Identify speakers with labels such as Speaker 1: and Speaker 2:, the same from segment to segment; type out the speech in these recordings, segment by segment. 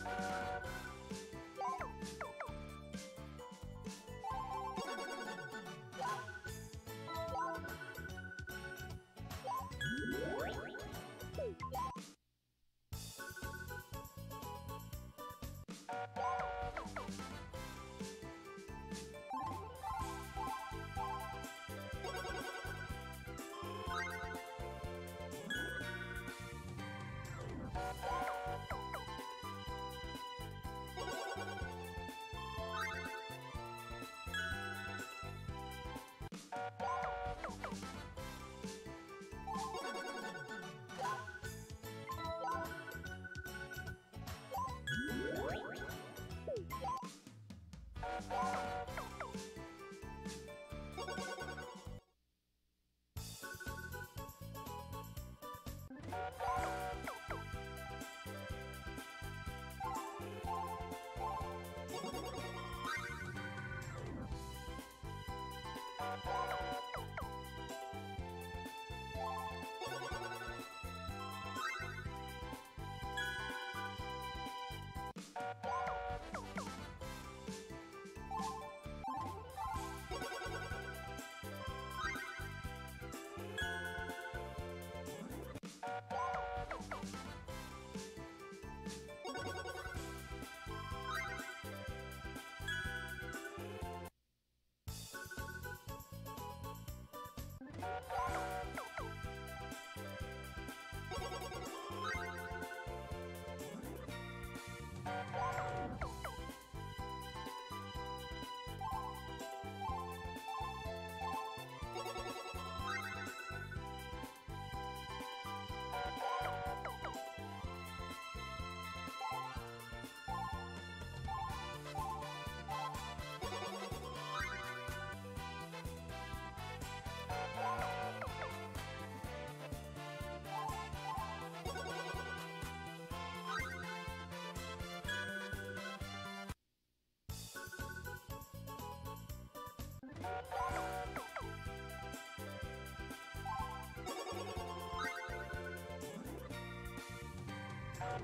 Speaker 1: Bye. Bye.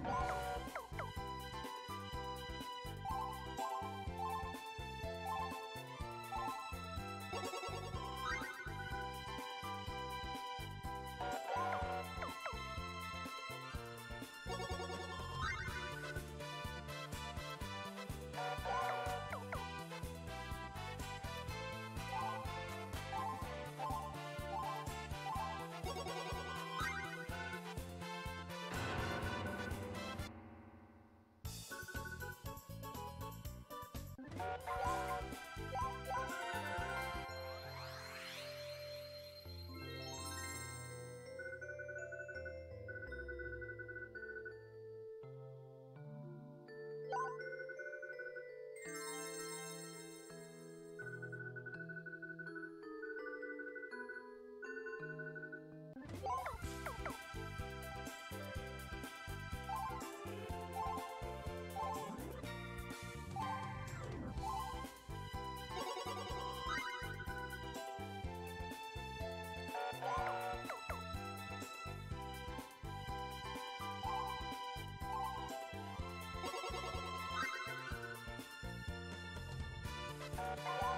Speaker 1: Bye. Bye.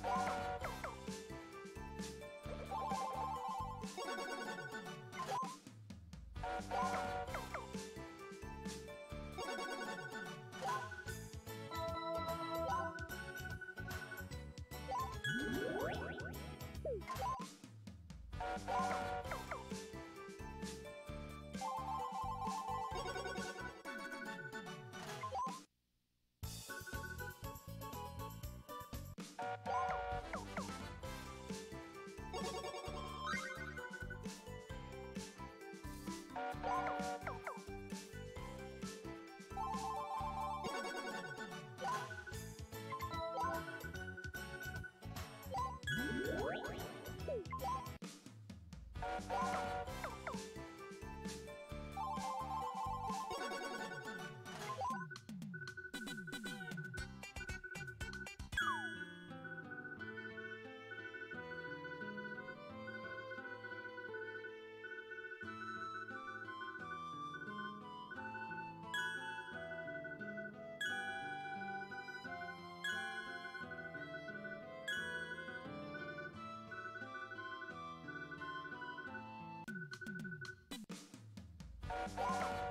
Speaker 1: Bye. Woo! Bye.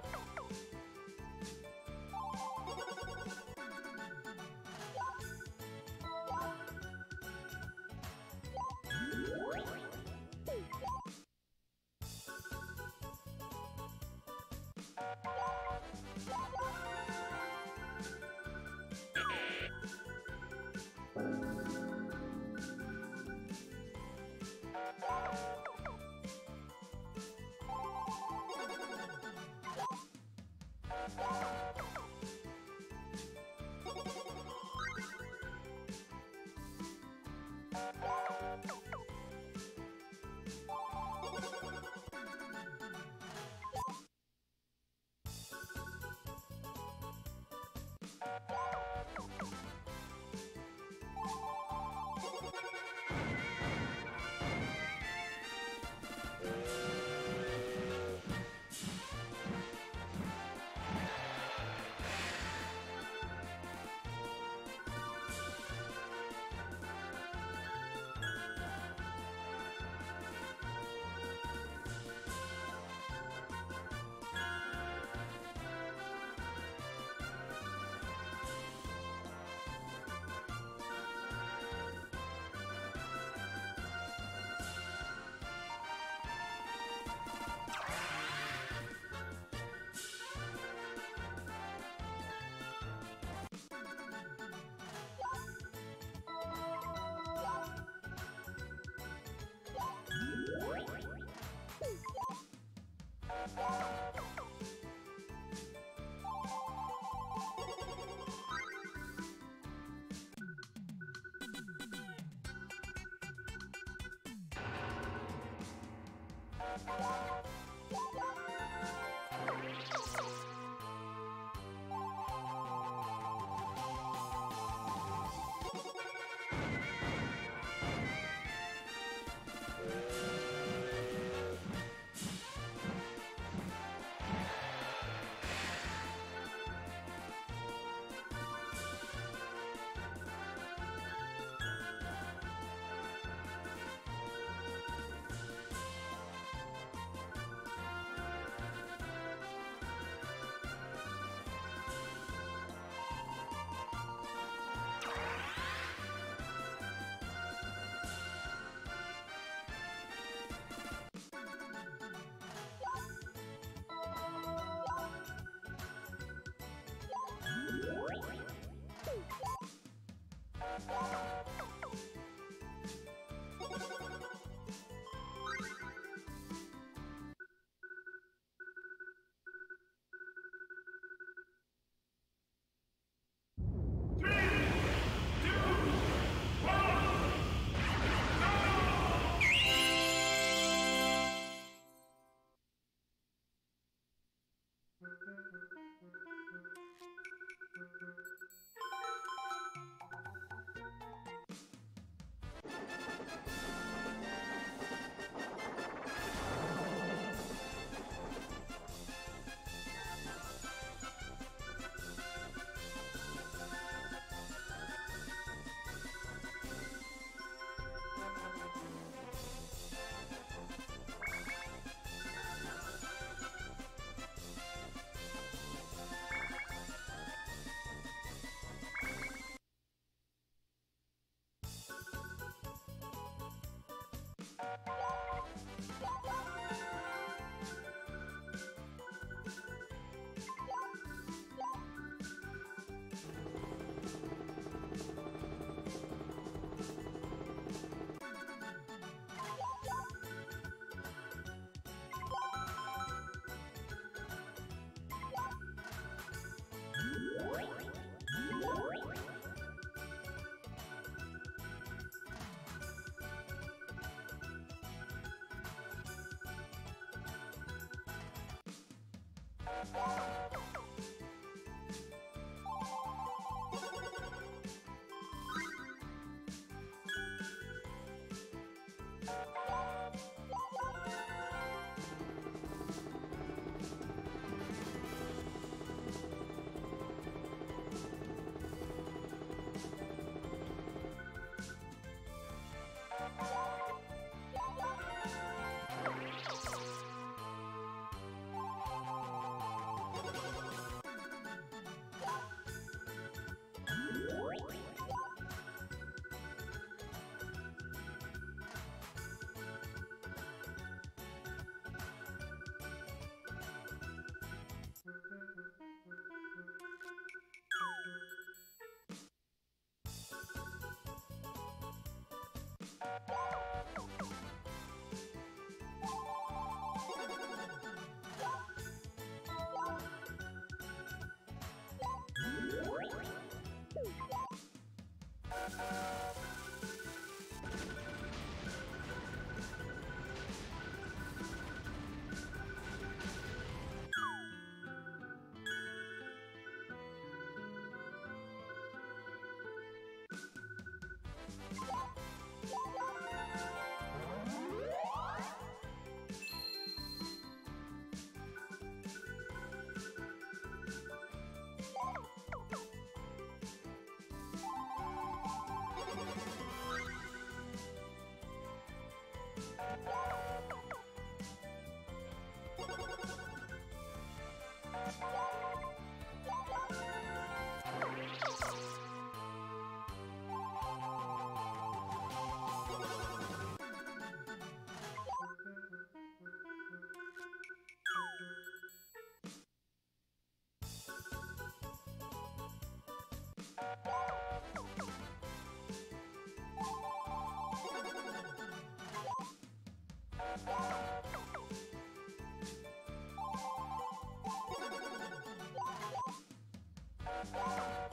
Speaker 1: Bye. Thank you. you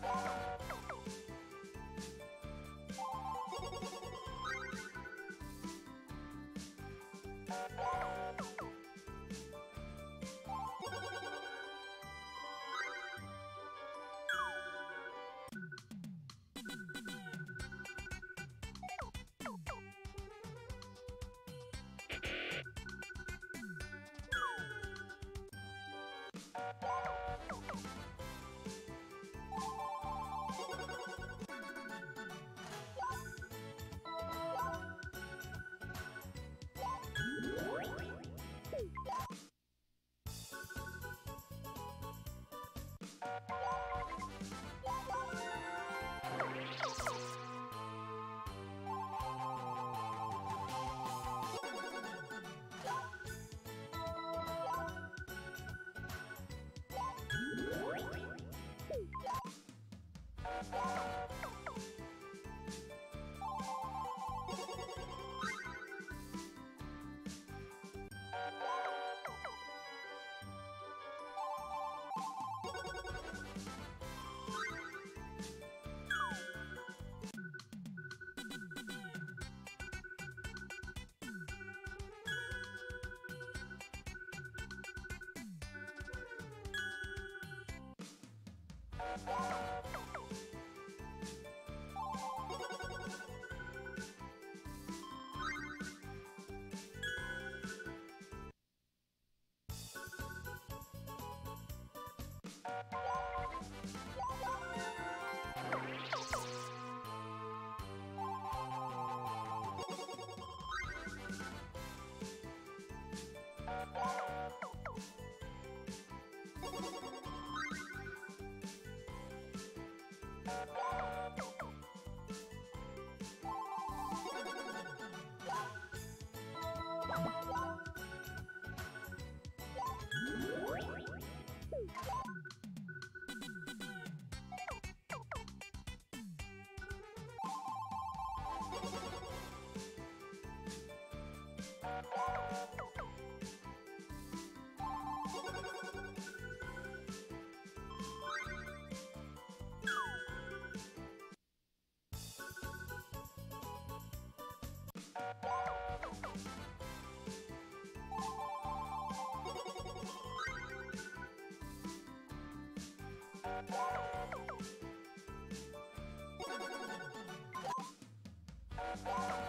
Speaker 1: Thank you. Bye. Woo!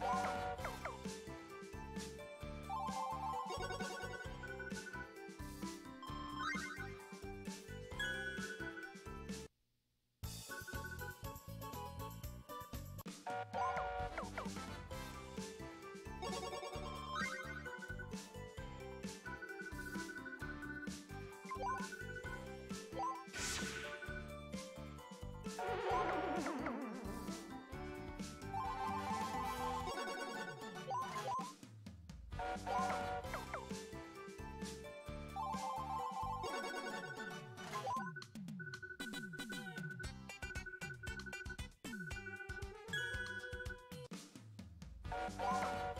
Speaker 1: Bye.
Speaker 2: Yeah.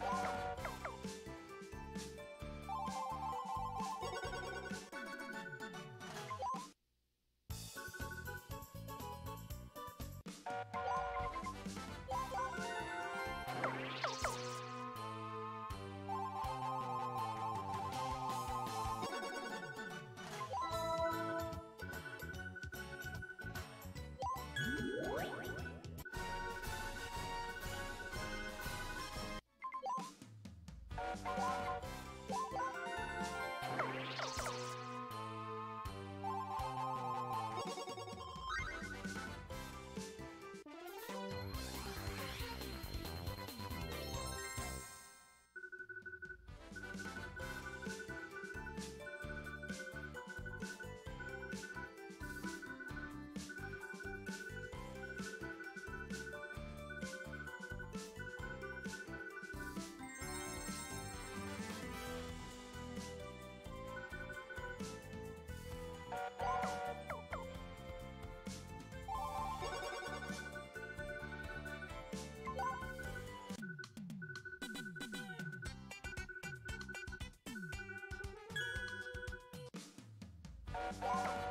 Speaker 1: Oh! Bye. Bye.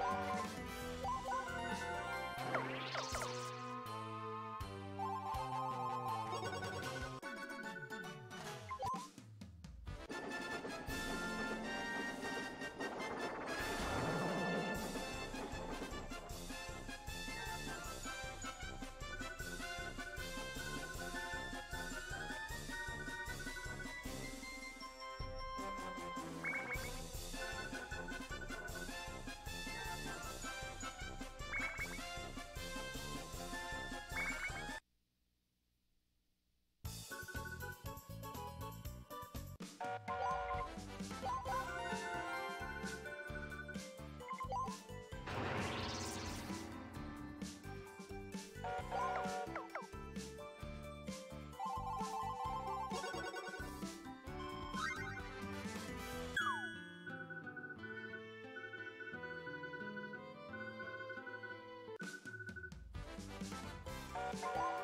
Speaker 1: Thank you. Thank you.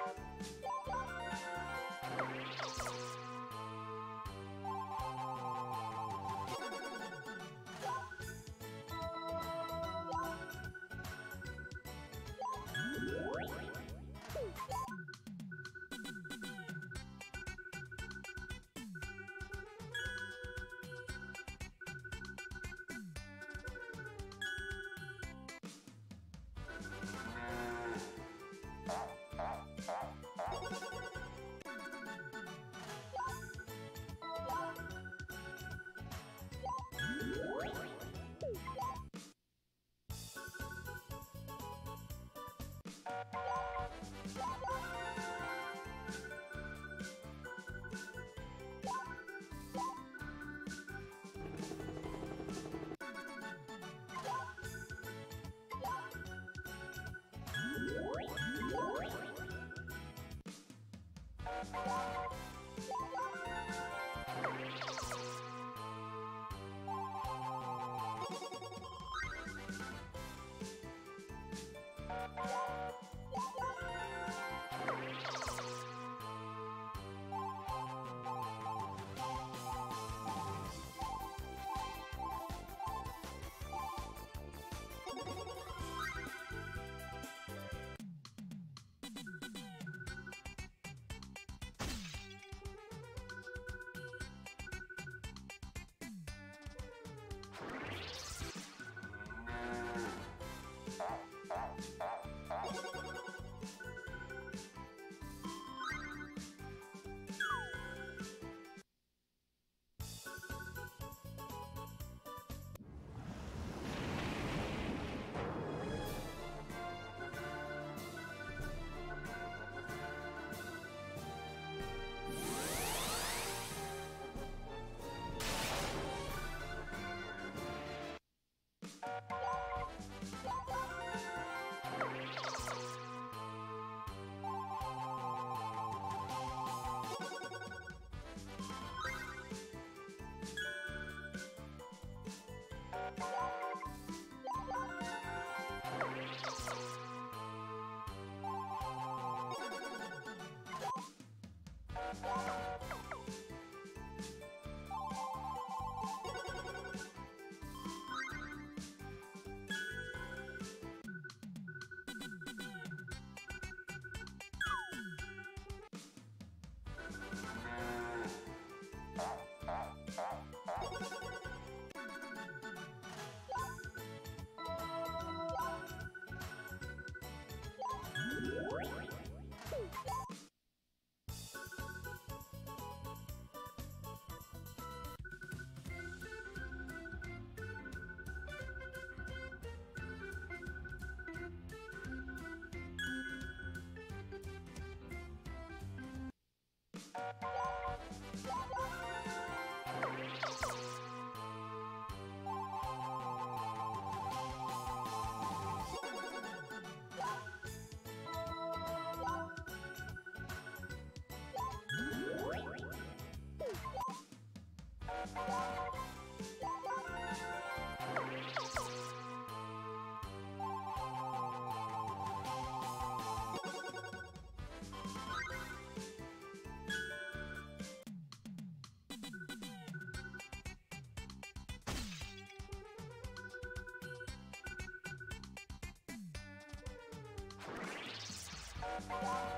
Speaker 1: you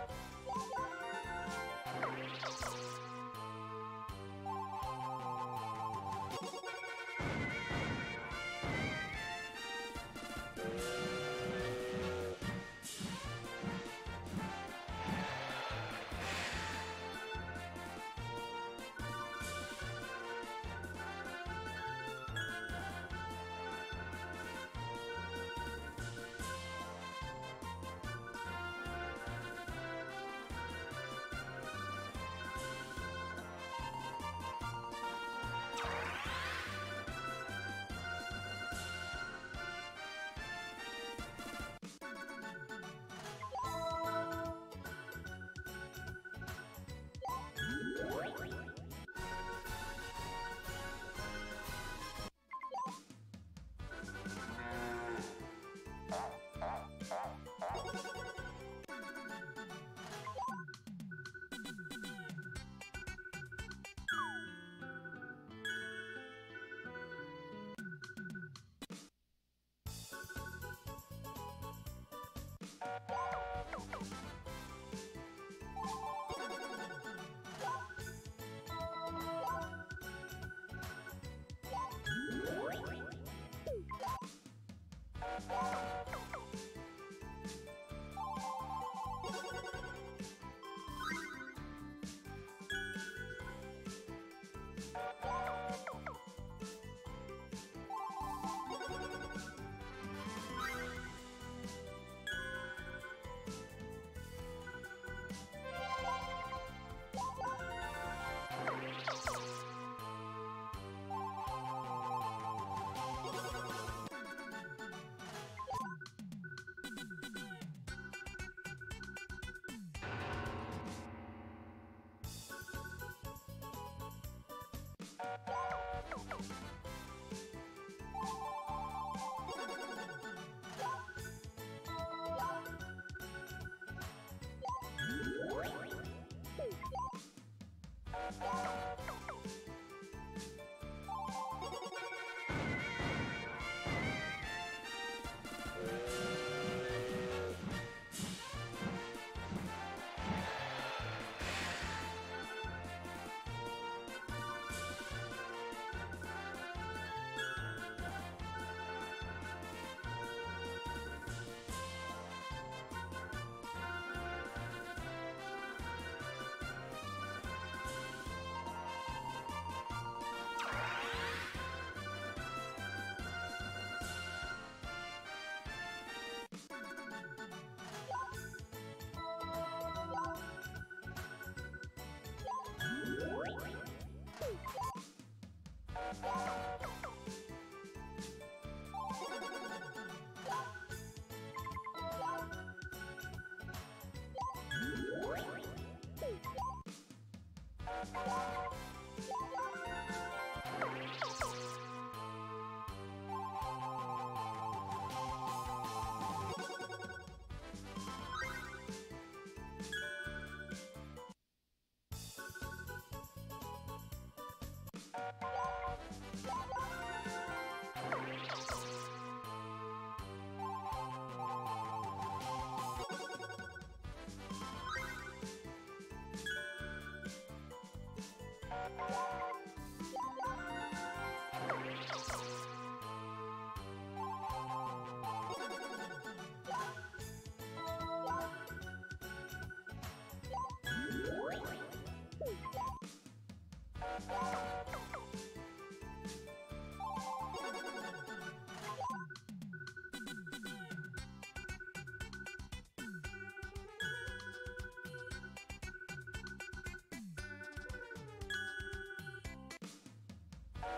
Speaker 2: Yeah. Bye.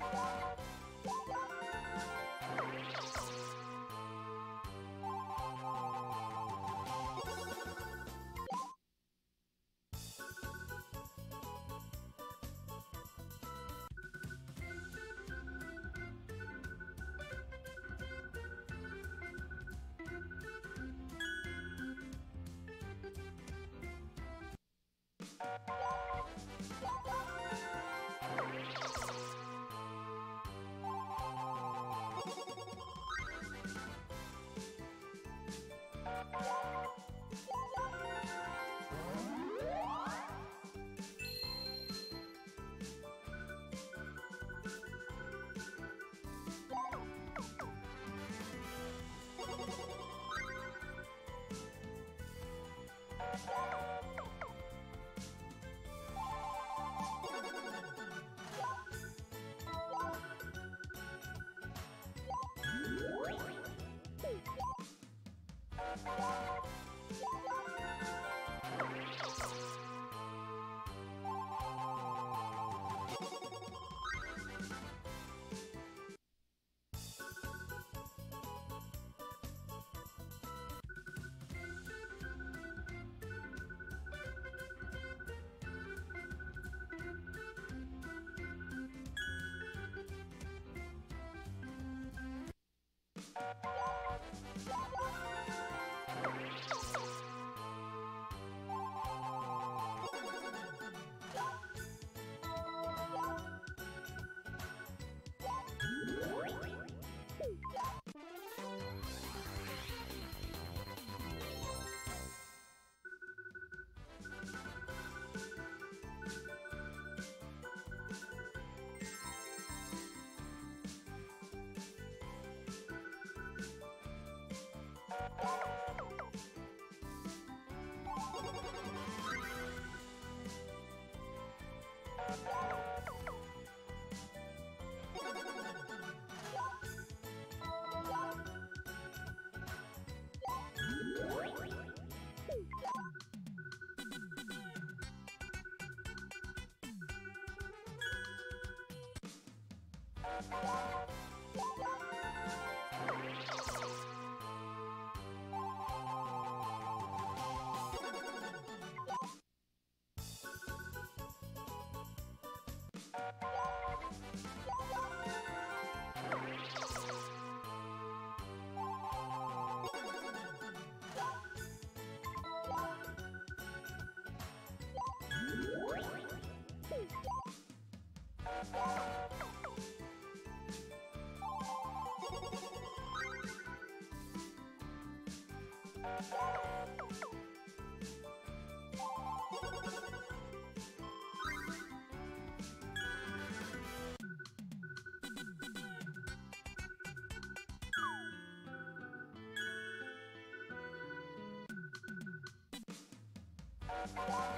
Speaker 2: Thank you.
Speaker 1: Bye. Bye. you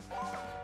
Speaker 1: Thank you.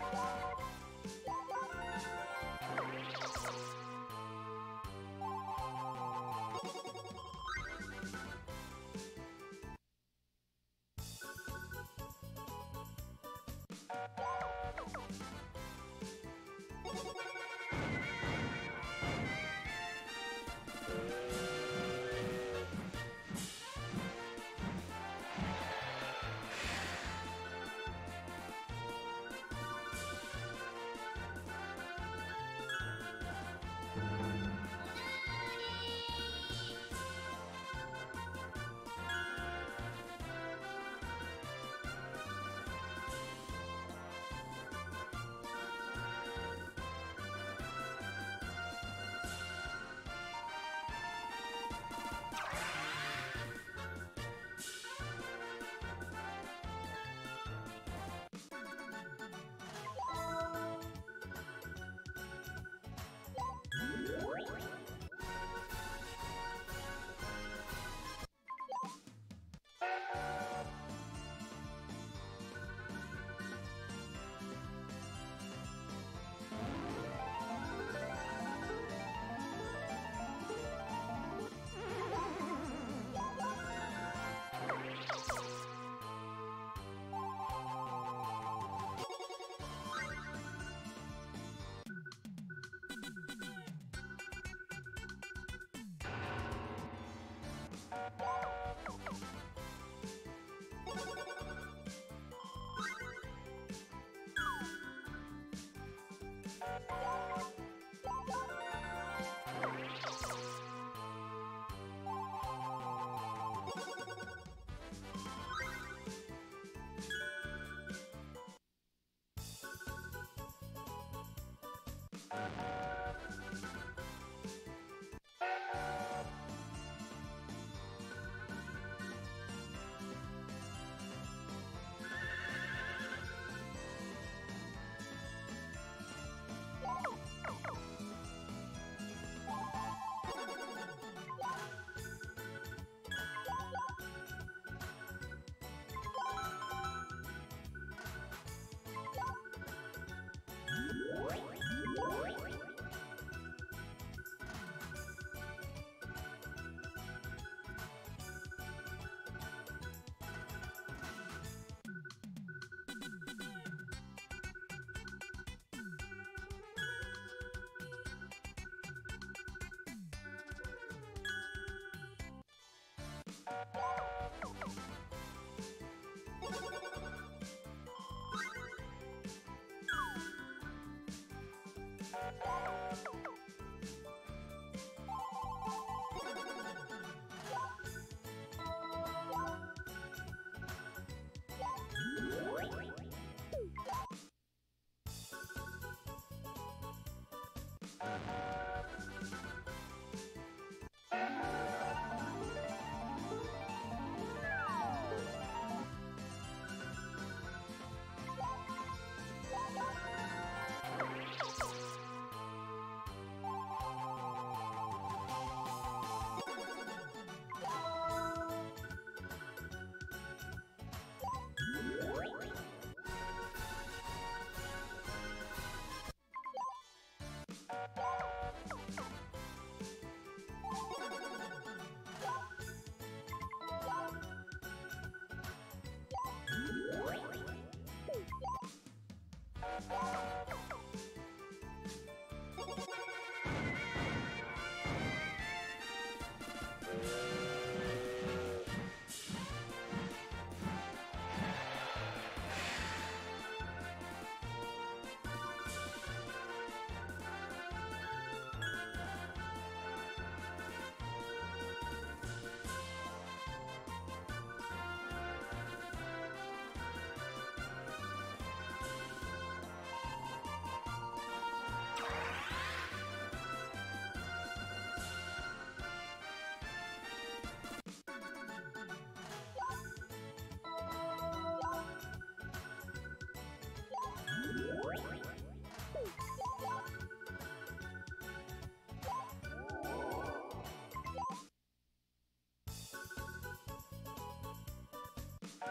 Speaker 1: Bye.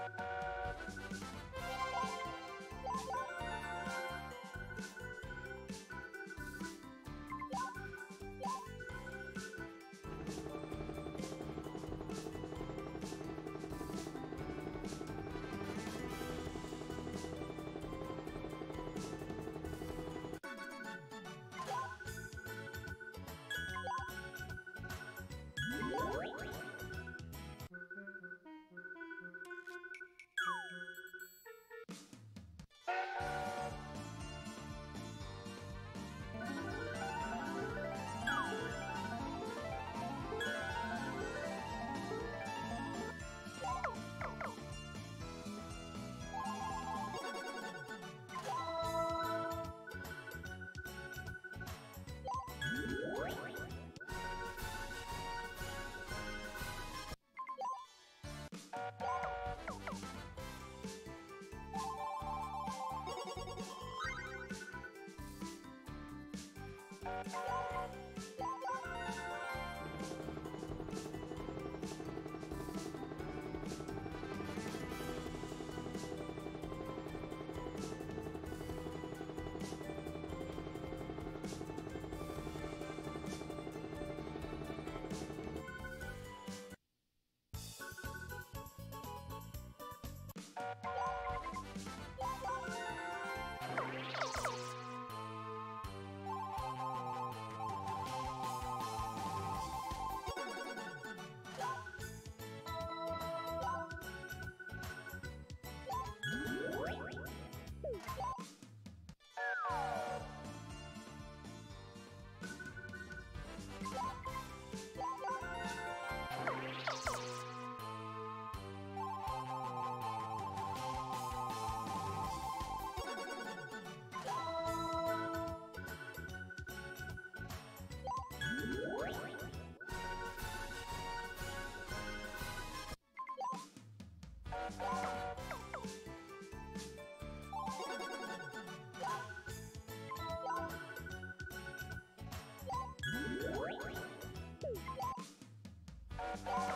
Speaker 1: you Thank you. you. Yeah.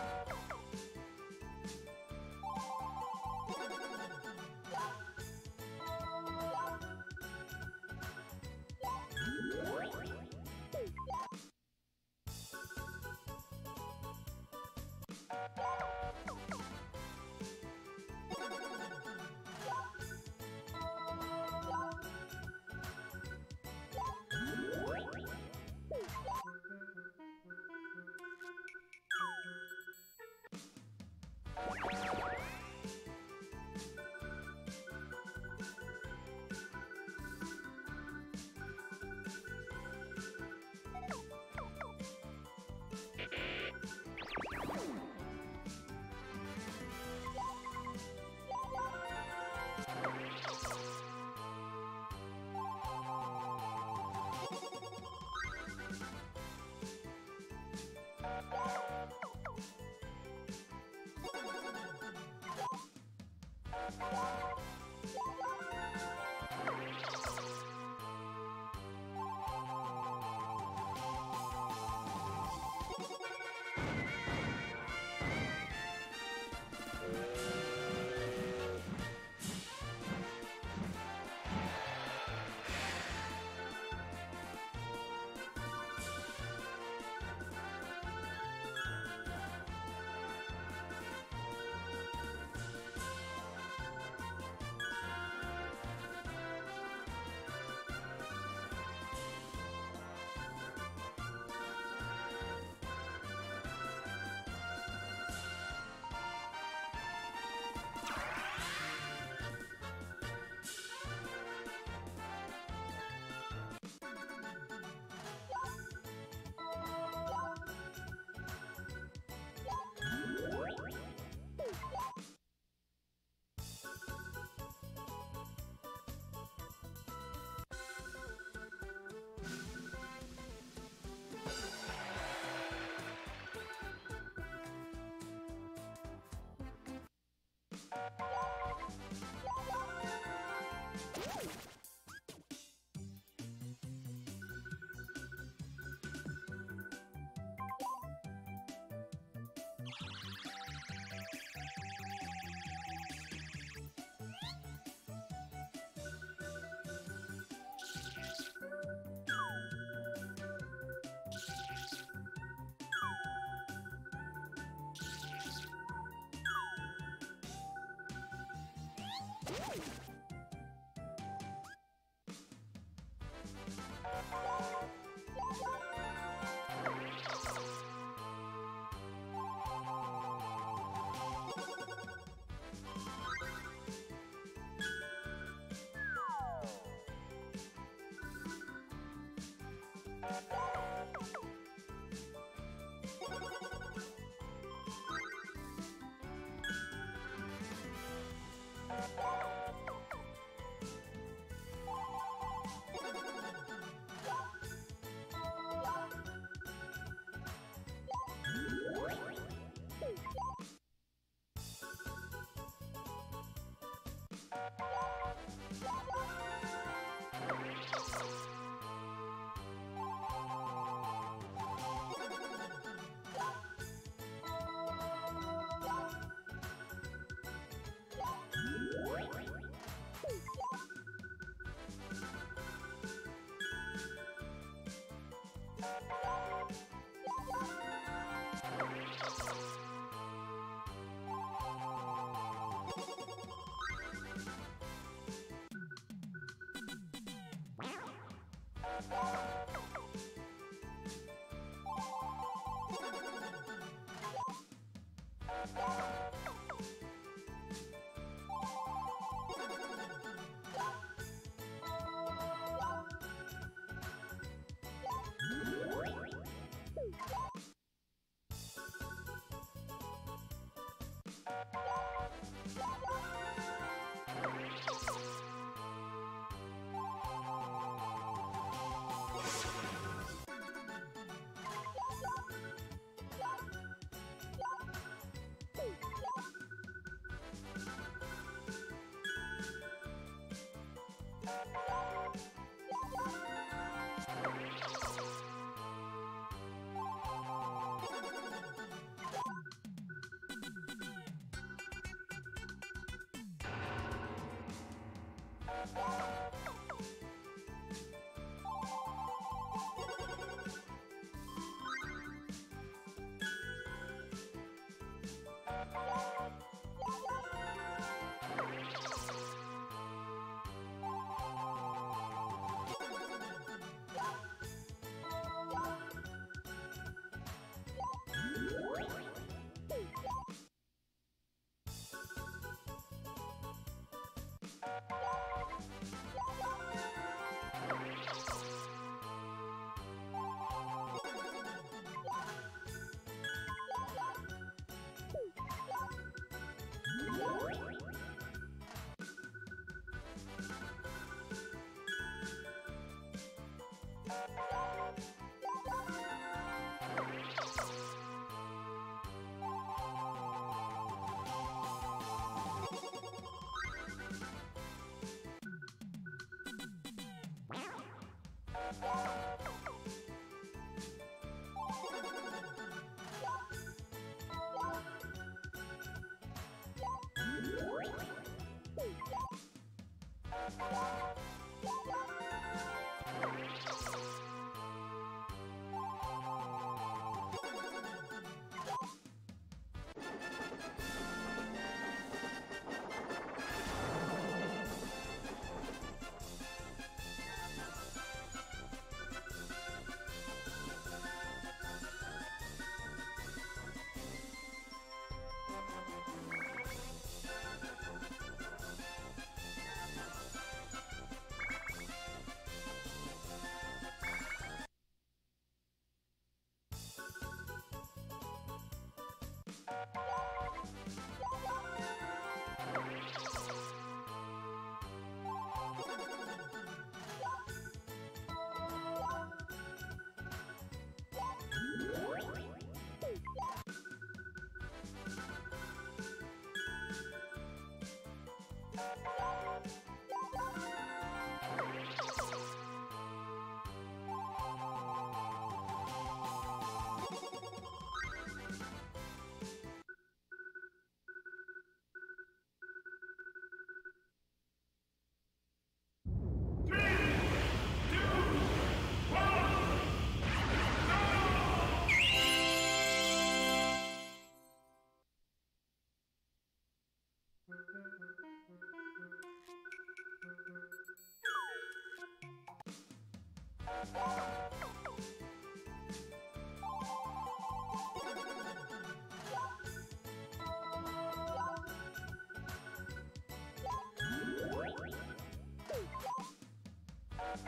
Speaker 1: Bye. Woo! Bye.
Speaker 2: Bye.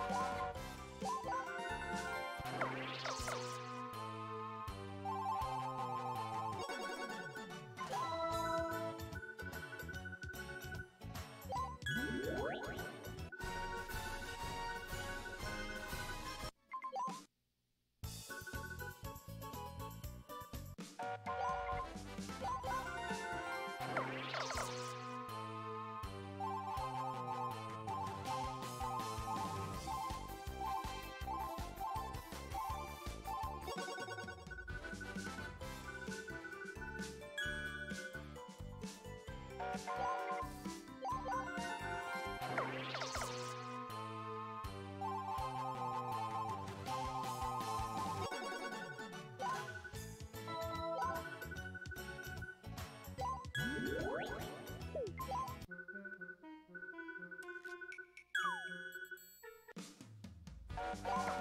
Speaker 2: Bye. Bye.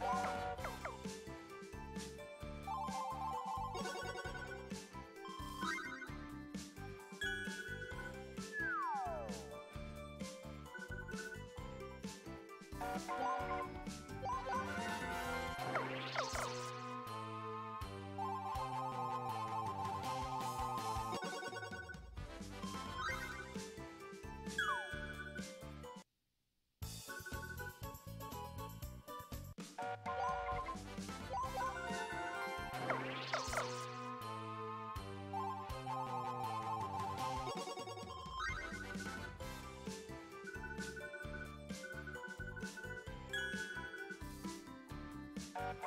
Speaker 2: Bye.
Speaker 1: Bye.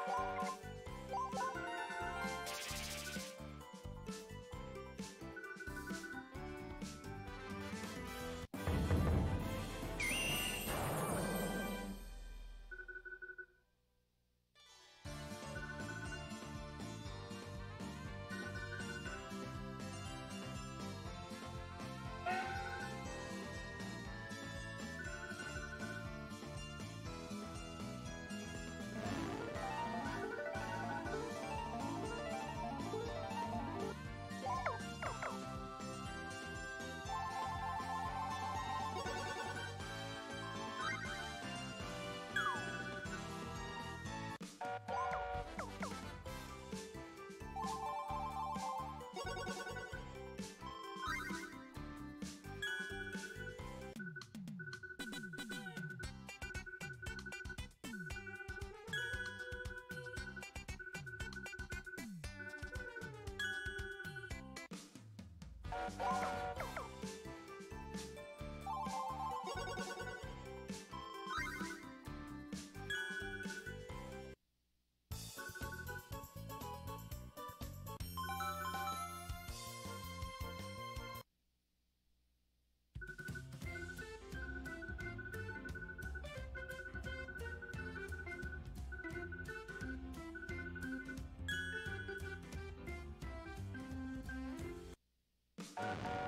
Speaker 1: Thank you. Thank you.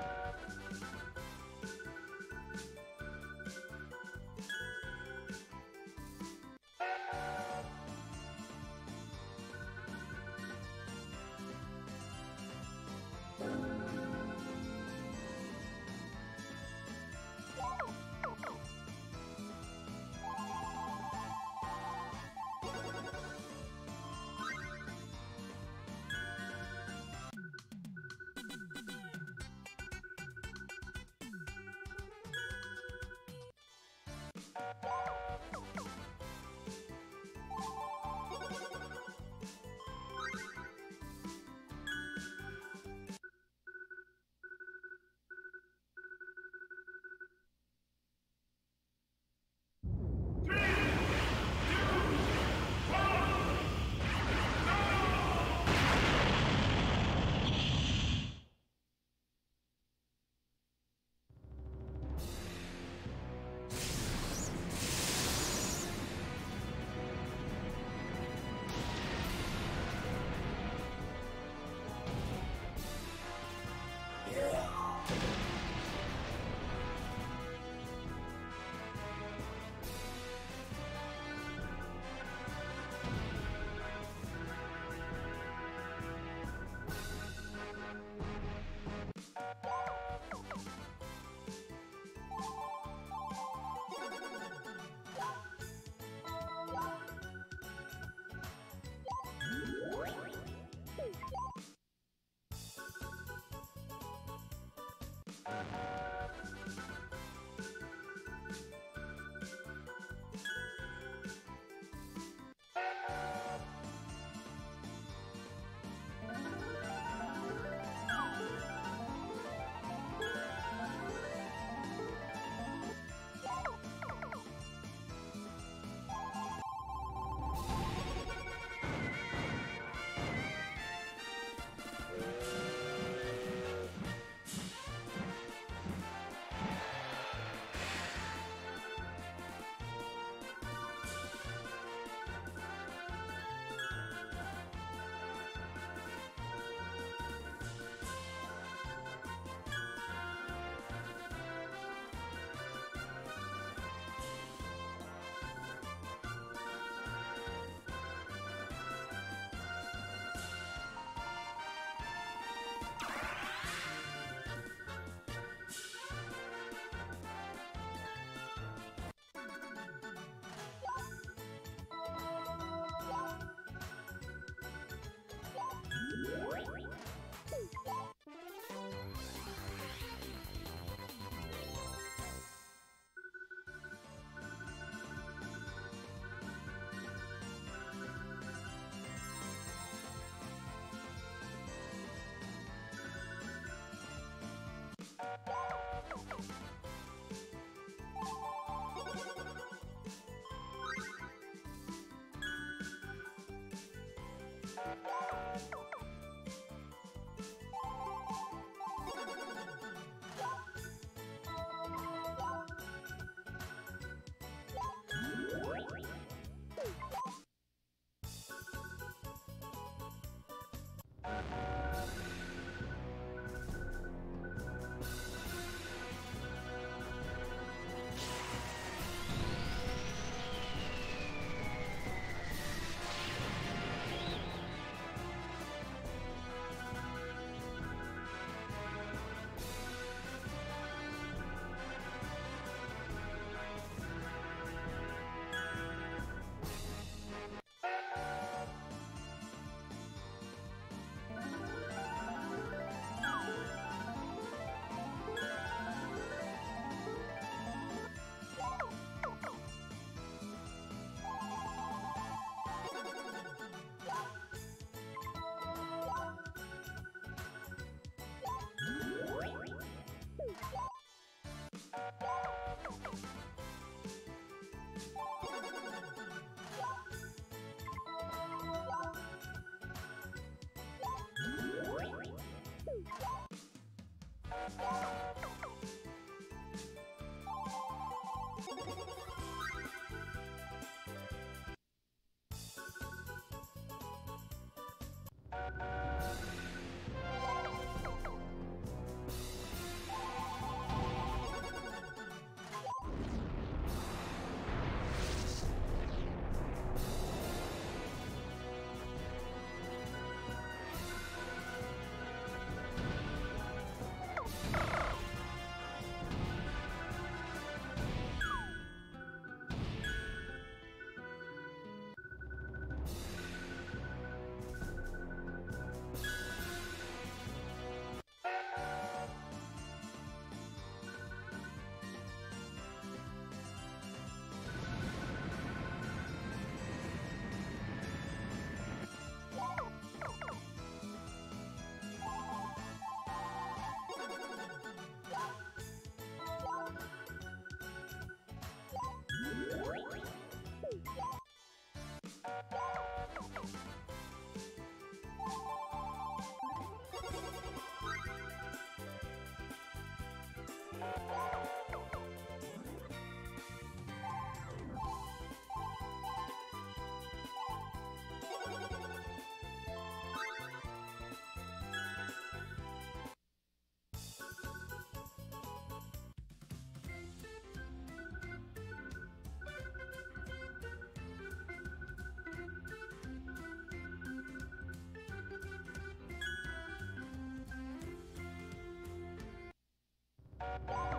Speaker 1: Bye.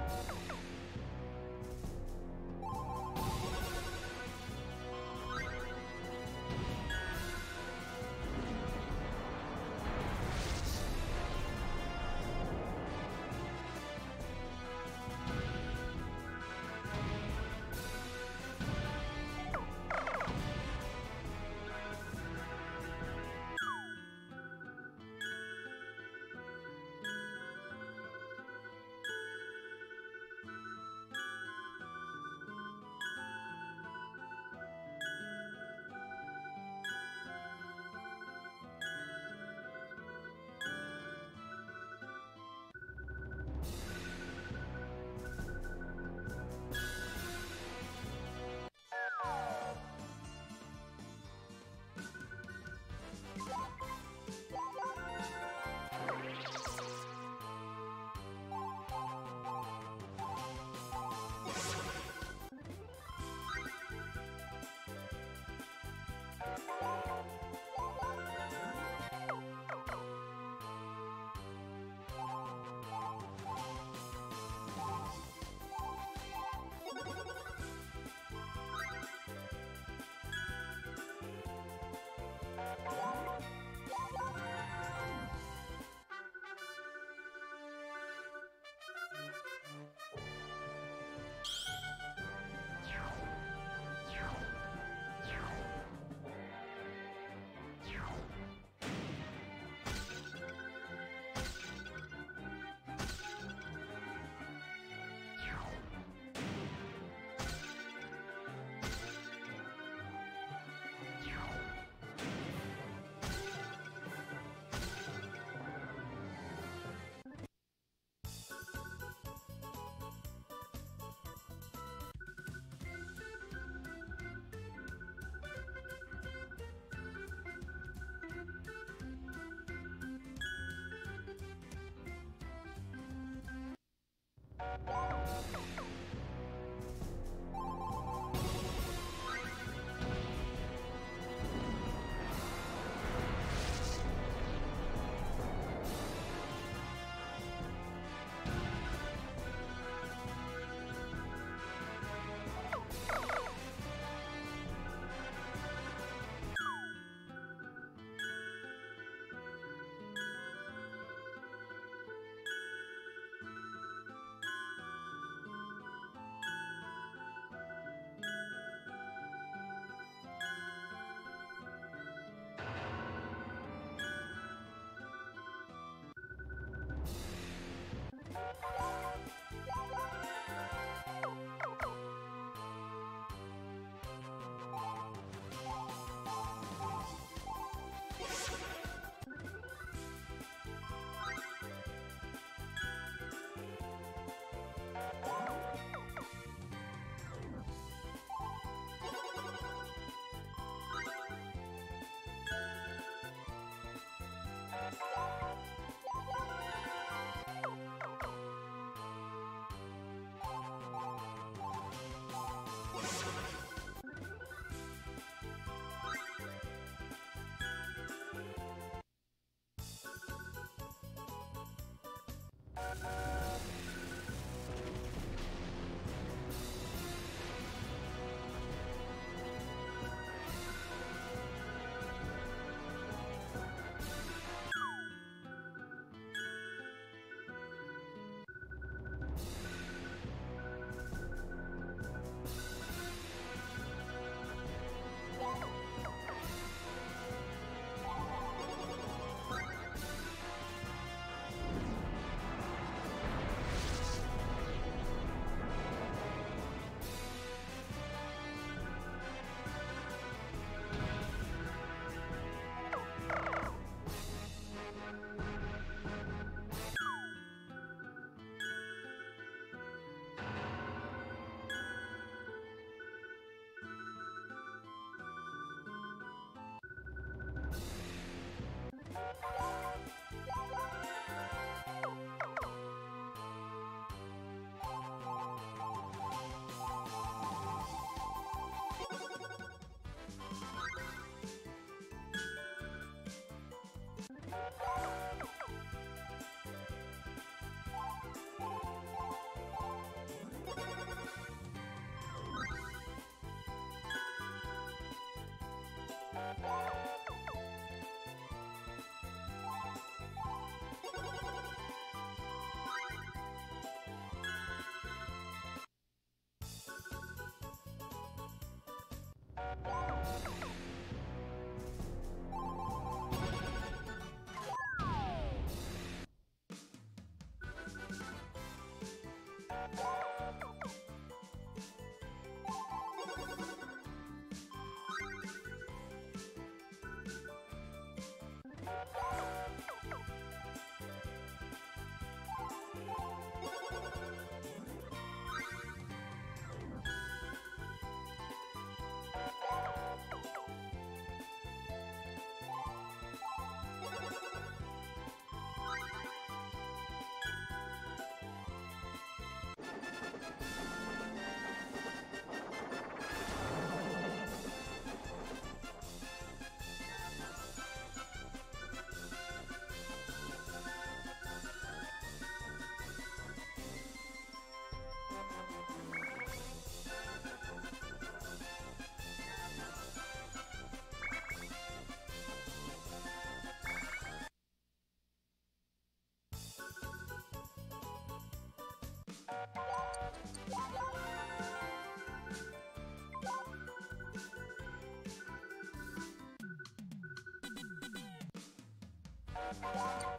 Speaker 1: Yeah. Thank you.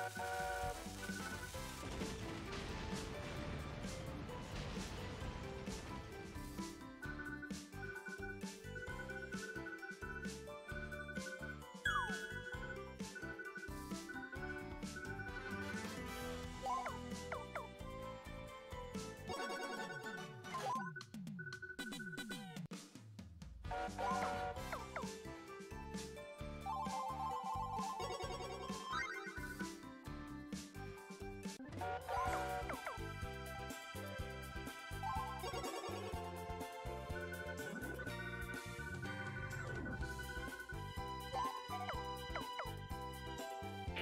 Speaker 1: Thank you.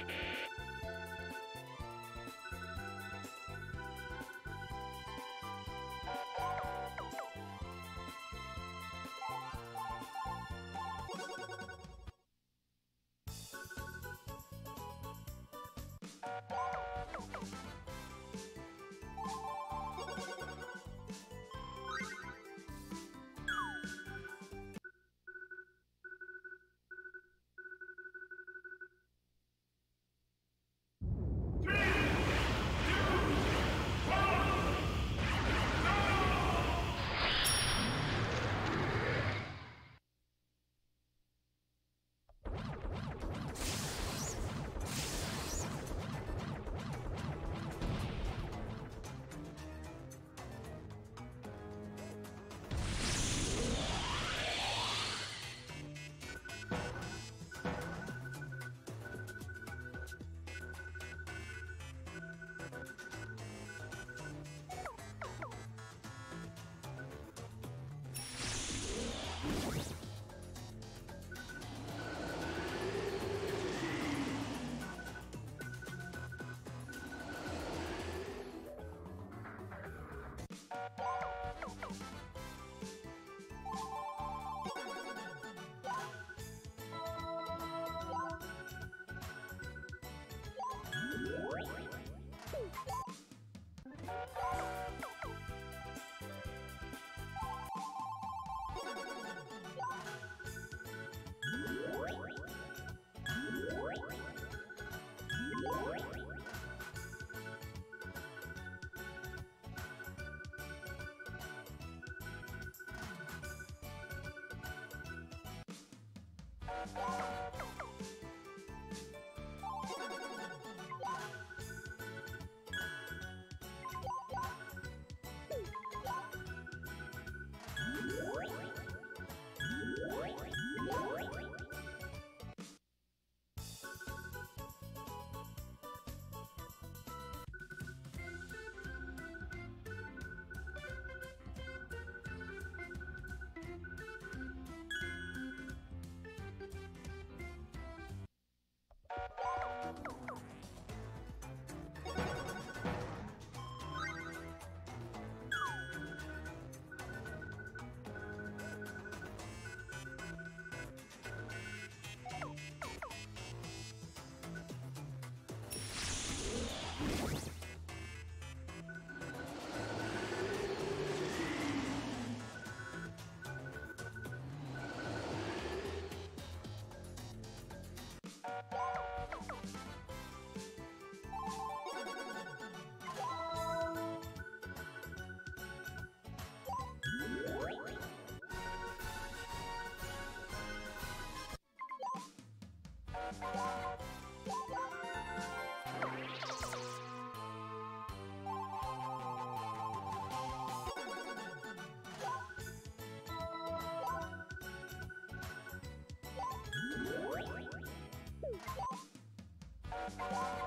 Speaker 1: Thank you.
Speaker 3: Bye.
Speaker 2: Bye.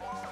Speaker 2: Bye.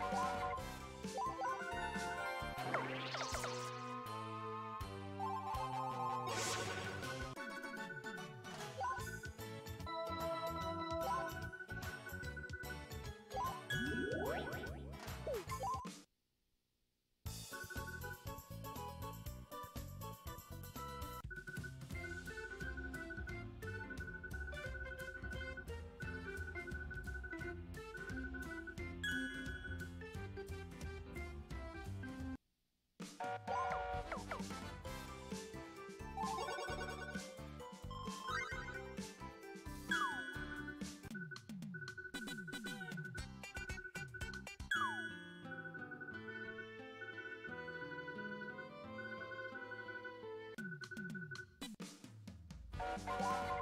Speaker 2: Bye.
Speaker 1: Thank you.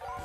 Speaker 1: Let's go!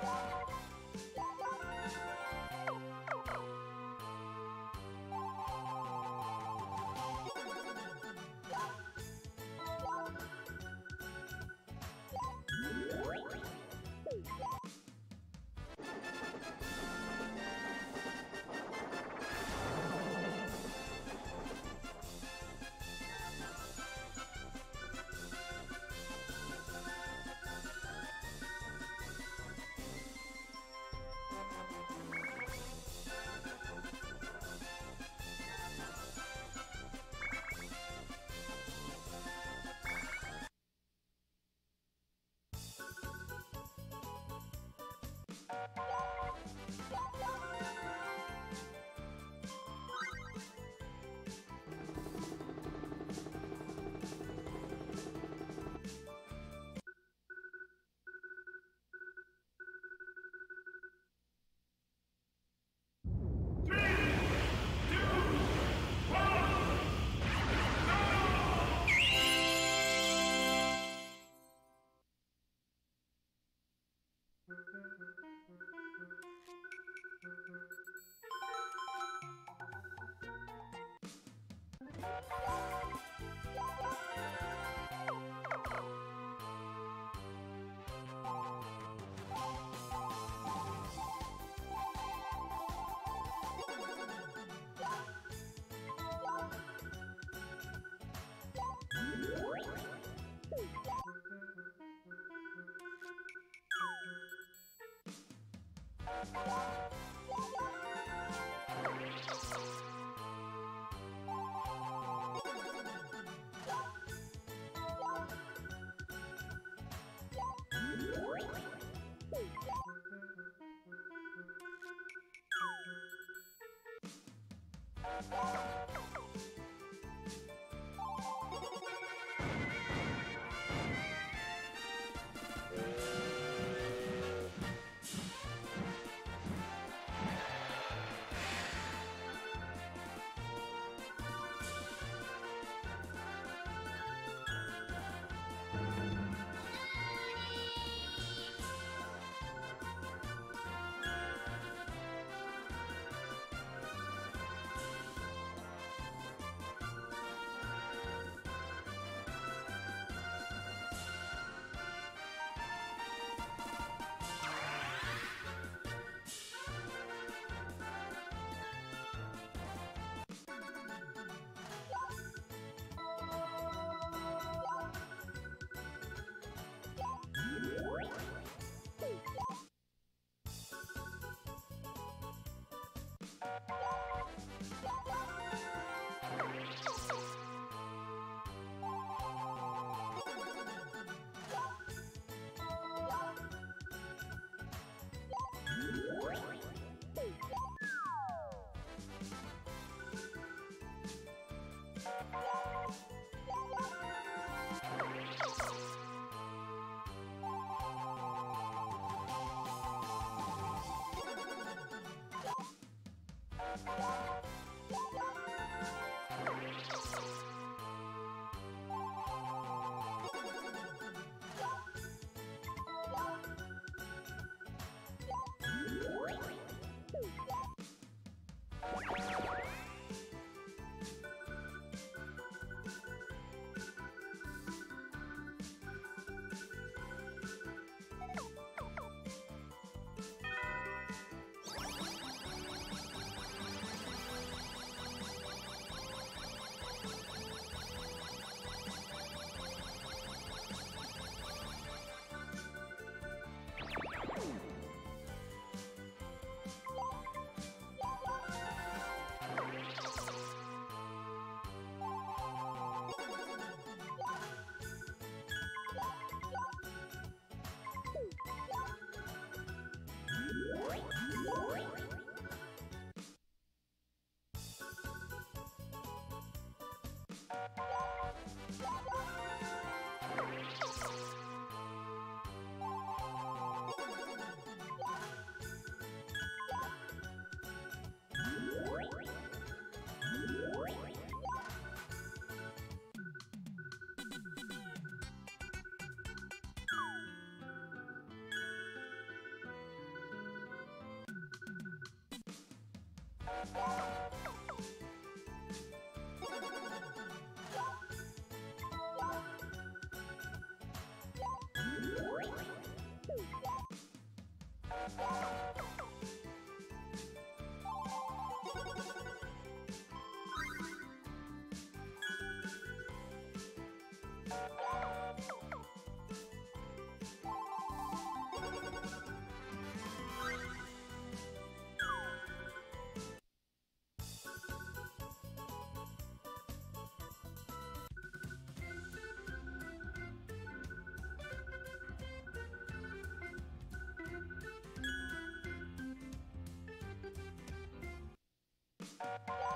Speaker 1: Bye.
Speaker 2: you Bye.
Speaker 1: 안녕.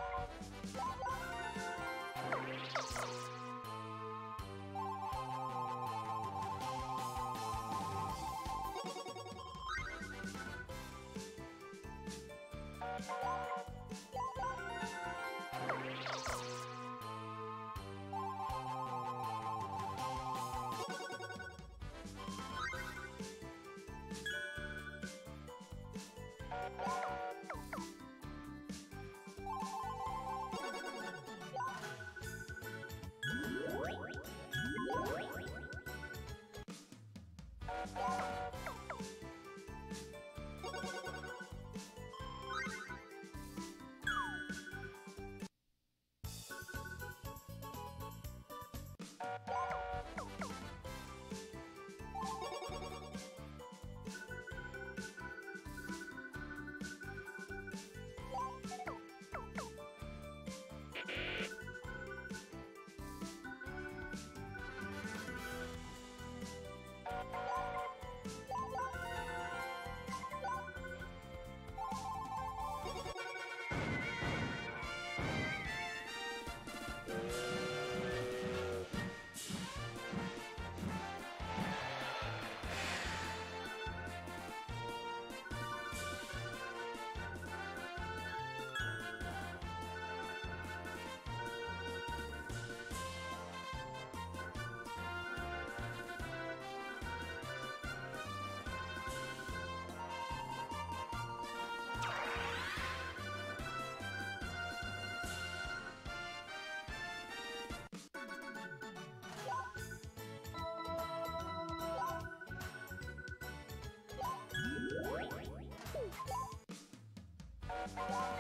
Speaker 1: Bye.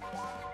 Speaker 1: Bye.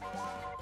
Speaker 1: Bye.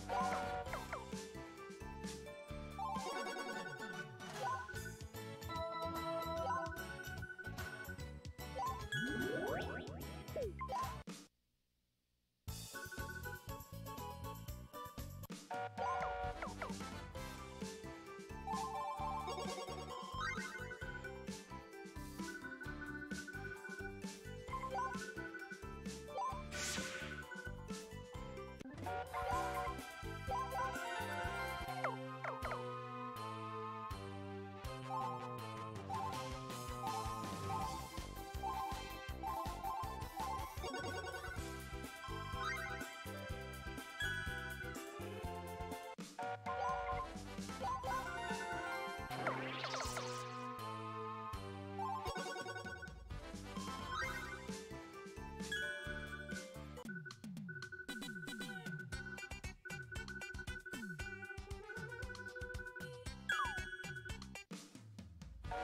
Speaker 1: フフフフ。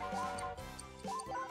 Speaker 3: Bye.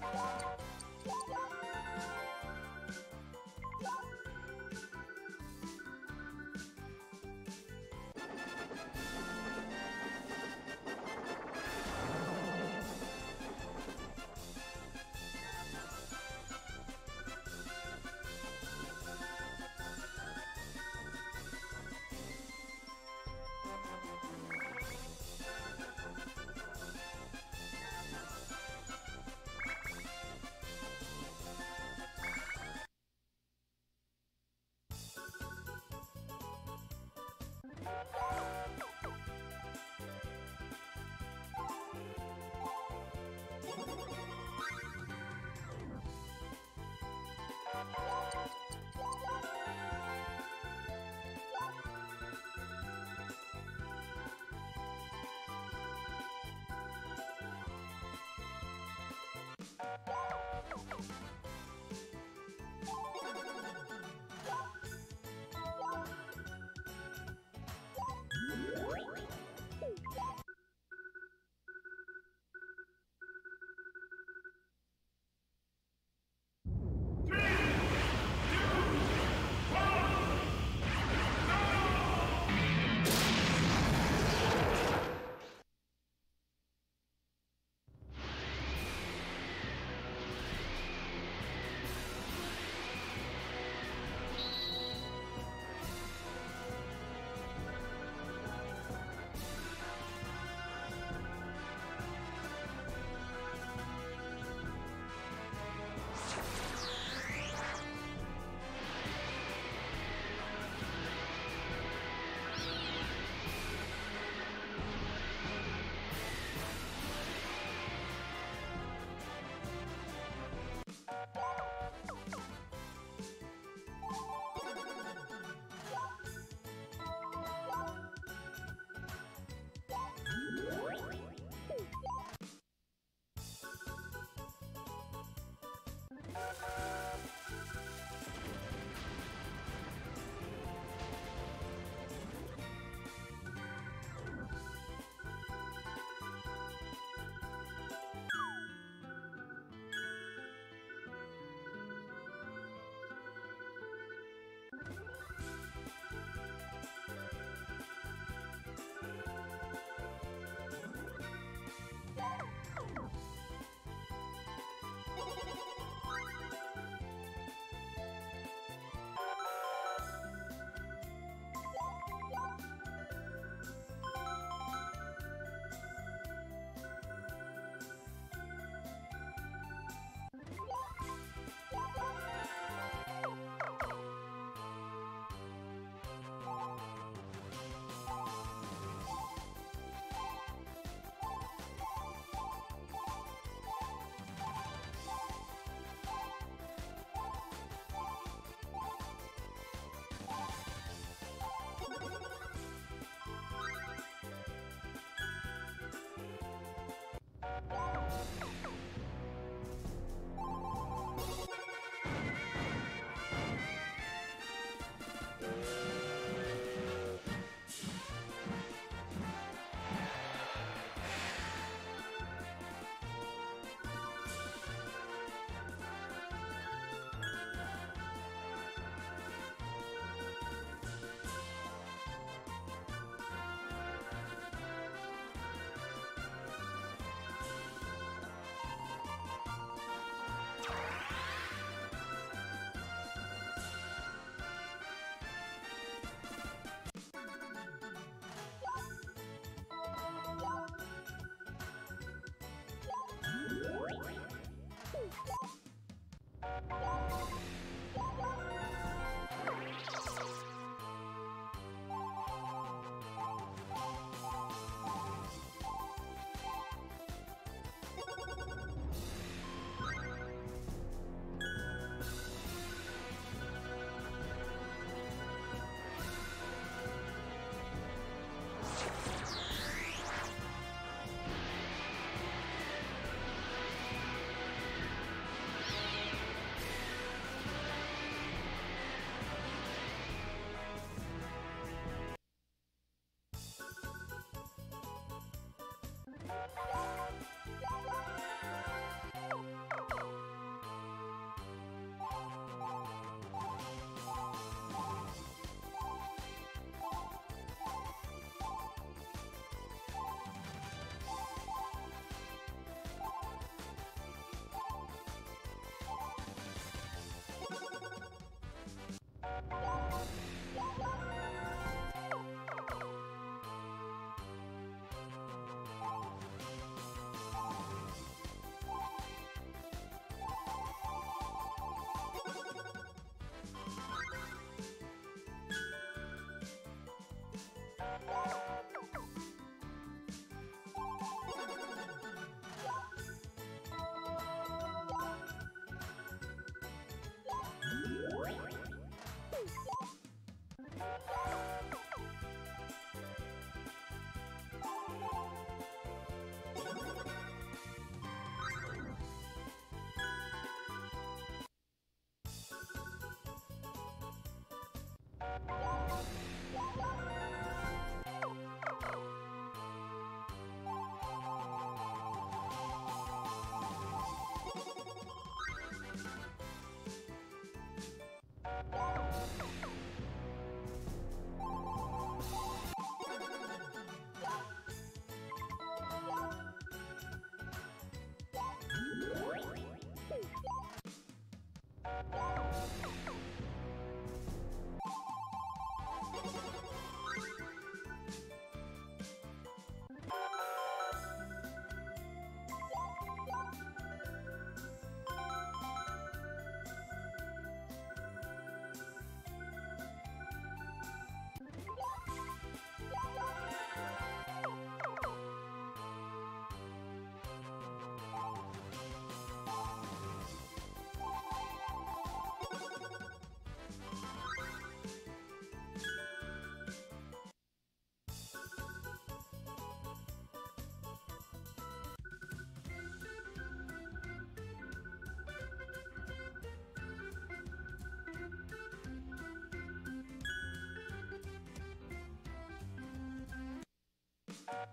Speaker 1: Thank you. Thank you.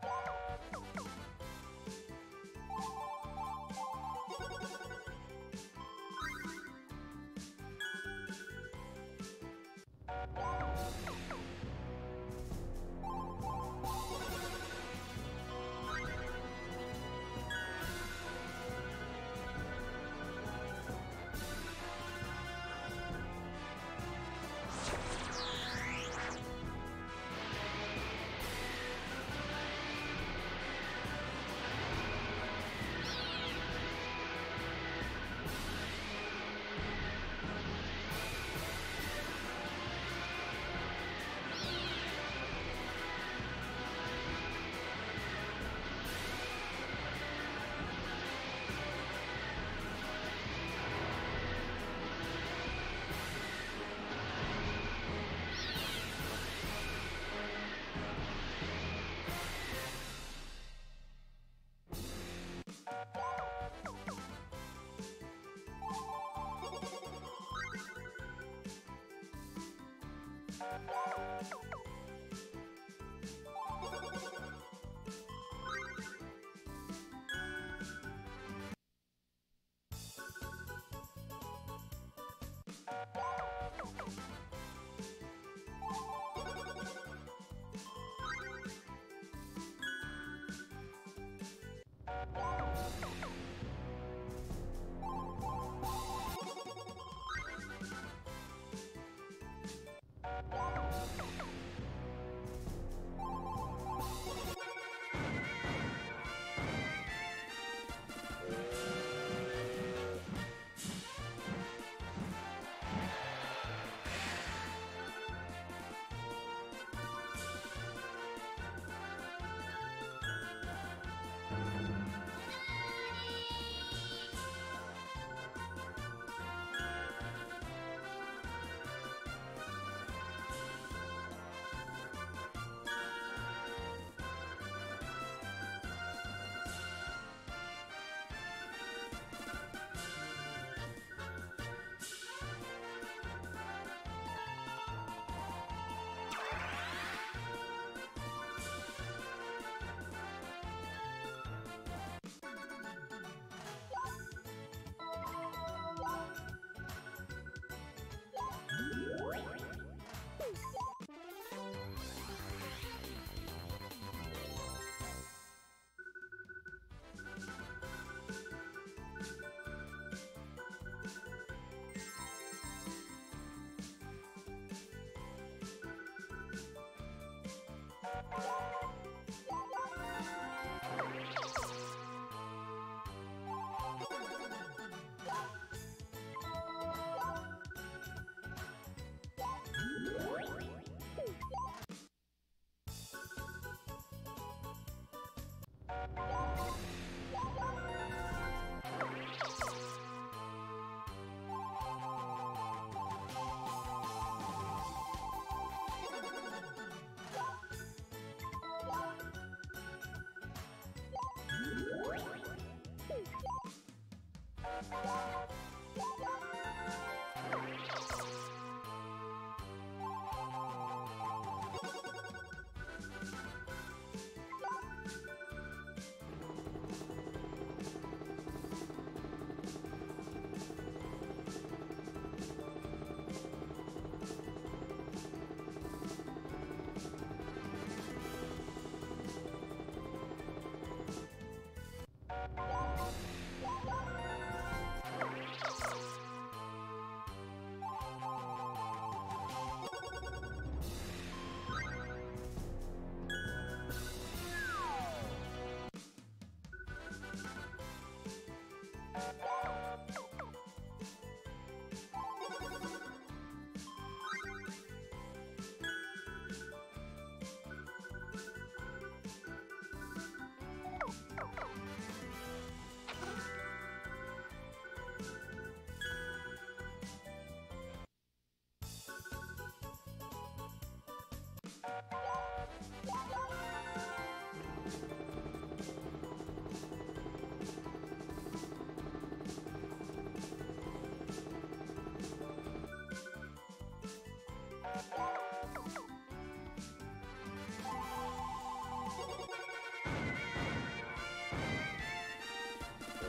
Speaker 1: Bye. Thank you.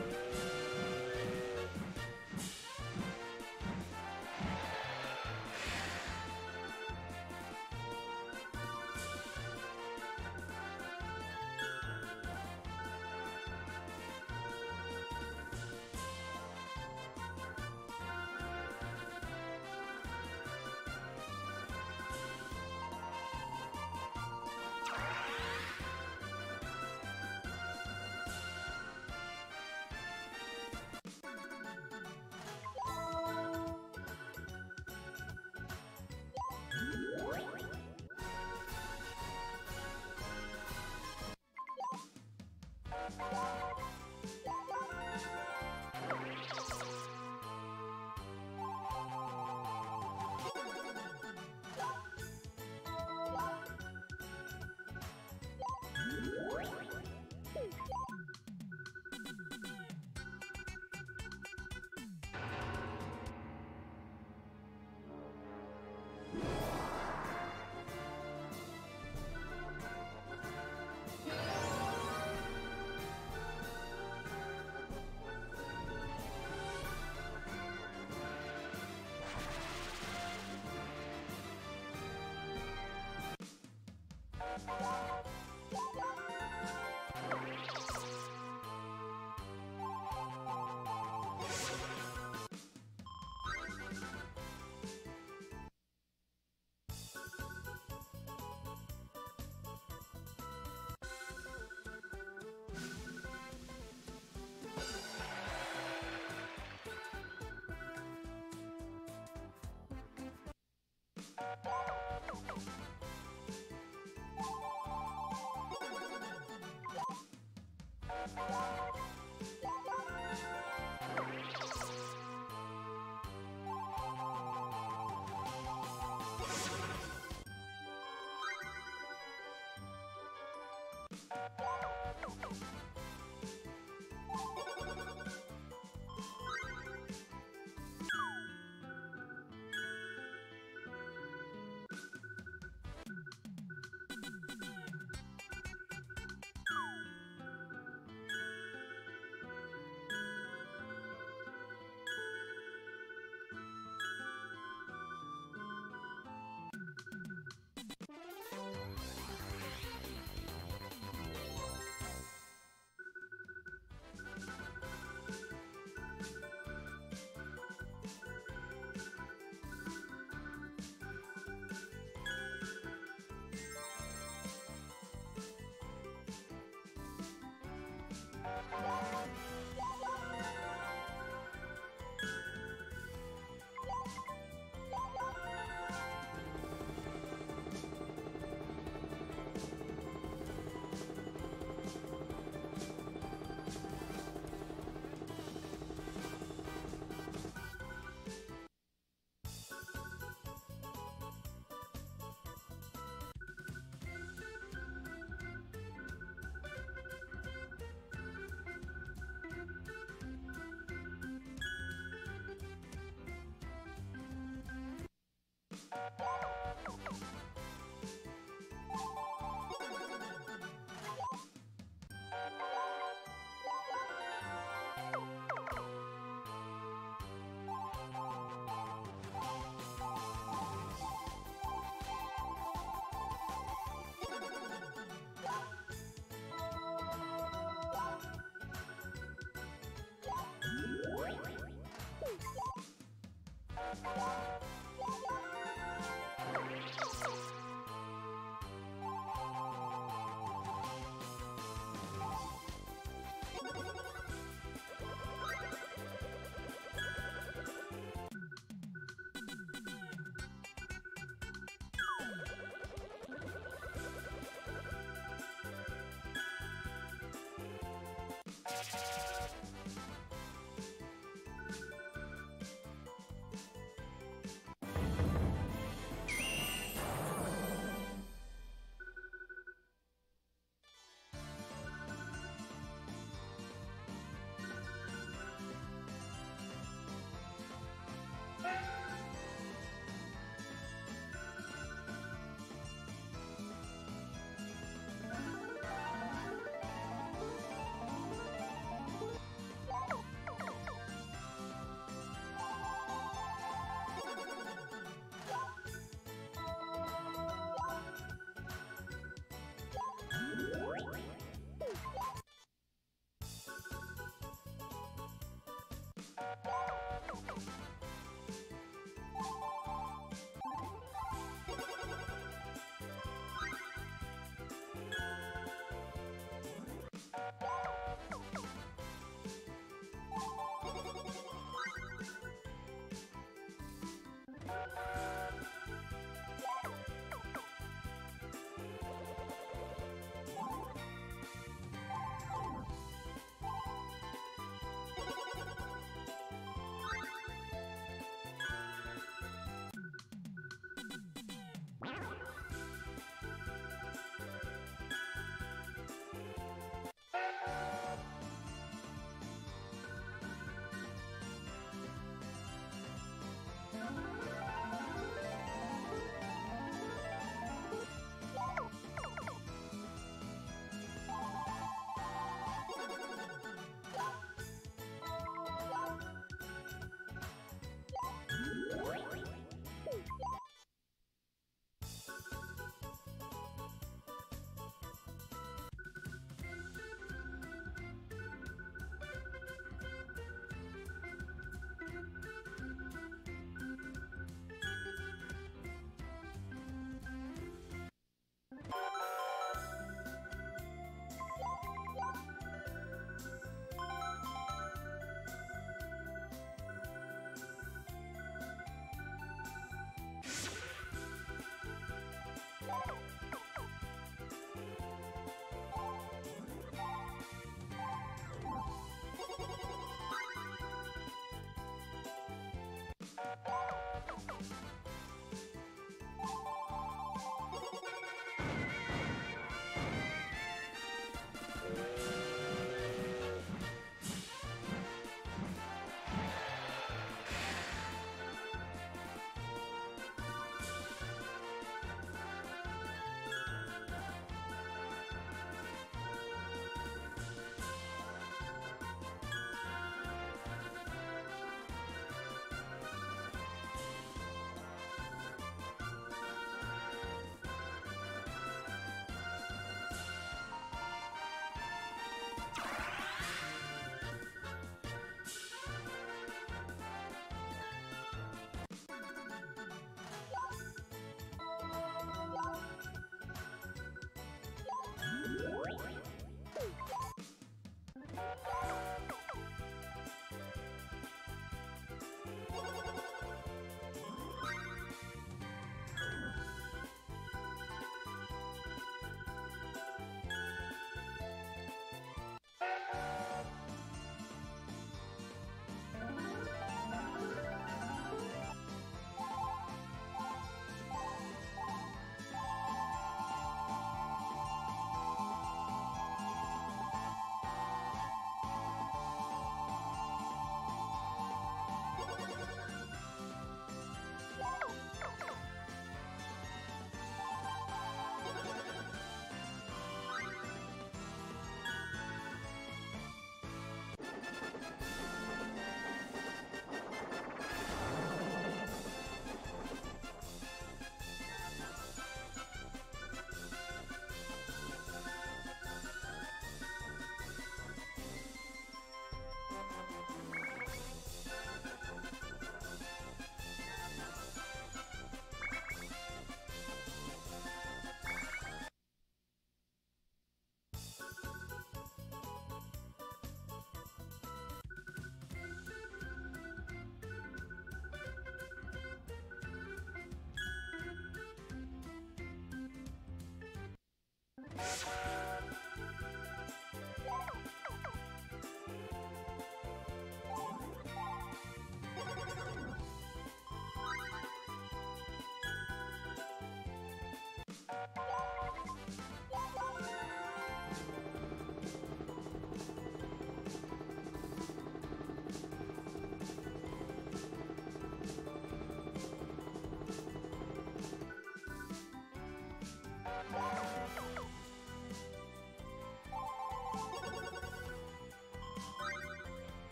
Speaker 1: あ Bye. Bye. Thank you. Bye.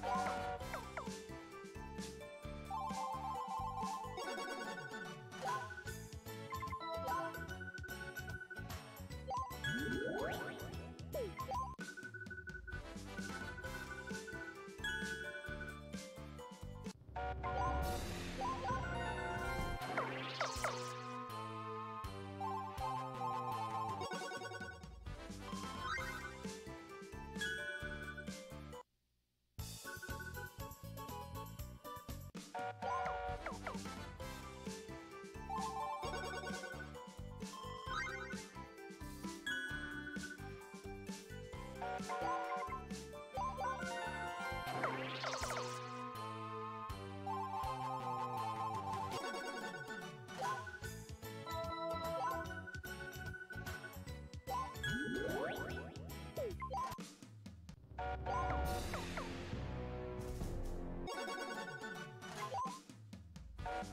Speaker 1: Bye.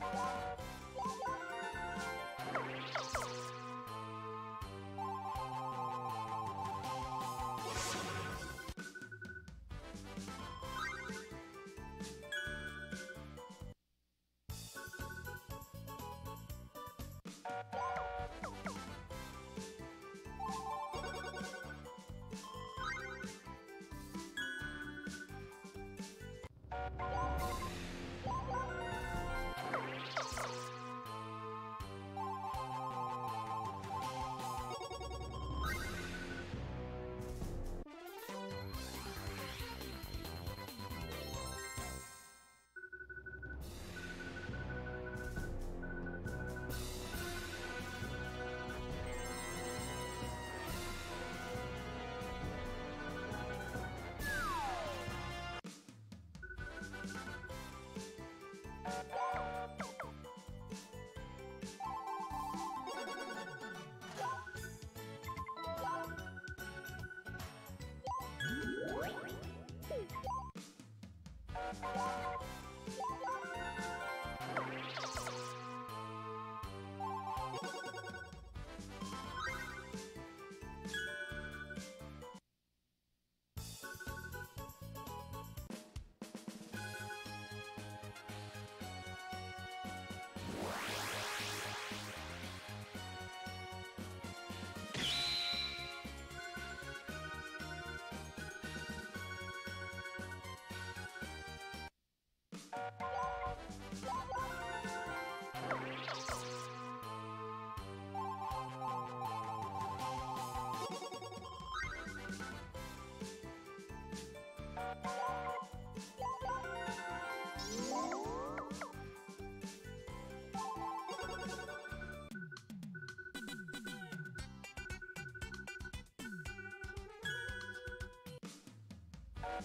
Speaker 1: Bye.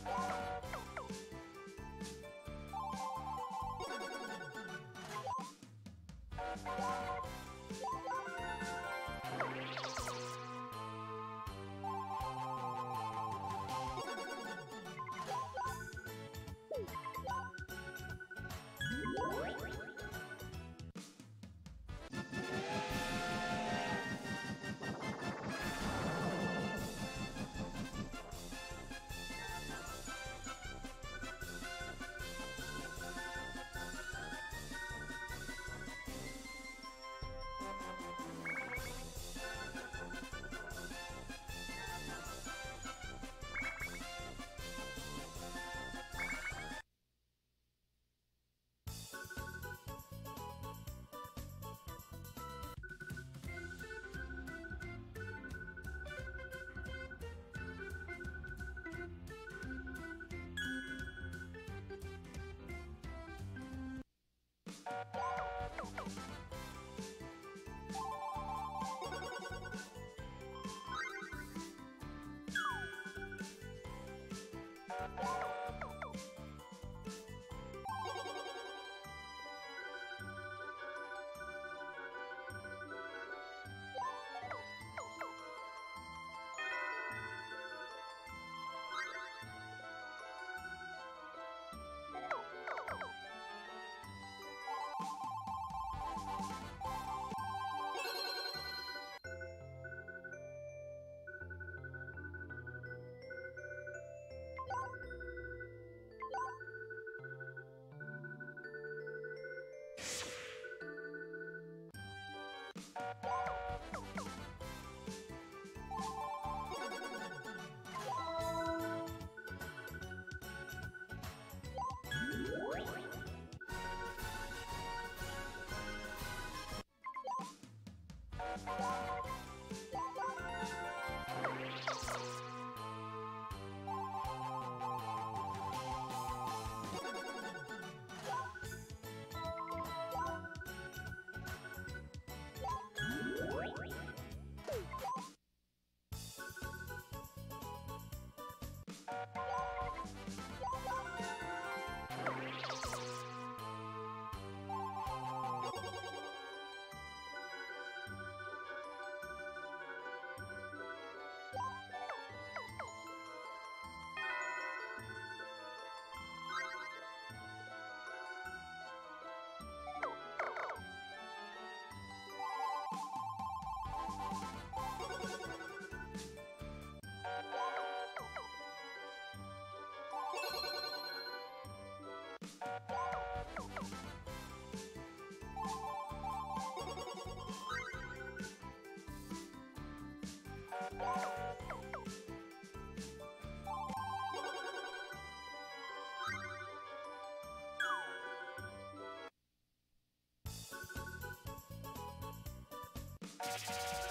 Speaker 1: Oh! Bye. Thank you. Bye. you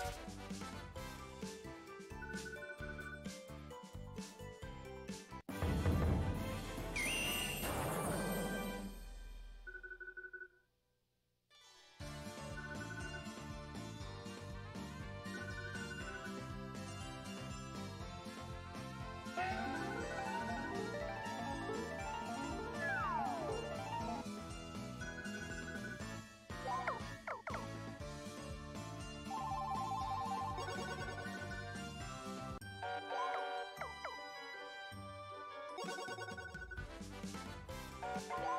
Speaker 1: Bye.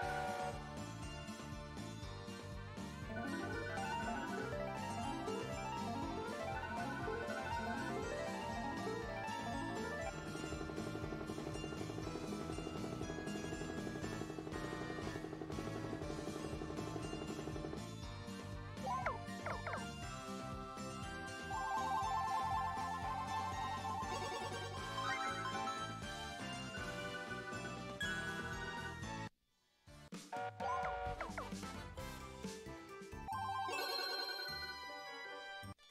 Speaker 1: thank you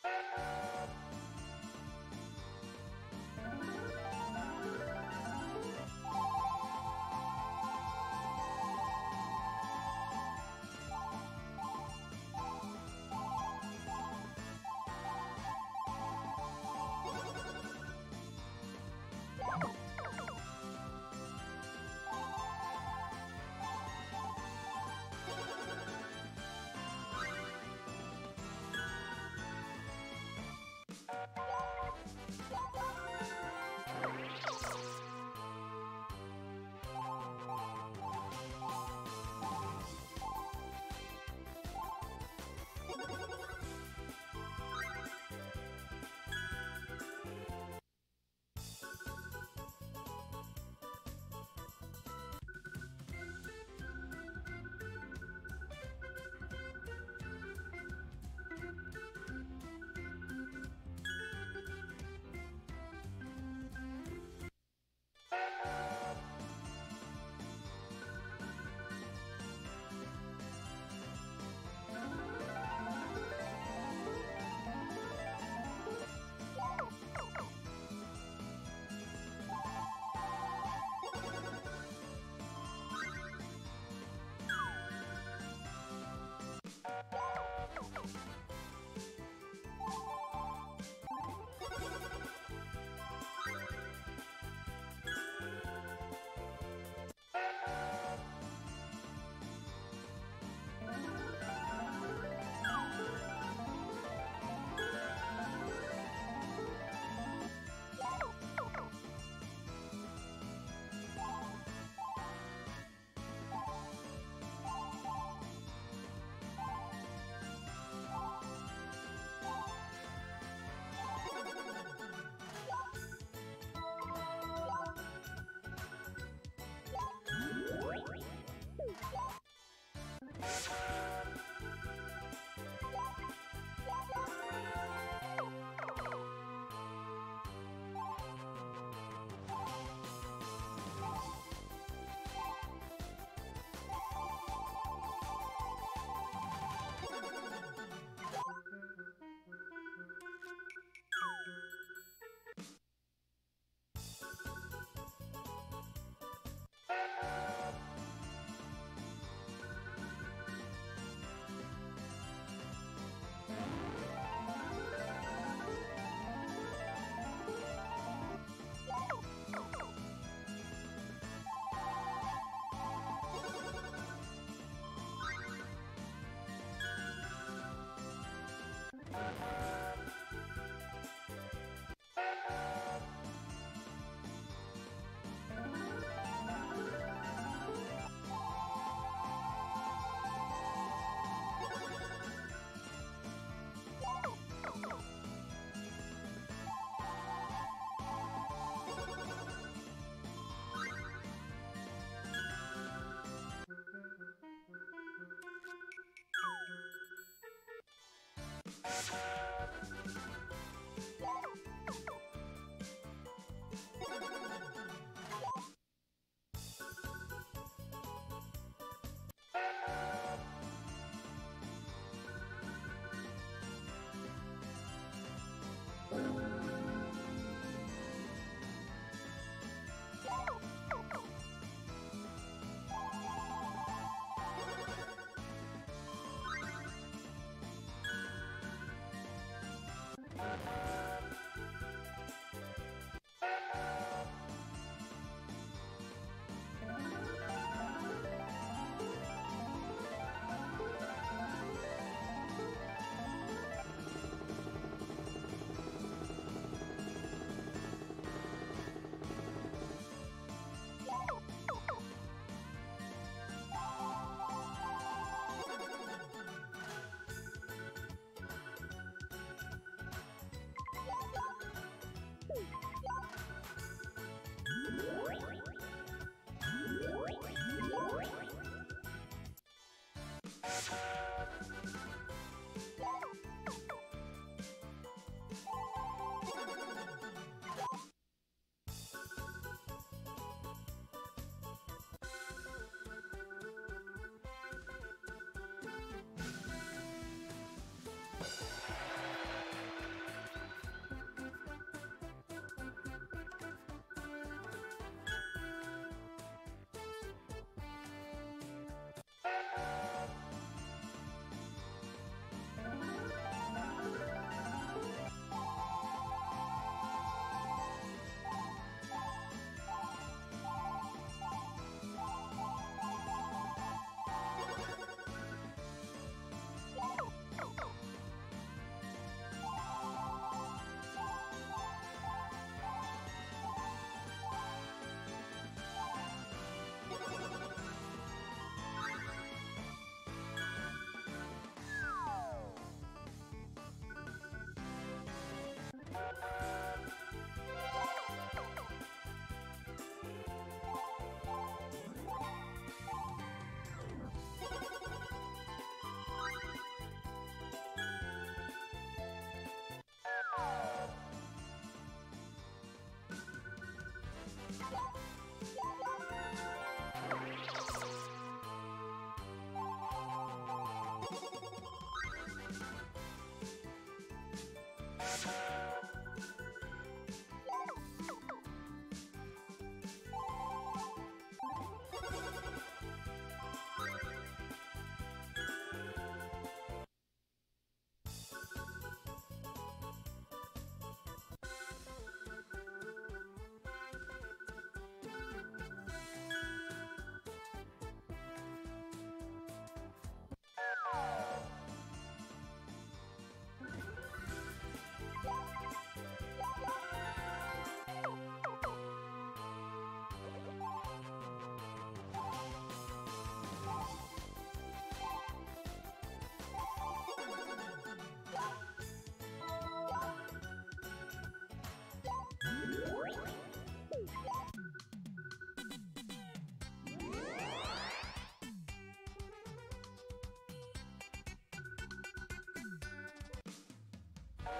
Speaker 1: Thank you.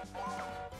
Speaker 1: Thank you.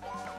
Speaker 1: Bye.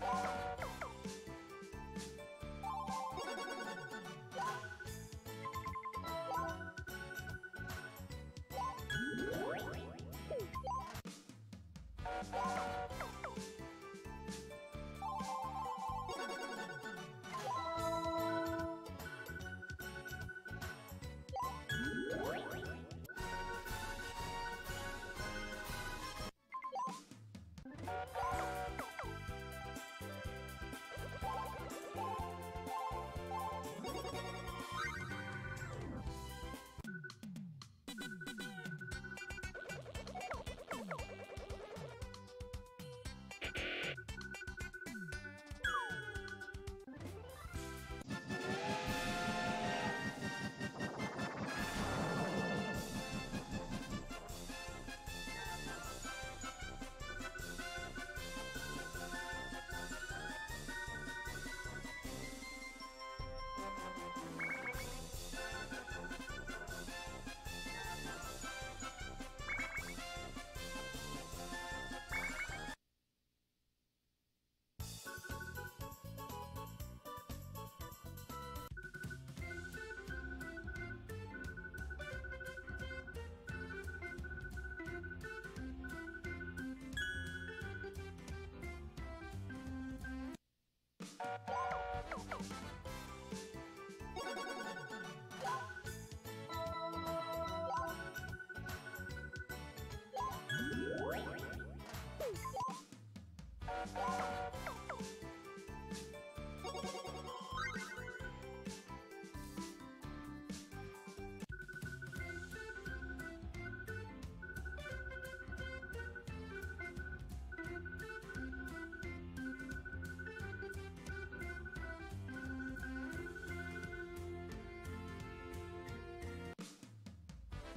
Speaker 1: Thank you.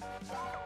Speaker 1: Oh!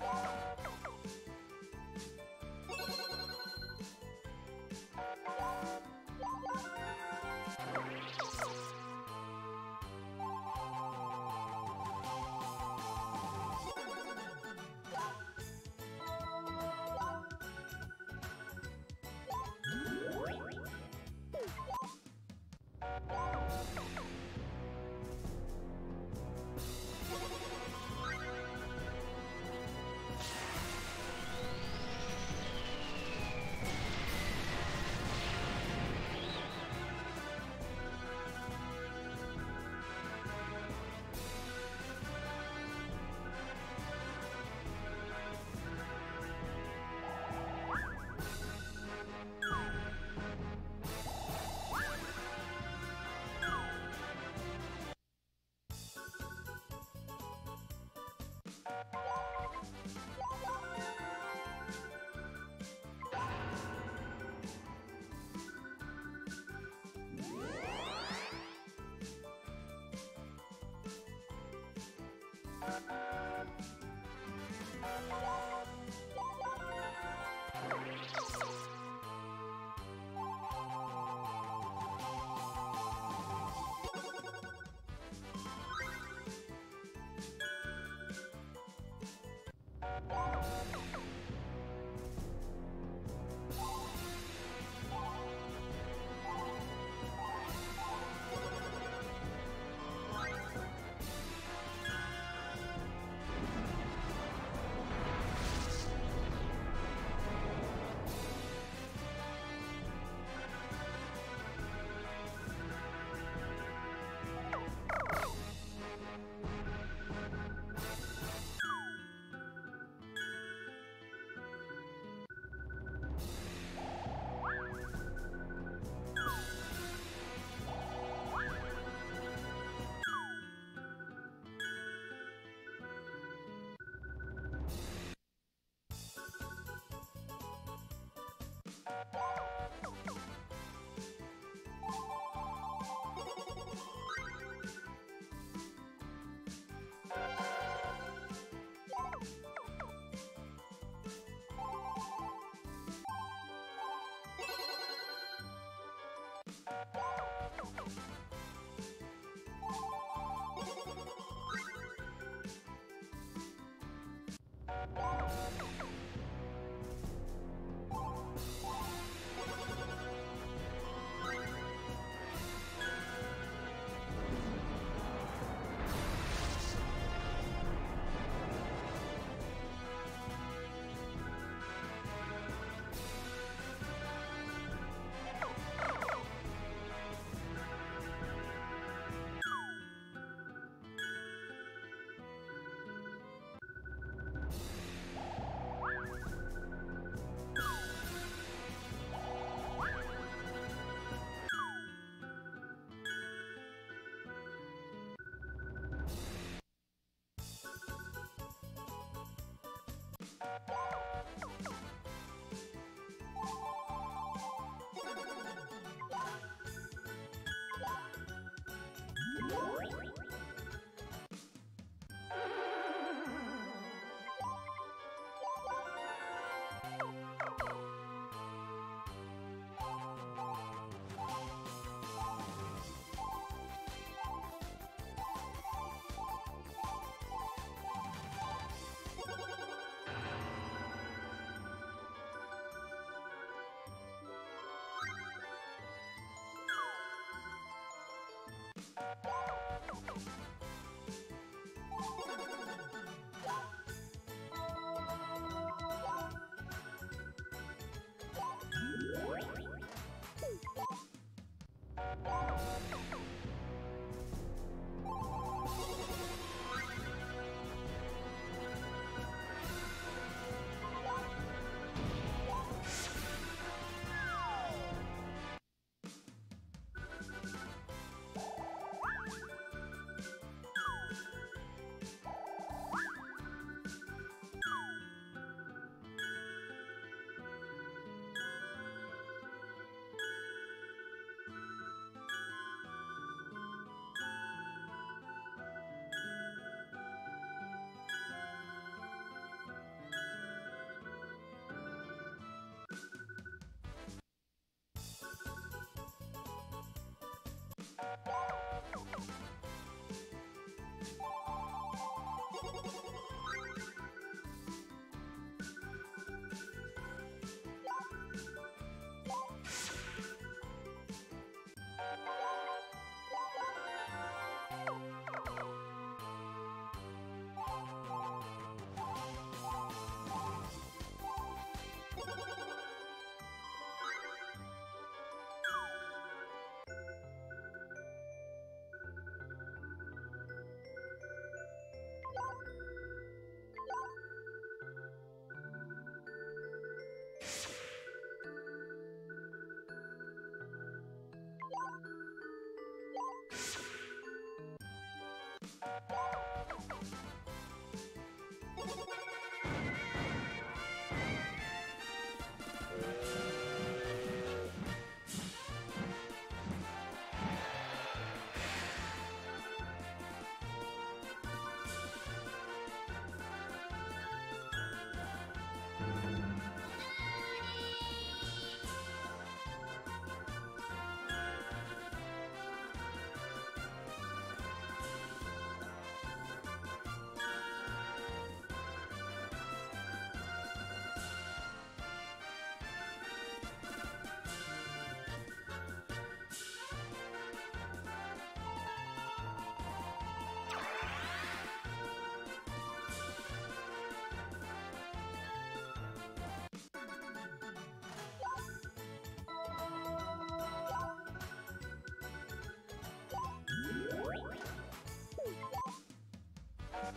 Speaker 1: Whoa! Oh! Woo!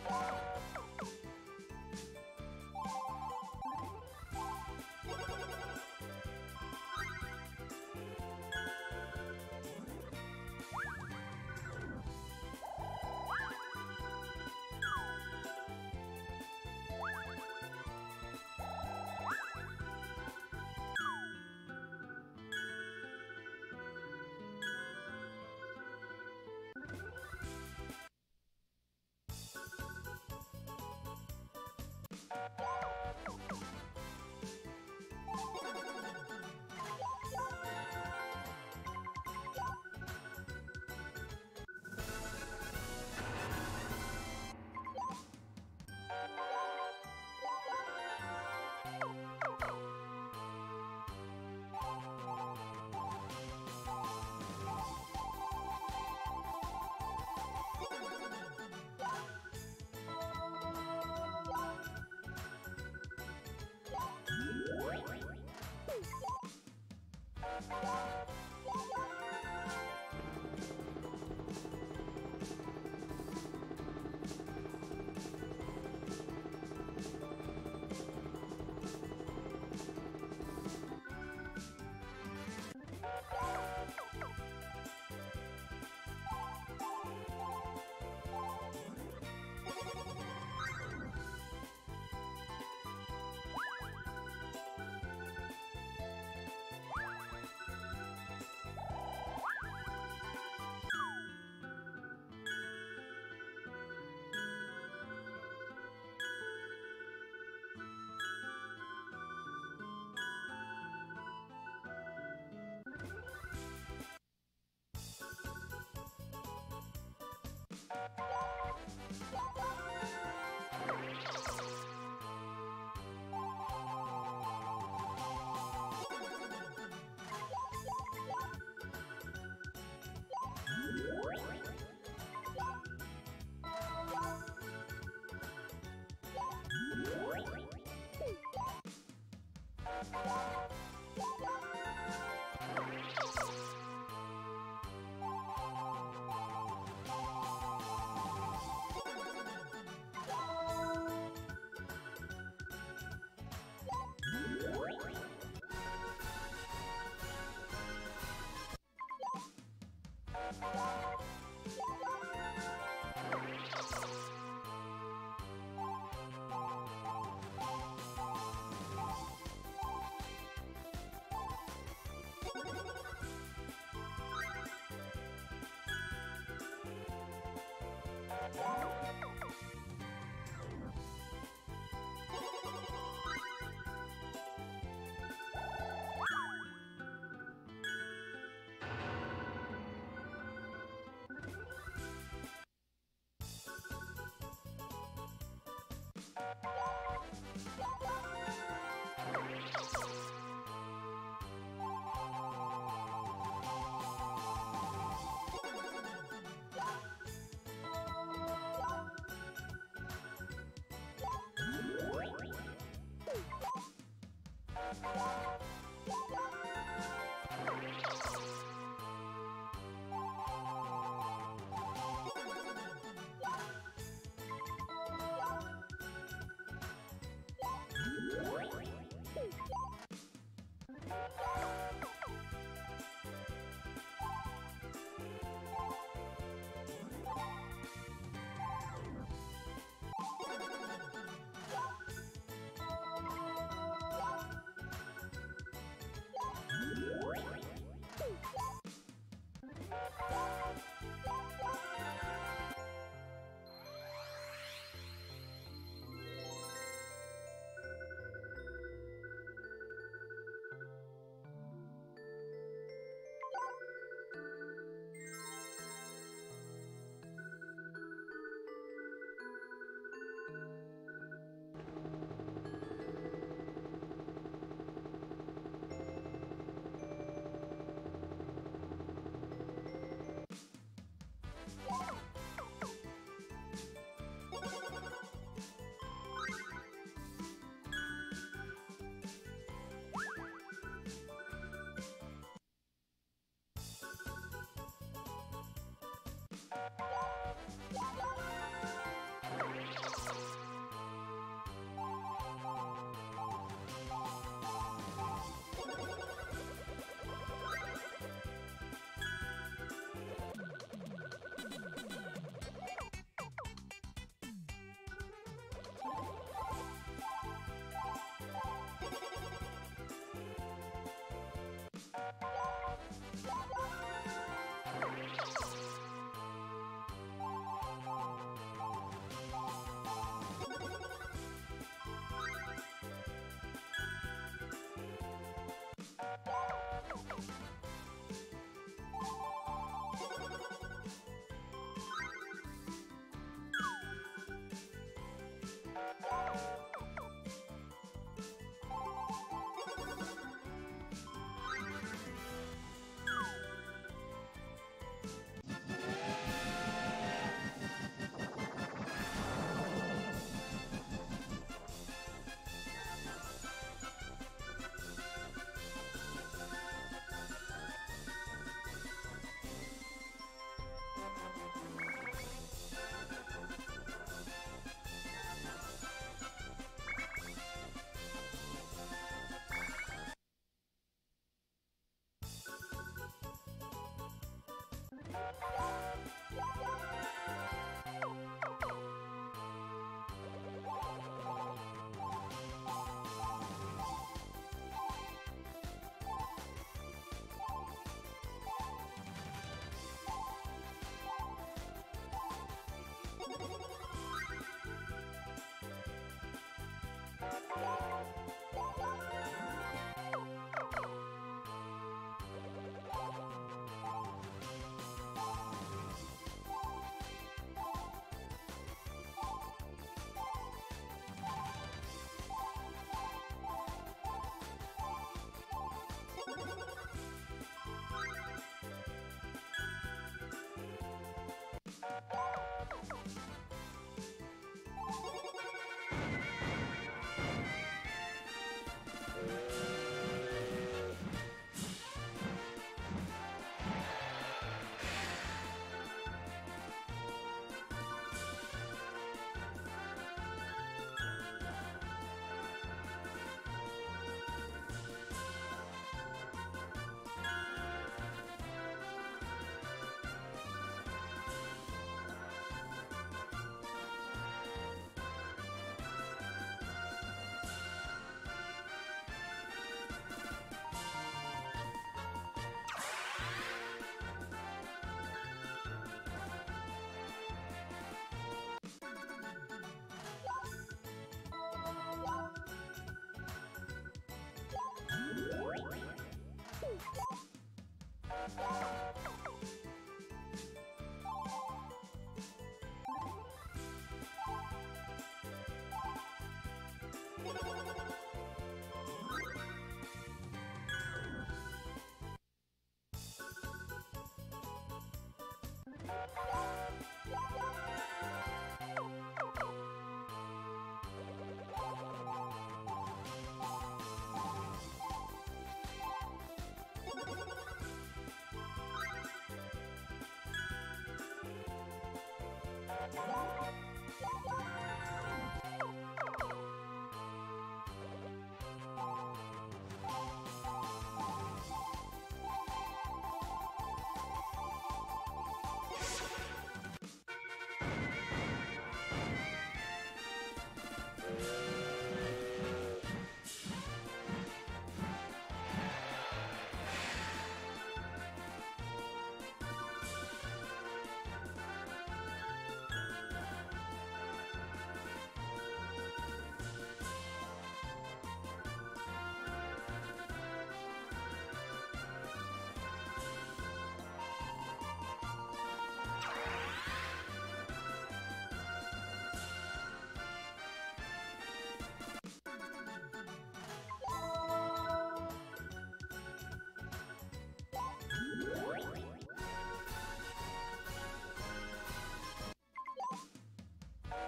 Speaker 1: Bye. Bye. Bye. Thank you. Música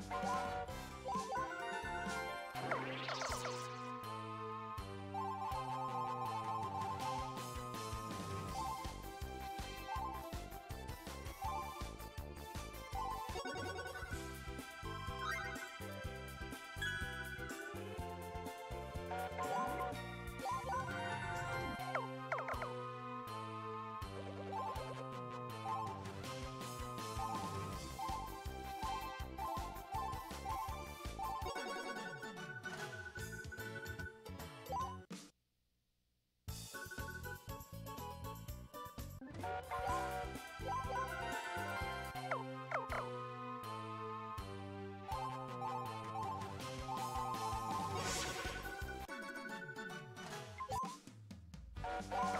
Speaker 1: Thank you. Bye.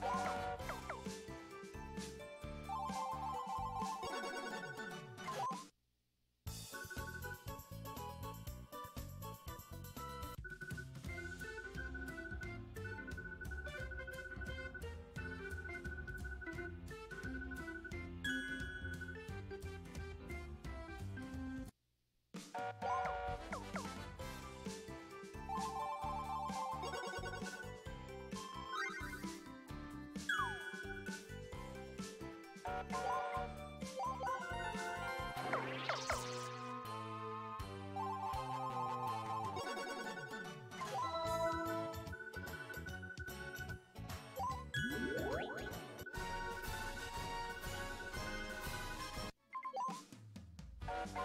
Speaker 2: Woo! you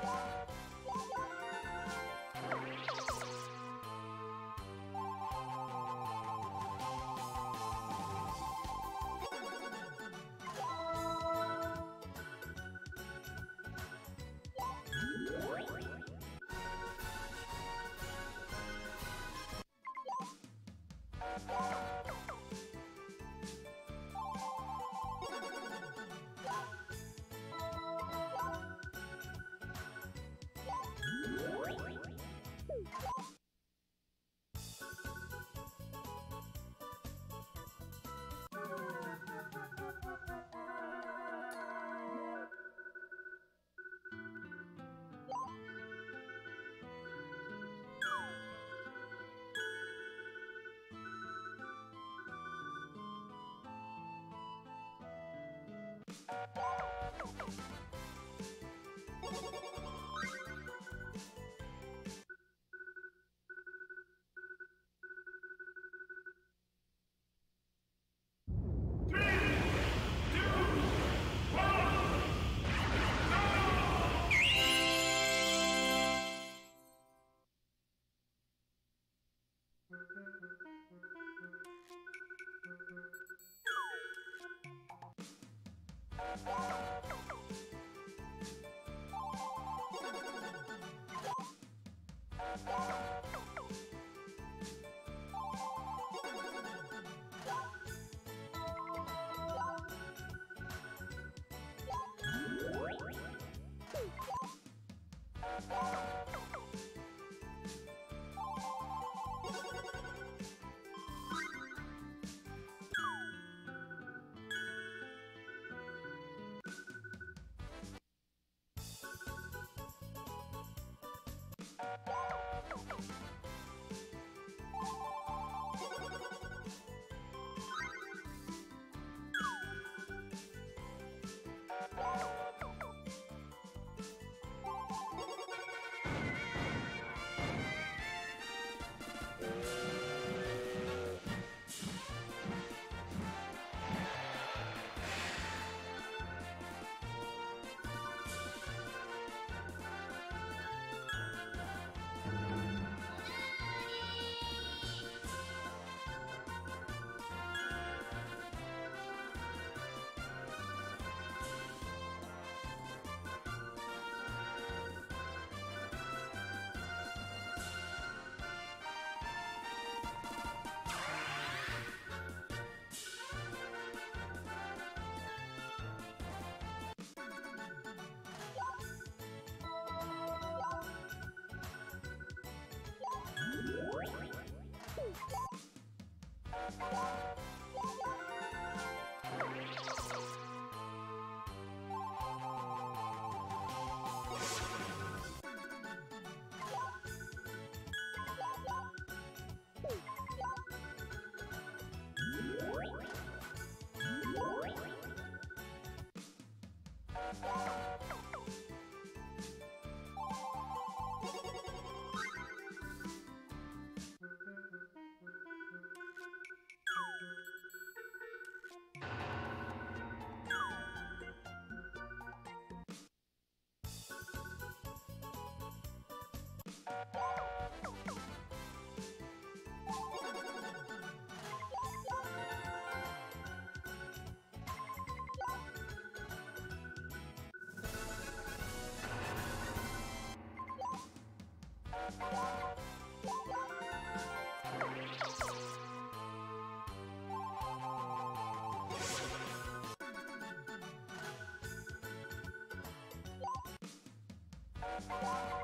Speaker 1: Bye. Thank you.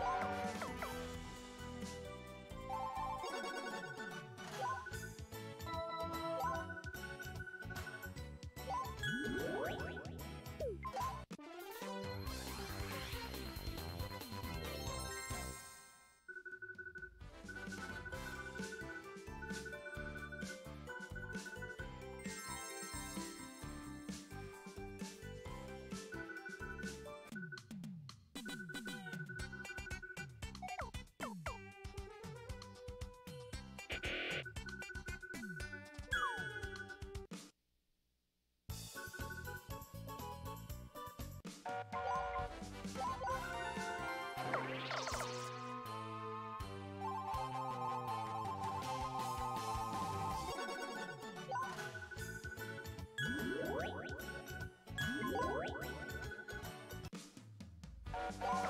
Speaker 1: Oh, Bye.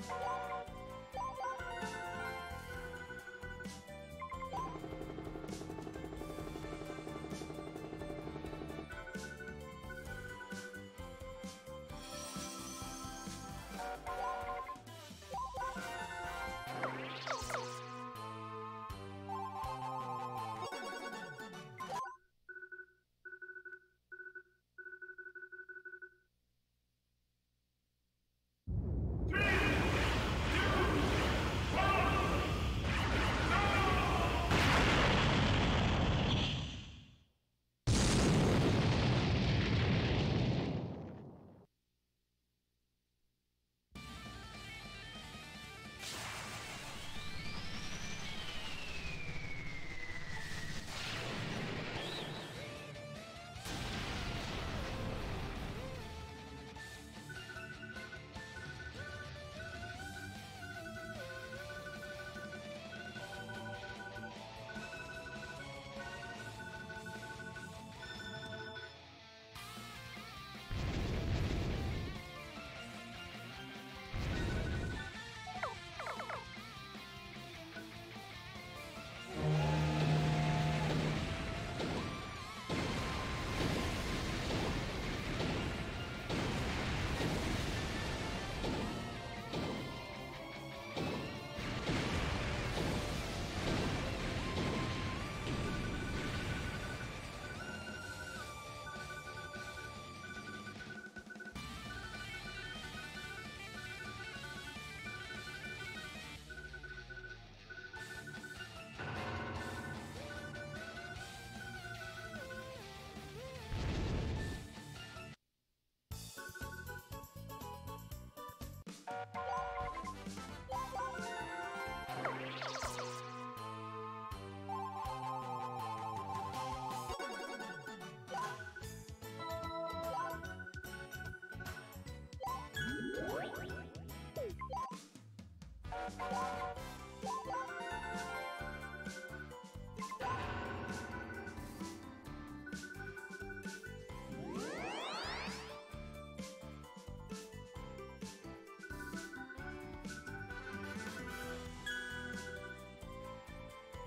Speaker 1: Thank you.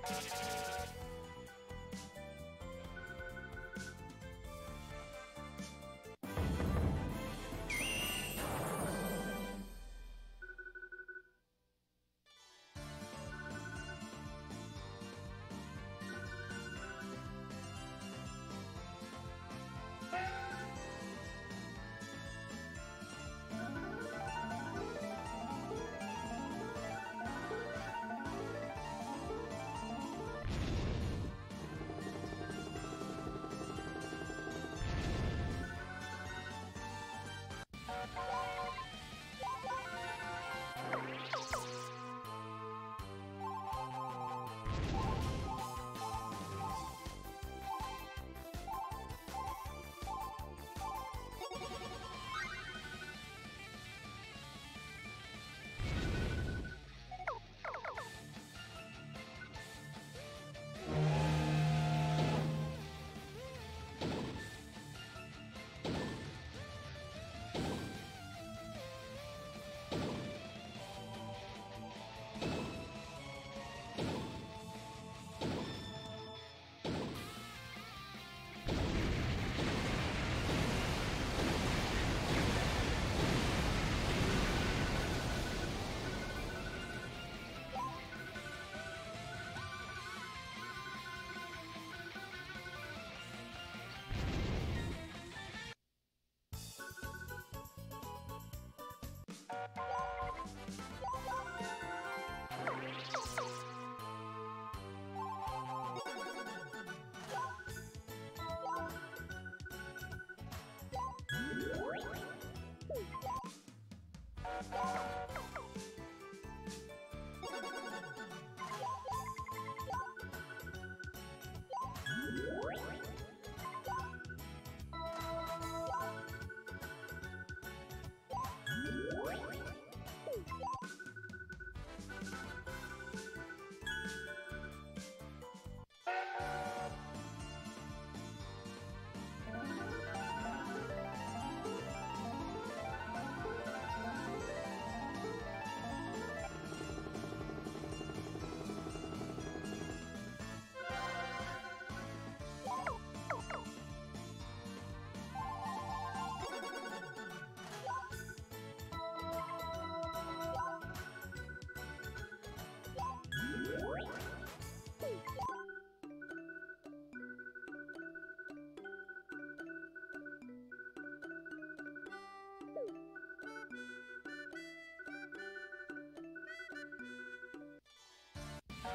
Speaker 1: Let's go. Bye.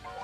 Speaker 1: Thank you.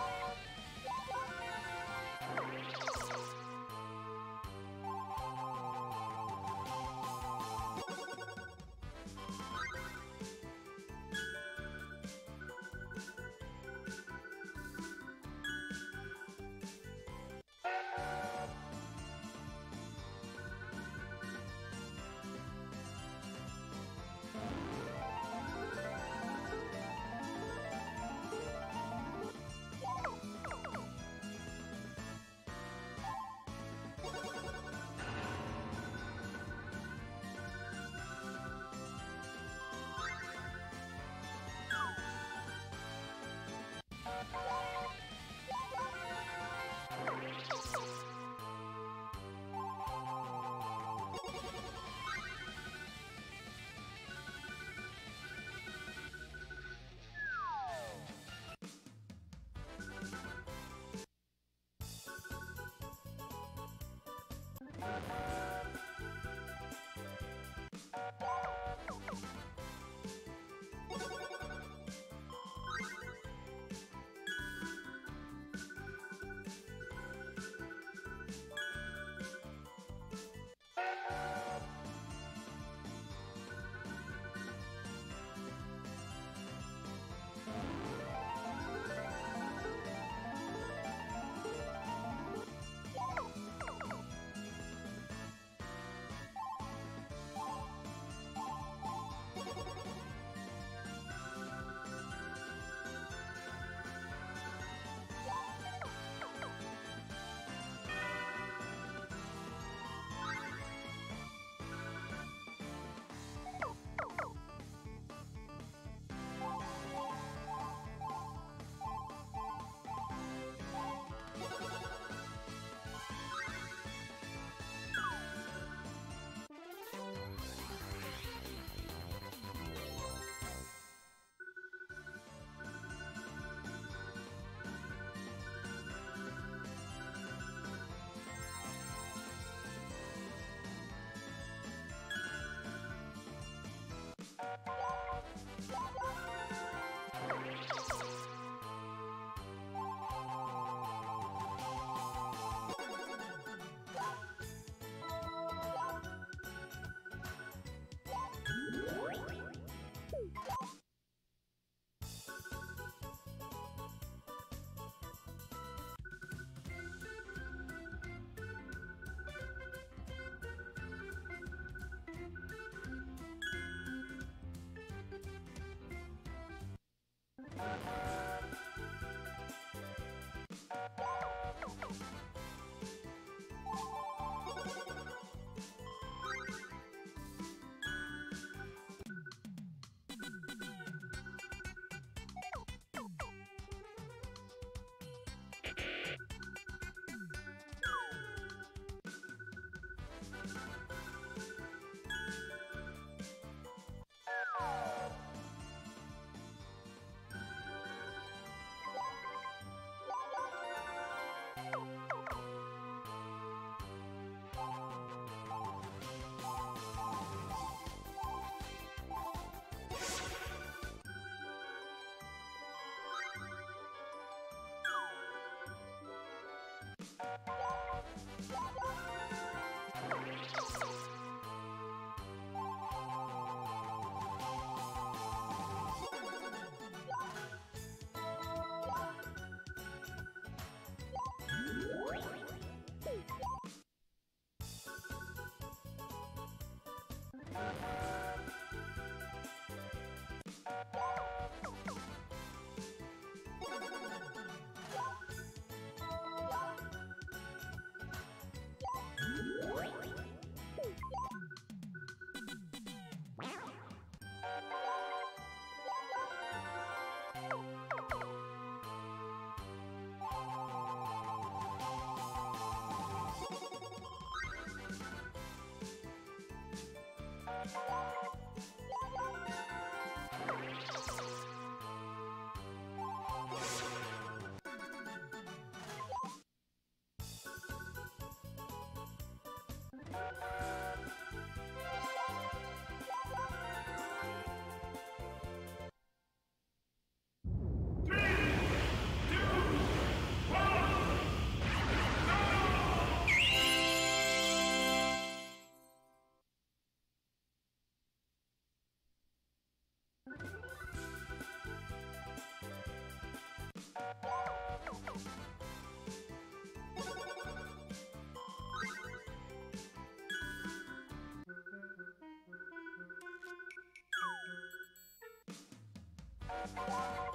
Speaker 1: Música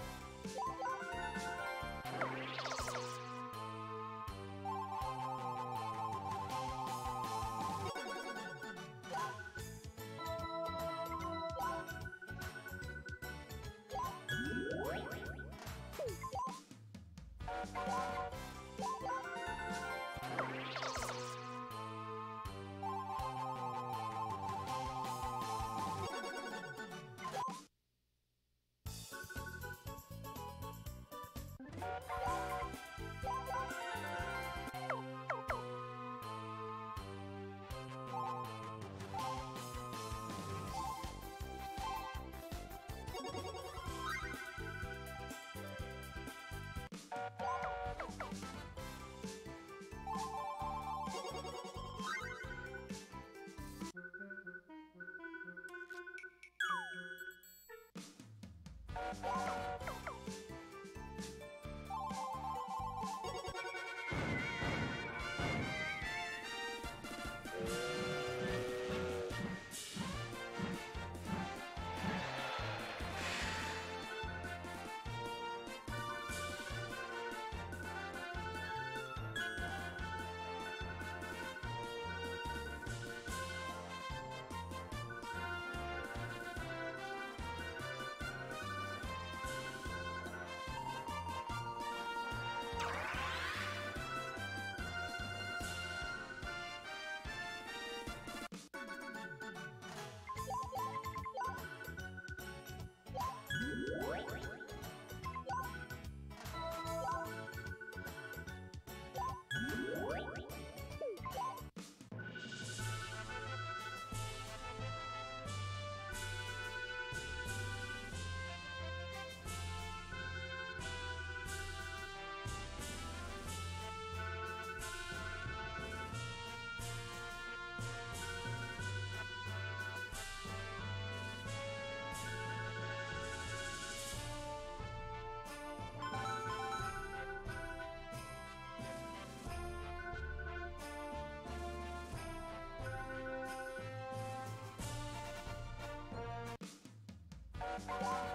Speaker 1: Bye. Bye. Thank you.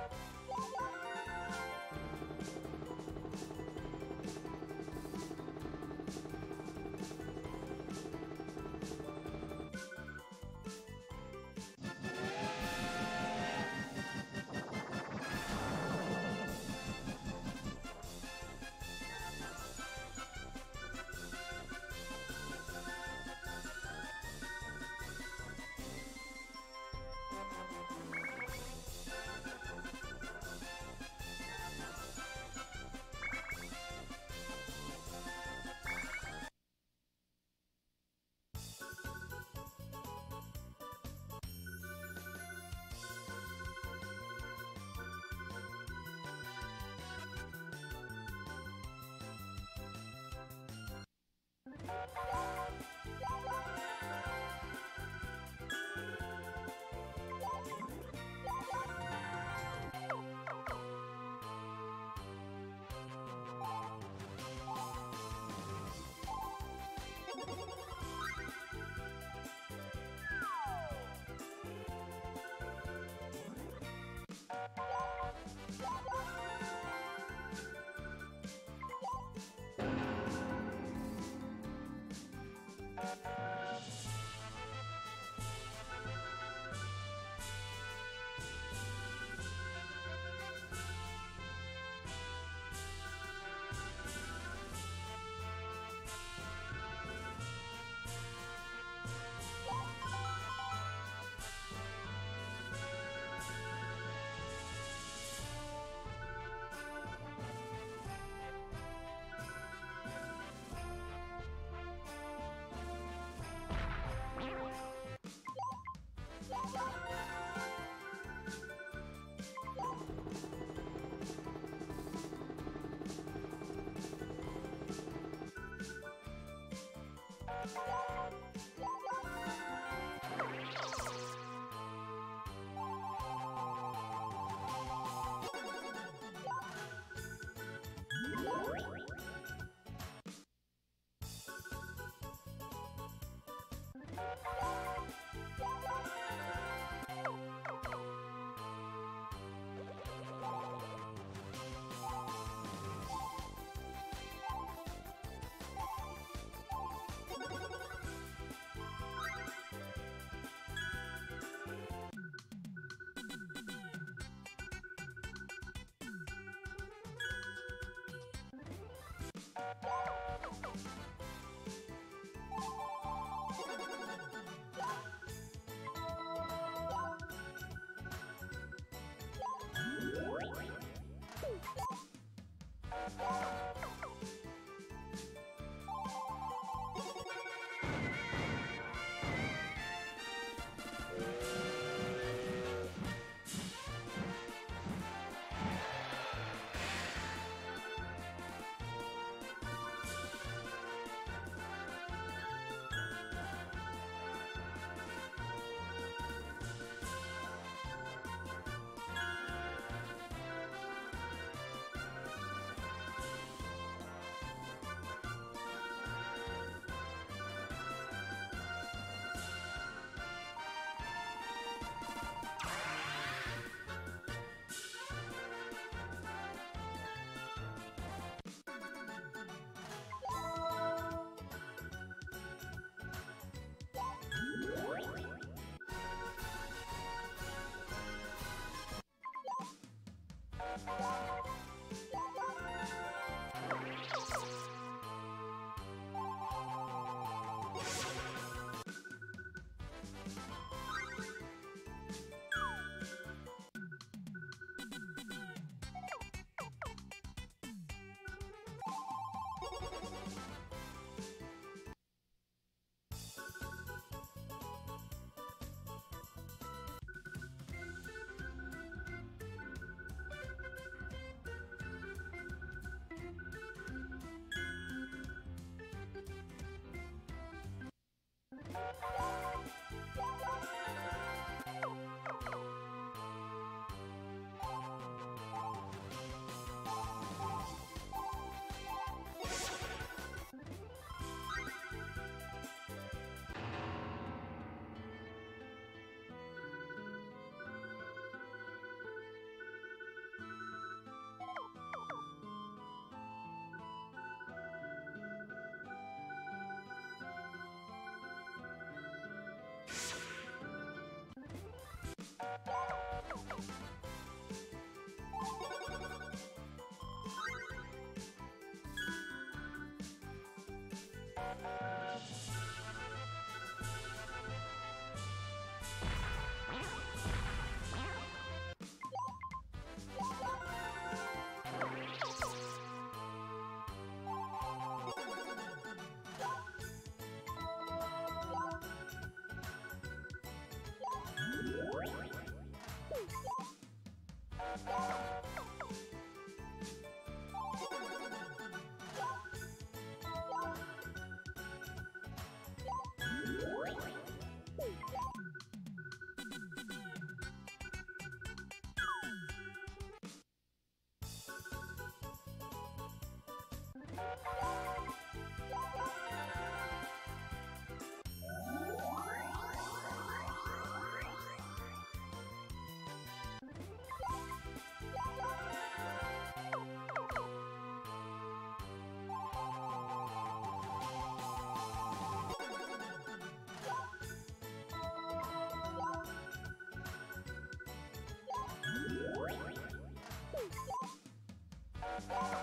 Speaker 4: Thank you.
Speaker 2: Thank you.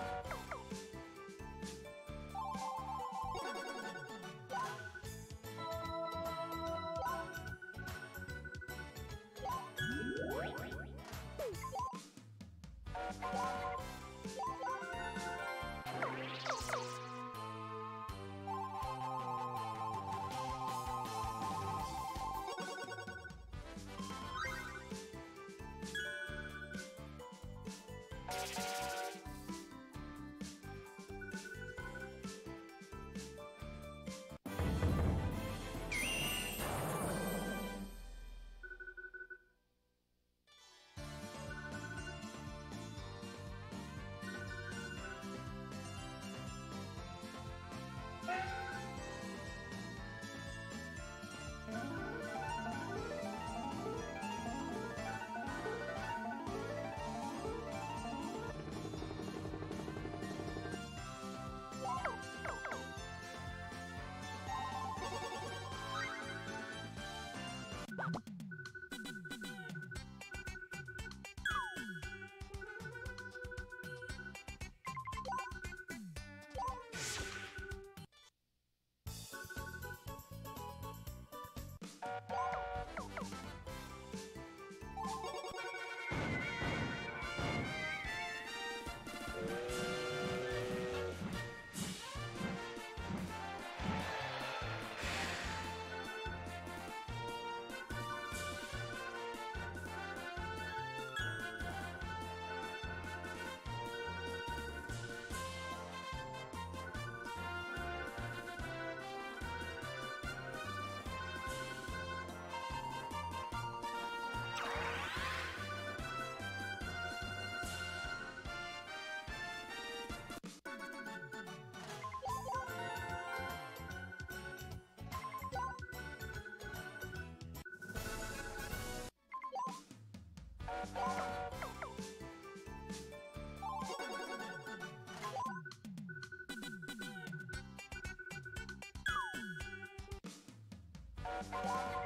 Speaker 1: Bye.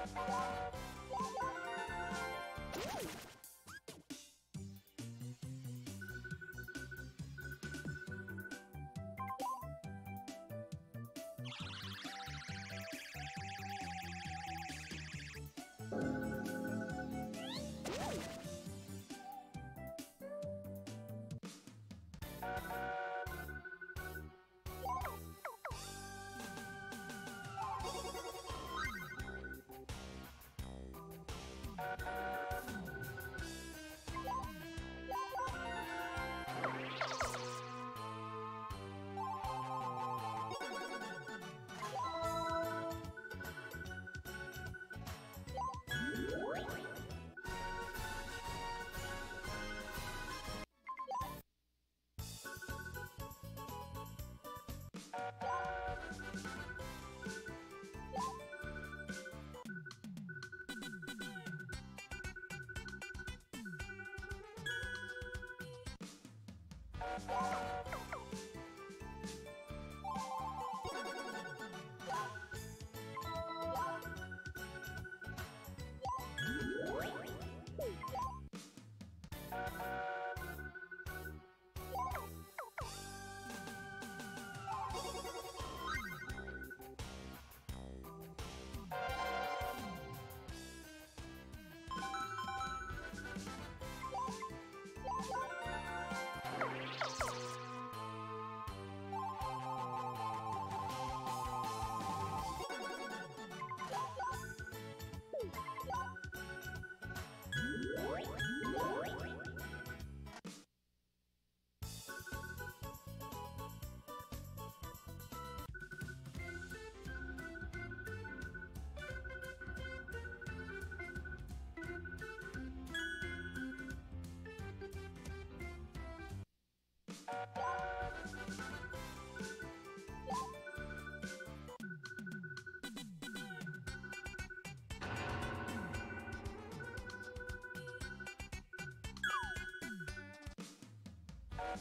Speaker 1: Música Thank you.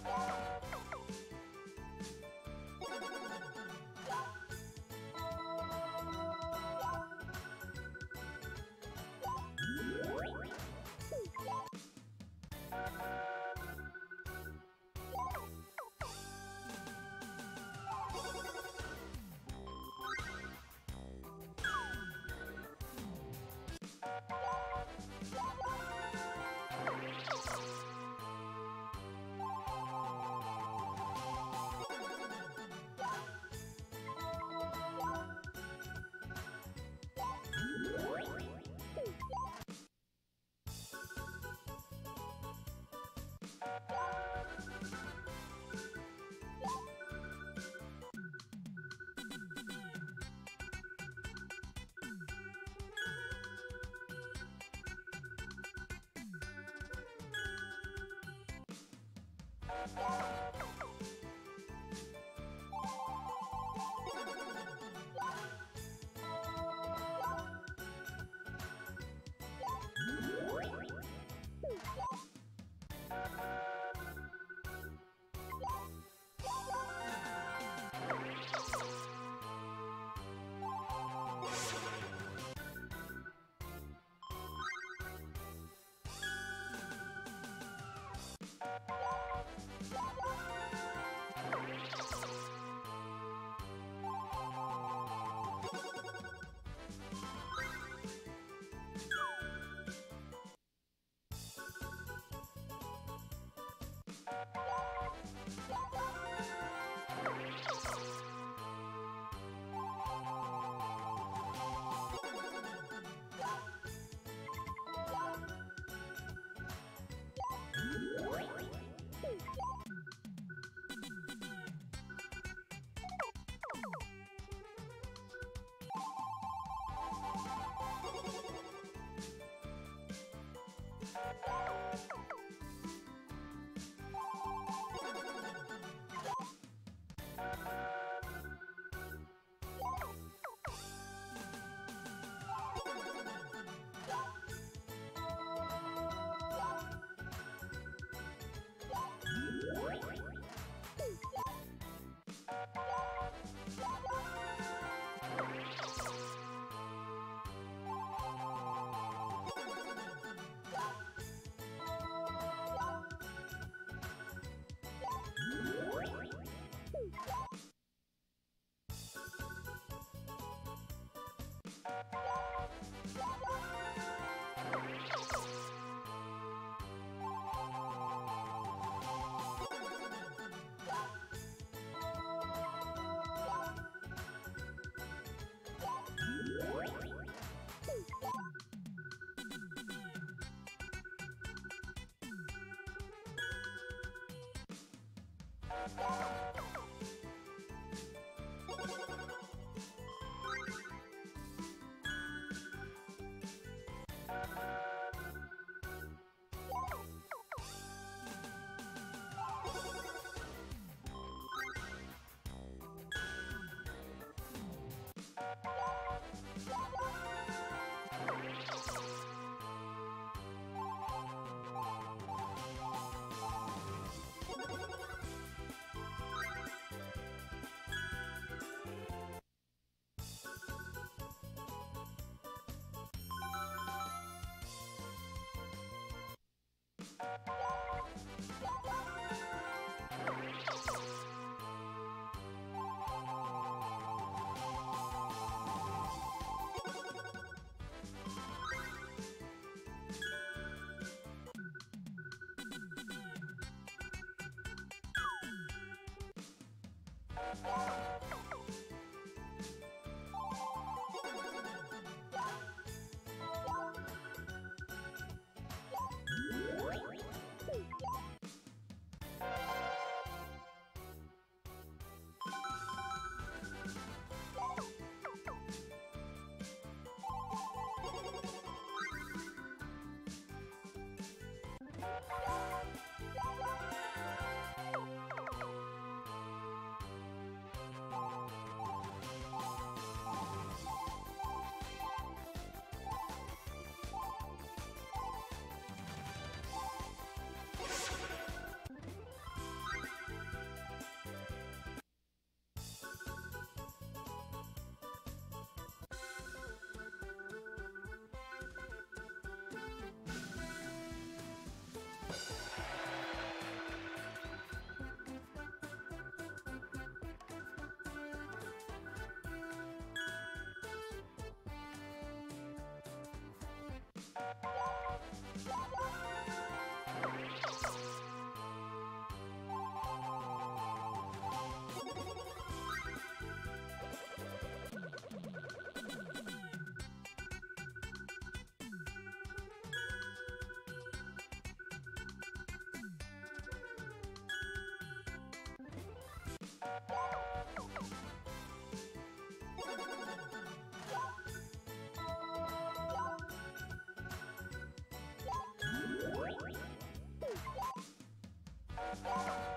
Speaker 1: Wow. Música Oh, Bye. Thank you.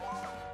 Speaker 1: Whoa!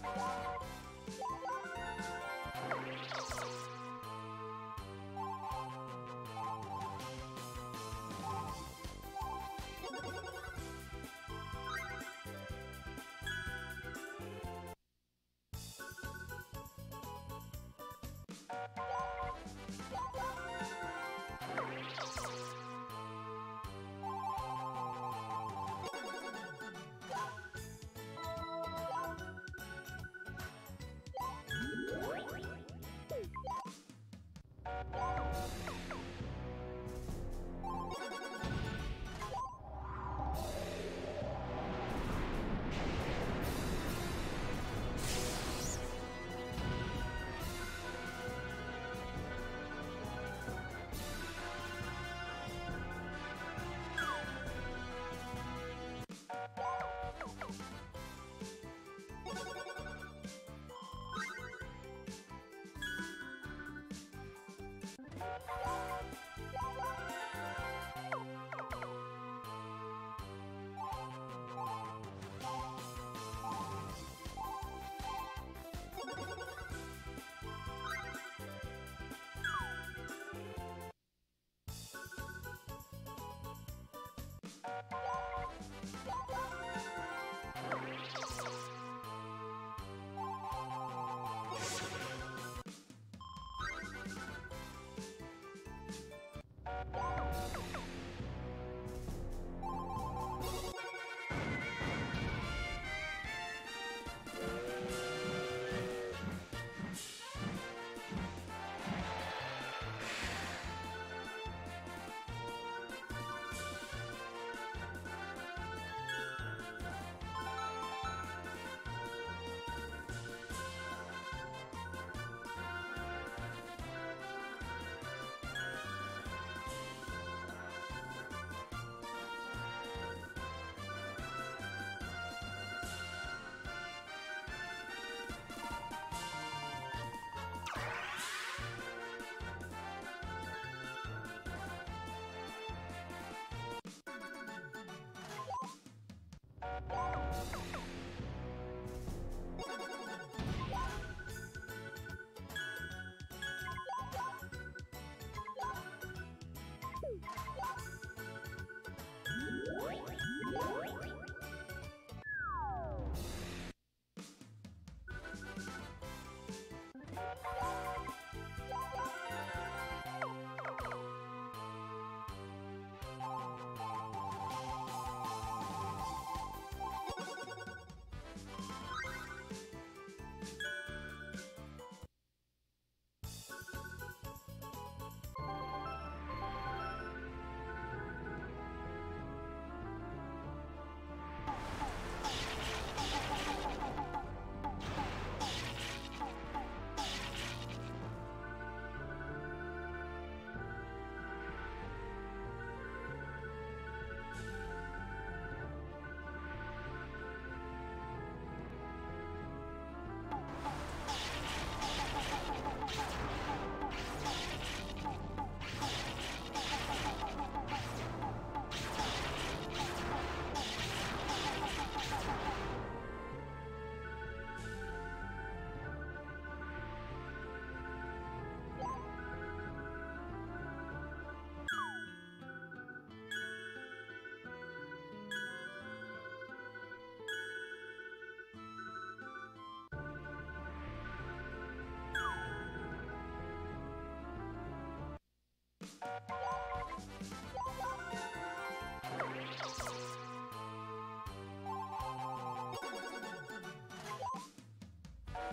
Speaker 1: Bye. Bye. Thank you.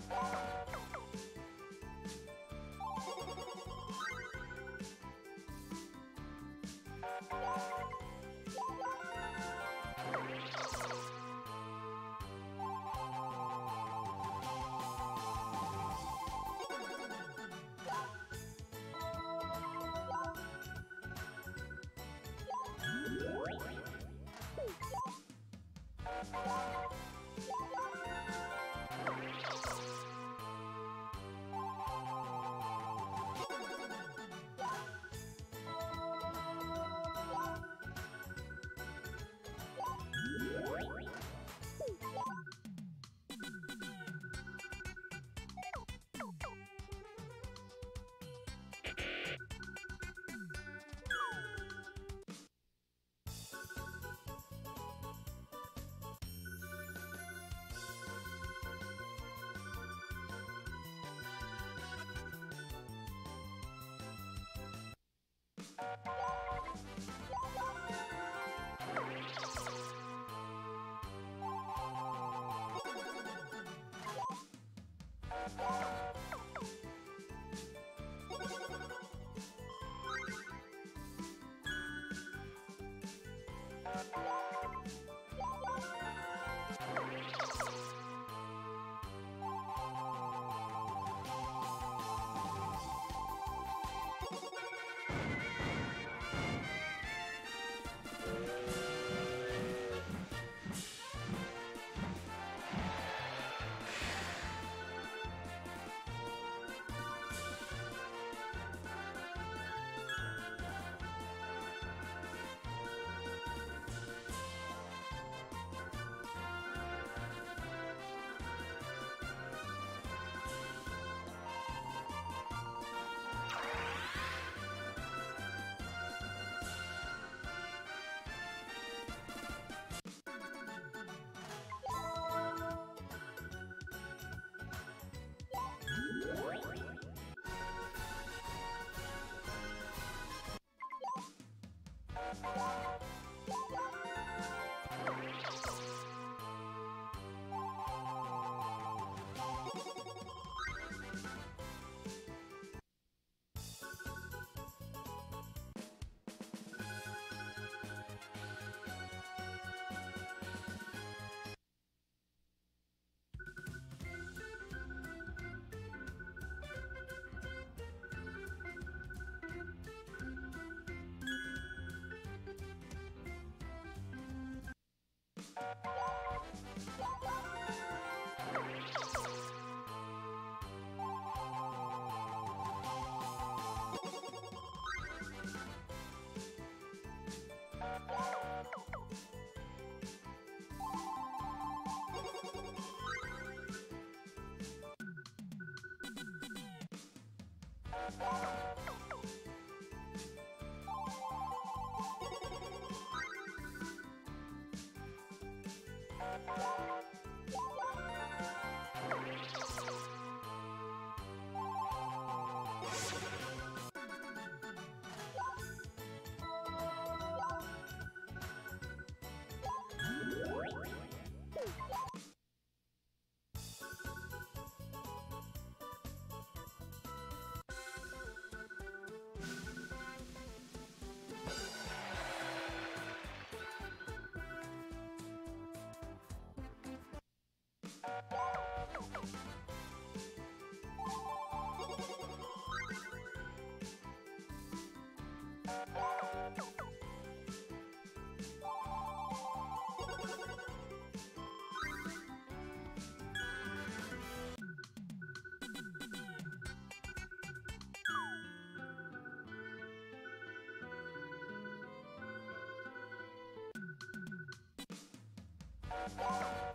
Speaker 4: Bye. Bye.
Speaker 1: Bye. you Bye.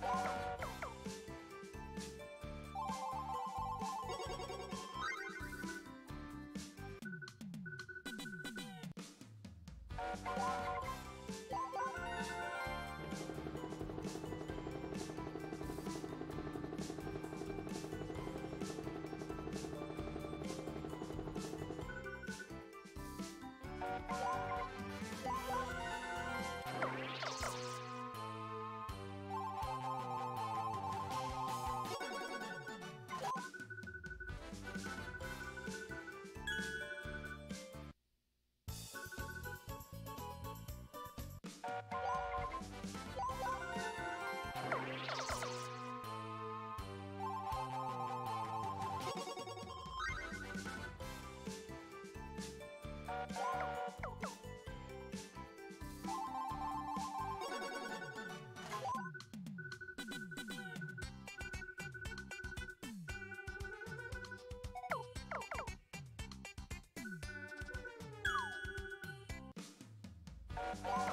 Speaker 1: Bye. Bye.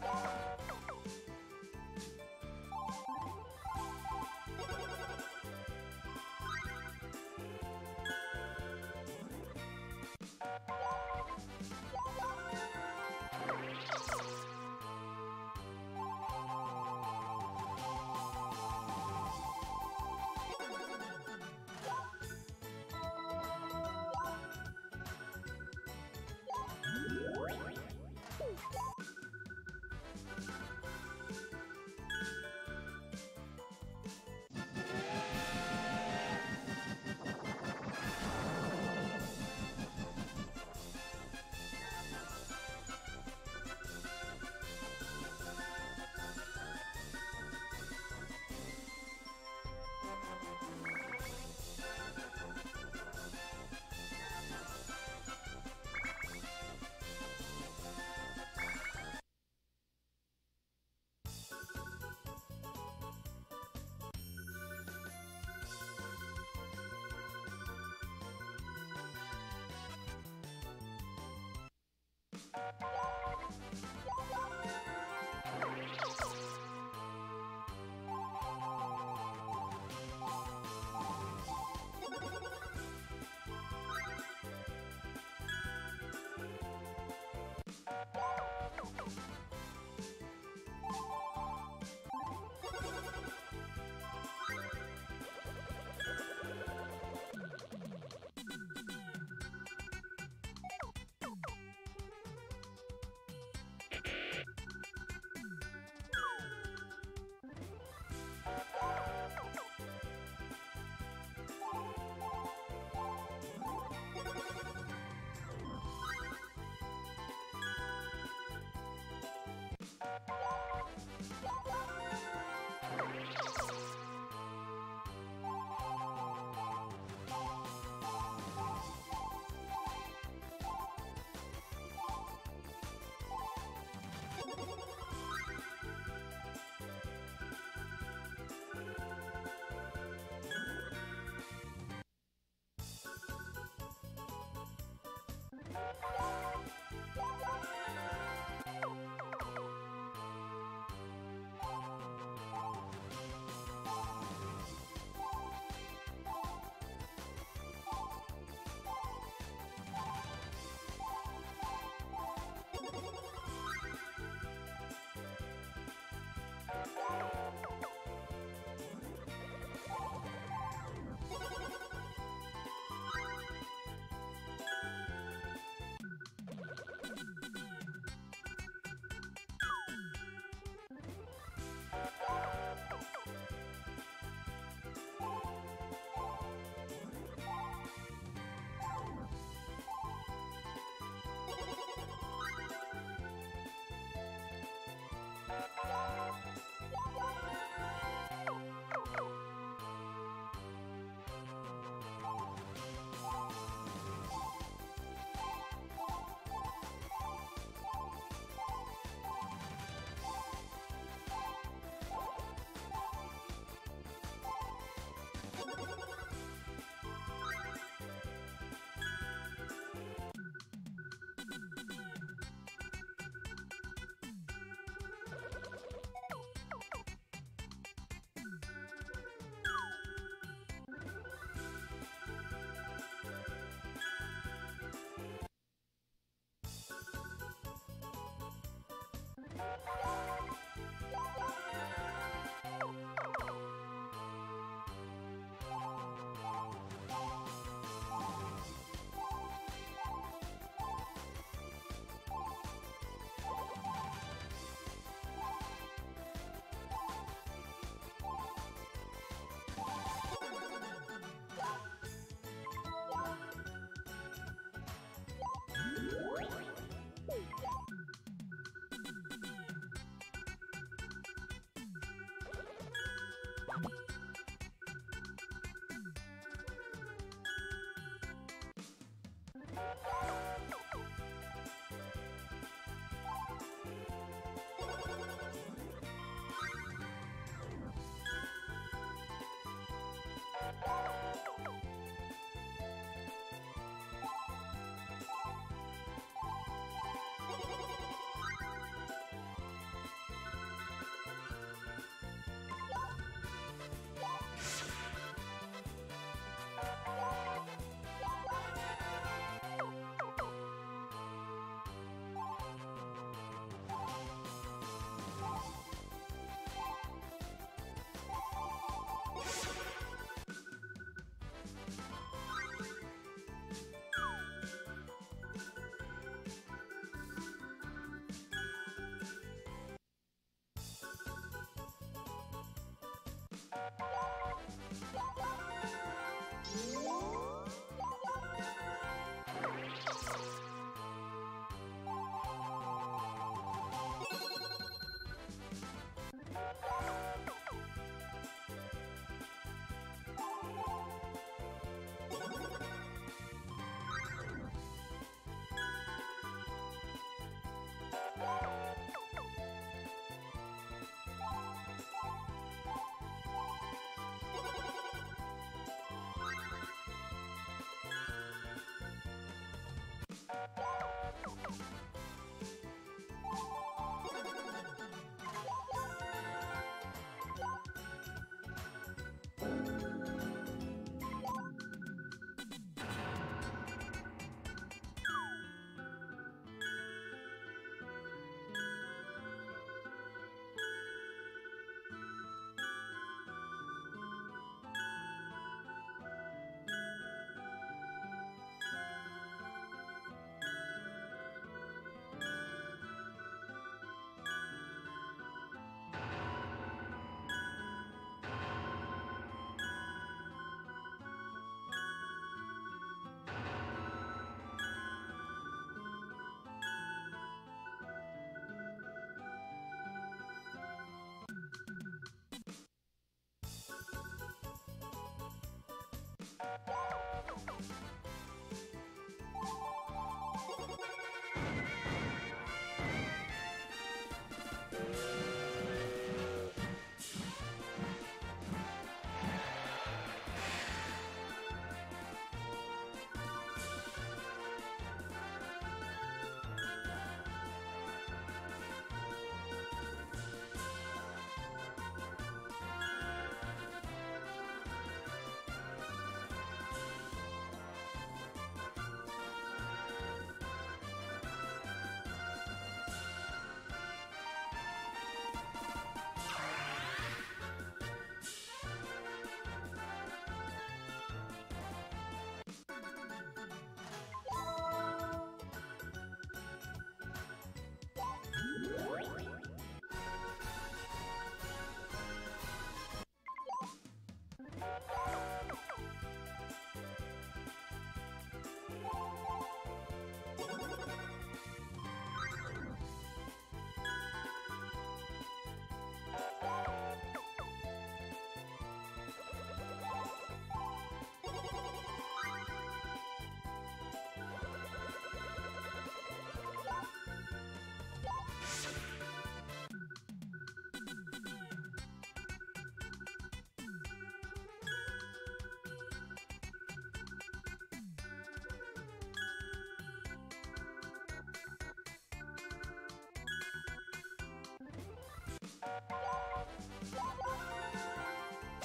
Speaker 1: Bye. Bye.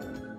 Speaker 1: Thank you.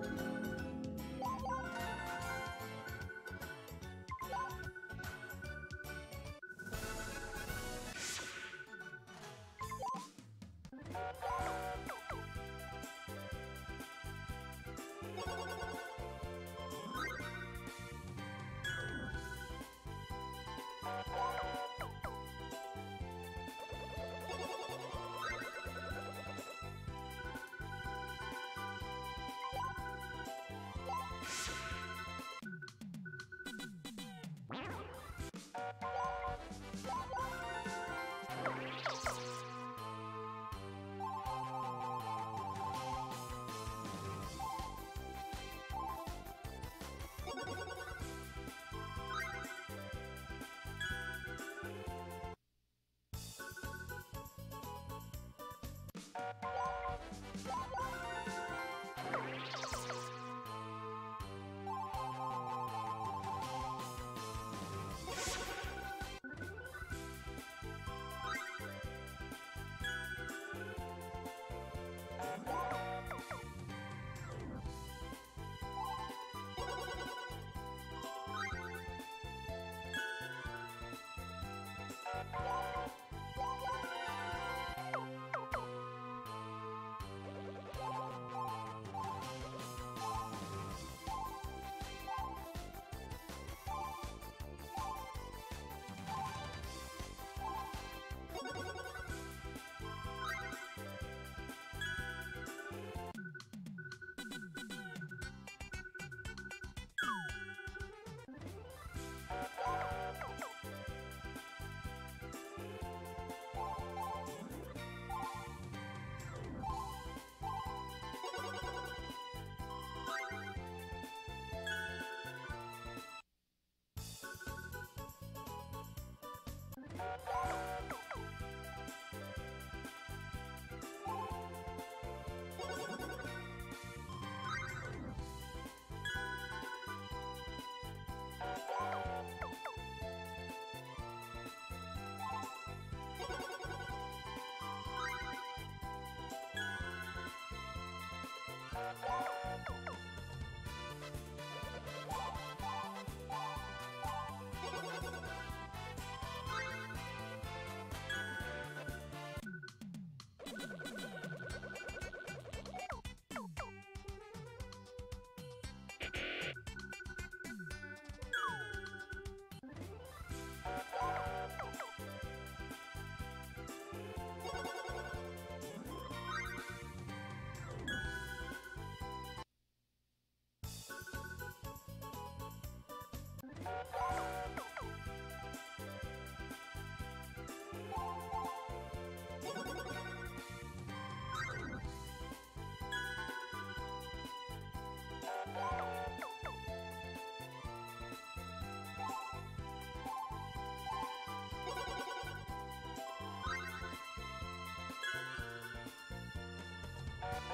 Speaker 1: Bye.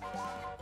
Speaker 1: Thank you.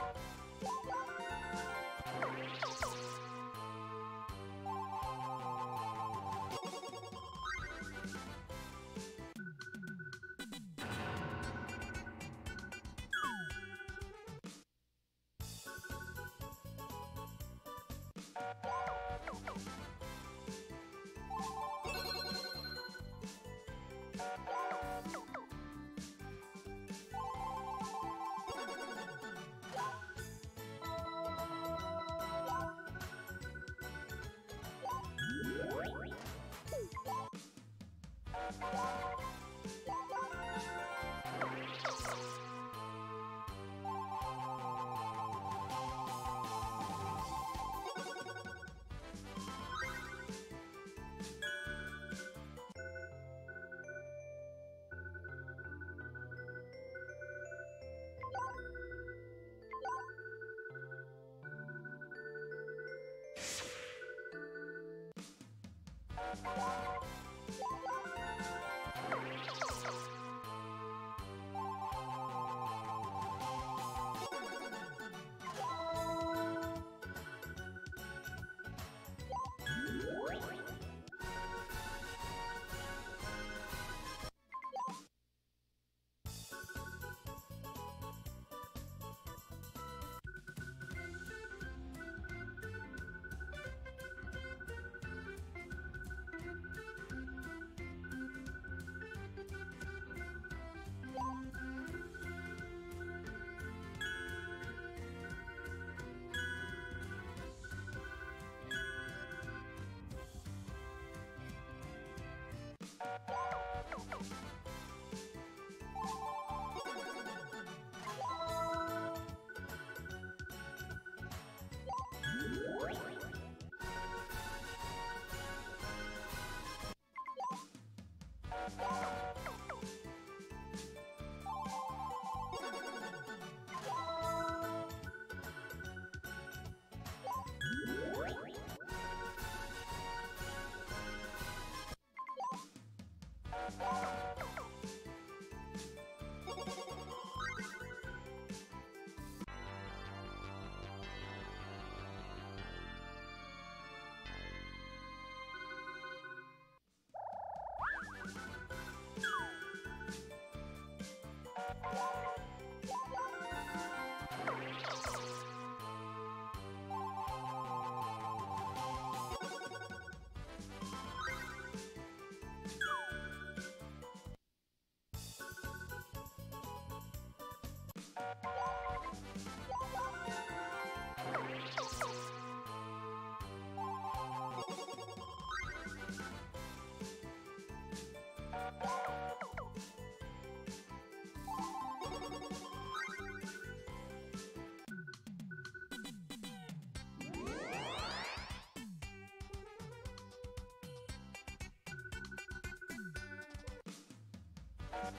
Speaker 1: Bye. Bye. you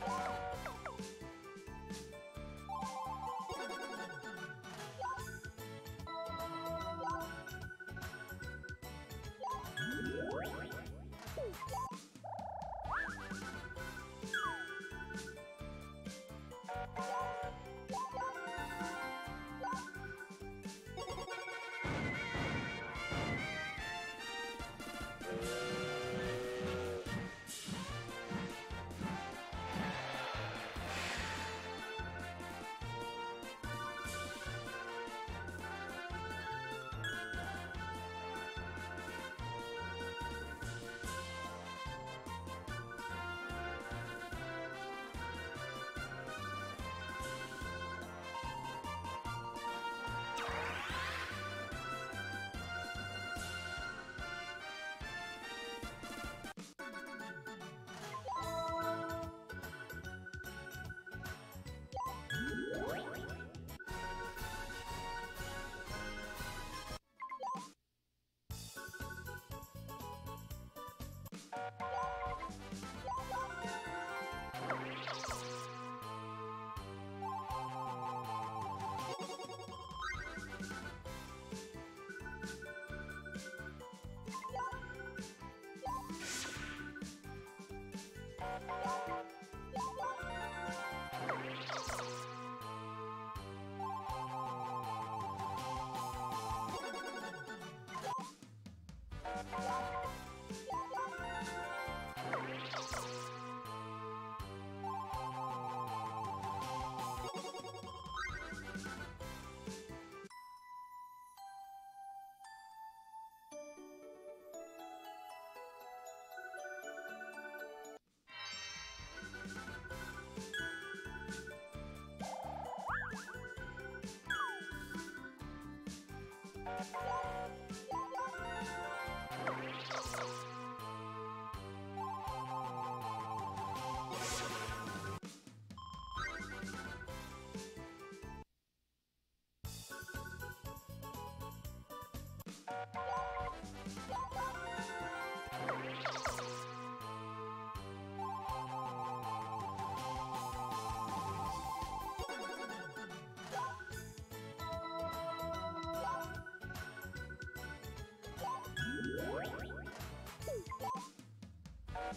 Speaker 1: Yeah.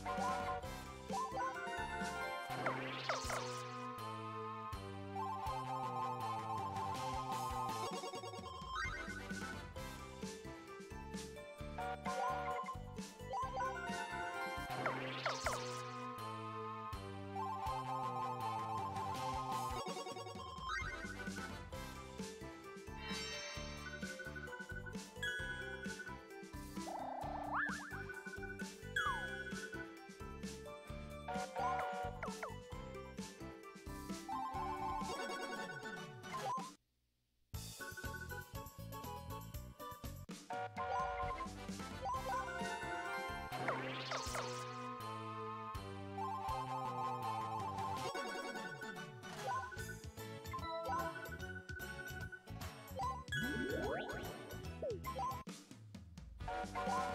Speaker 1: Thank you. Thank you.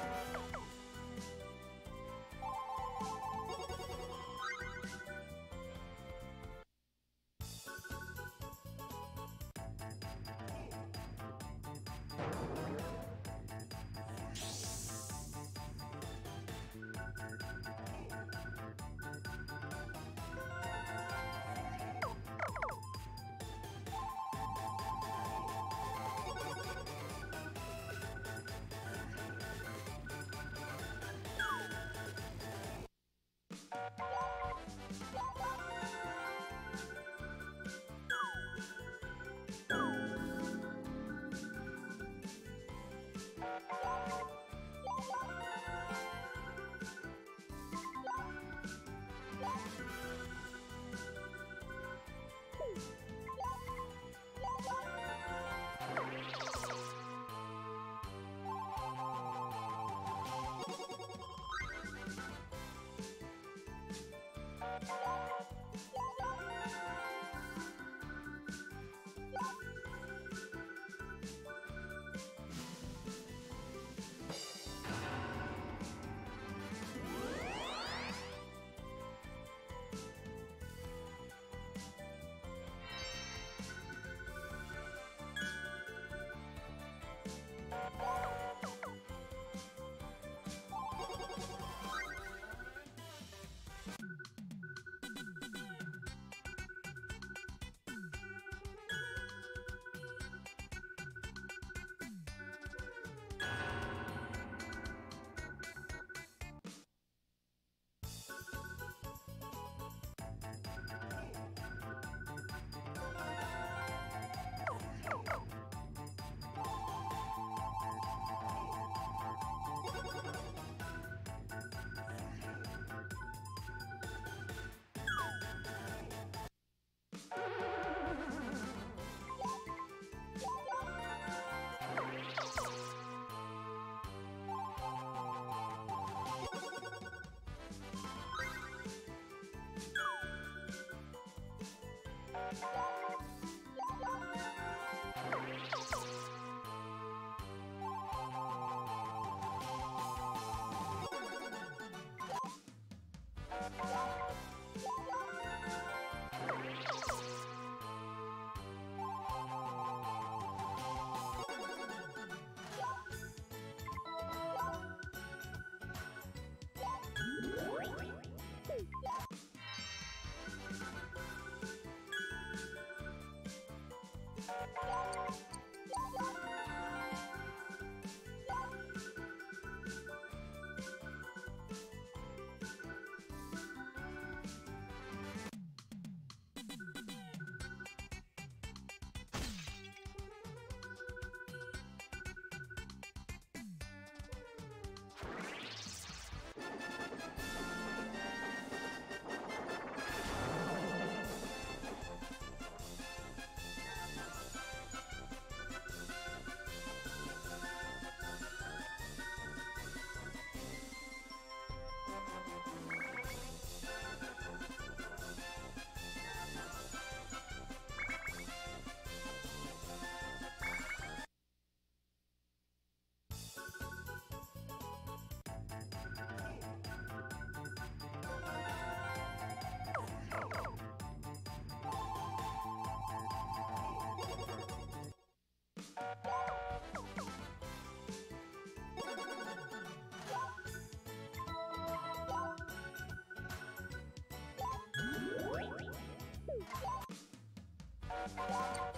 Speaker 1: Bye.
Speaker 2: Thank you.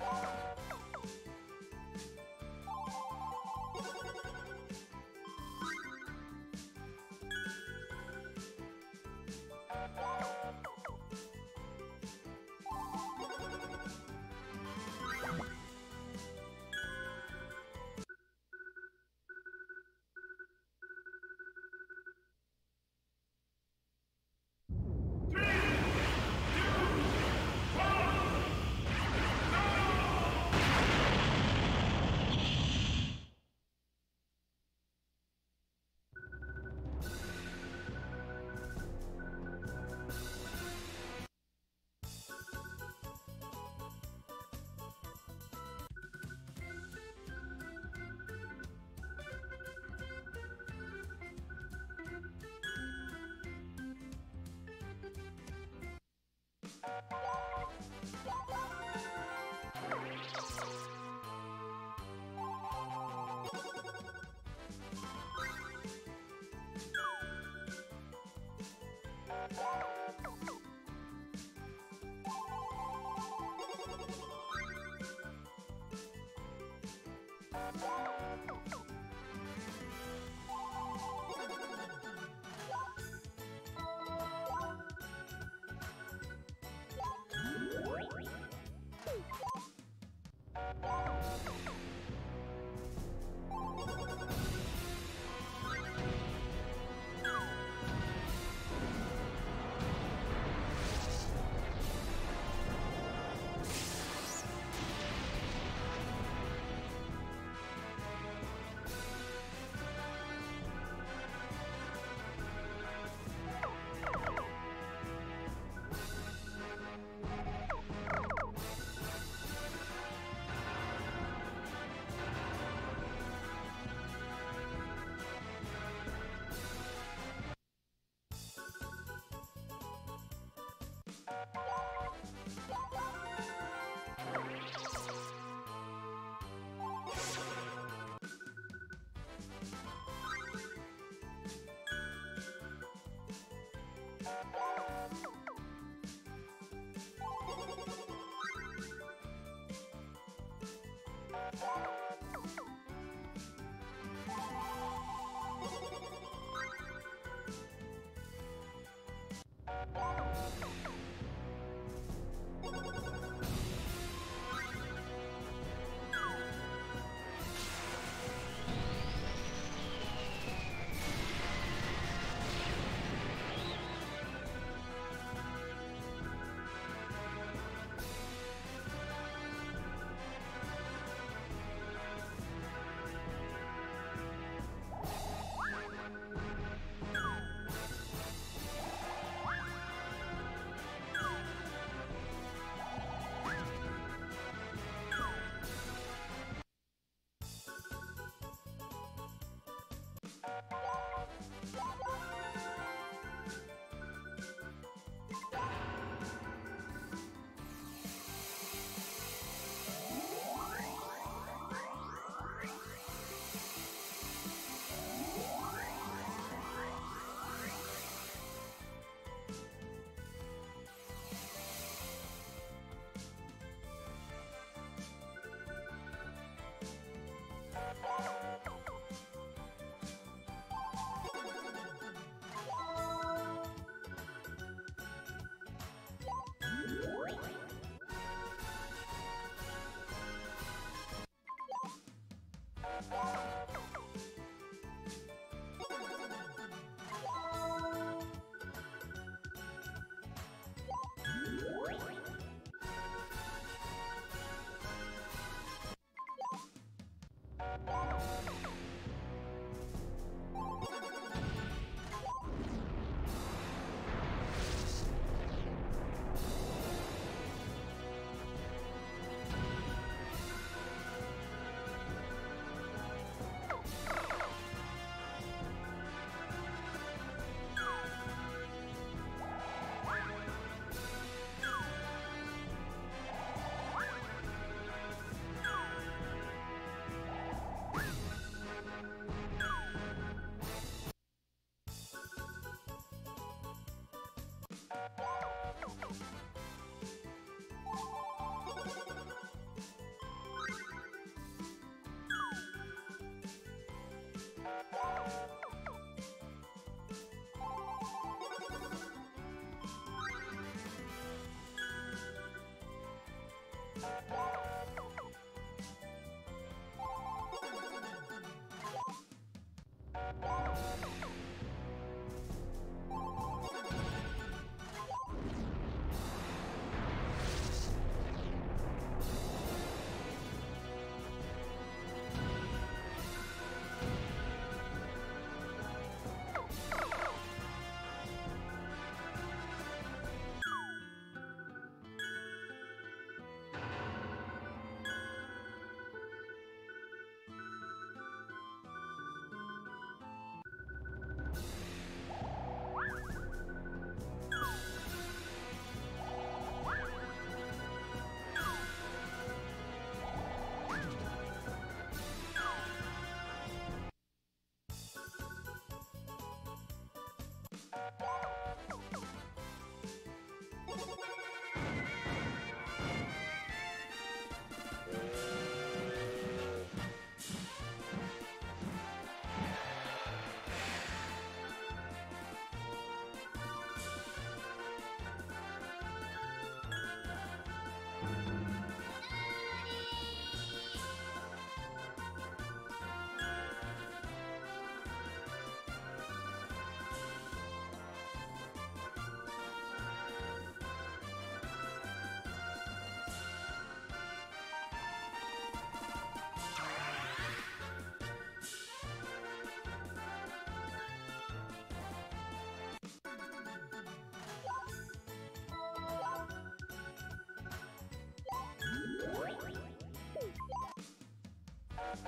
Speaker 2: Bye.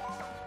Speaker 2: Bye.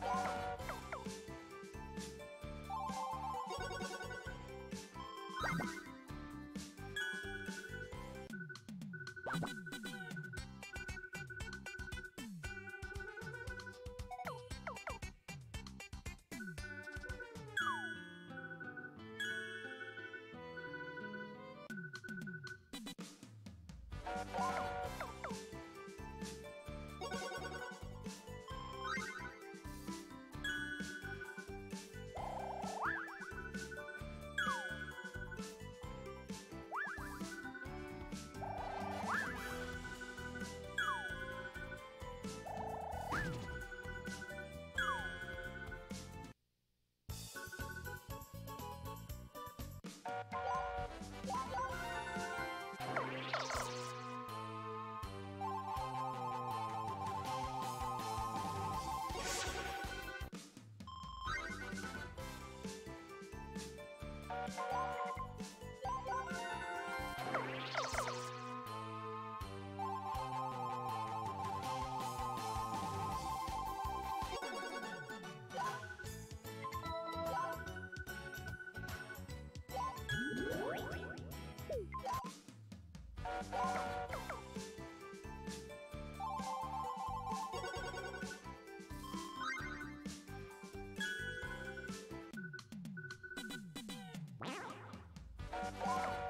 Speaker 2: Bye. Thank you. you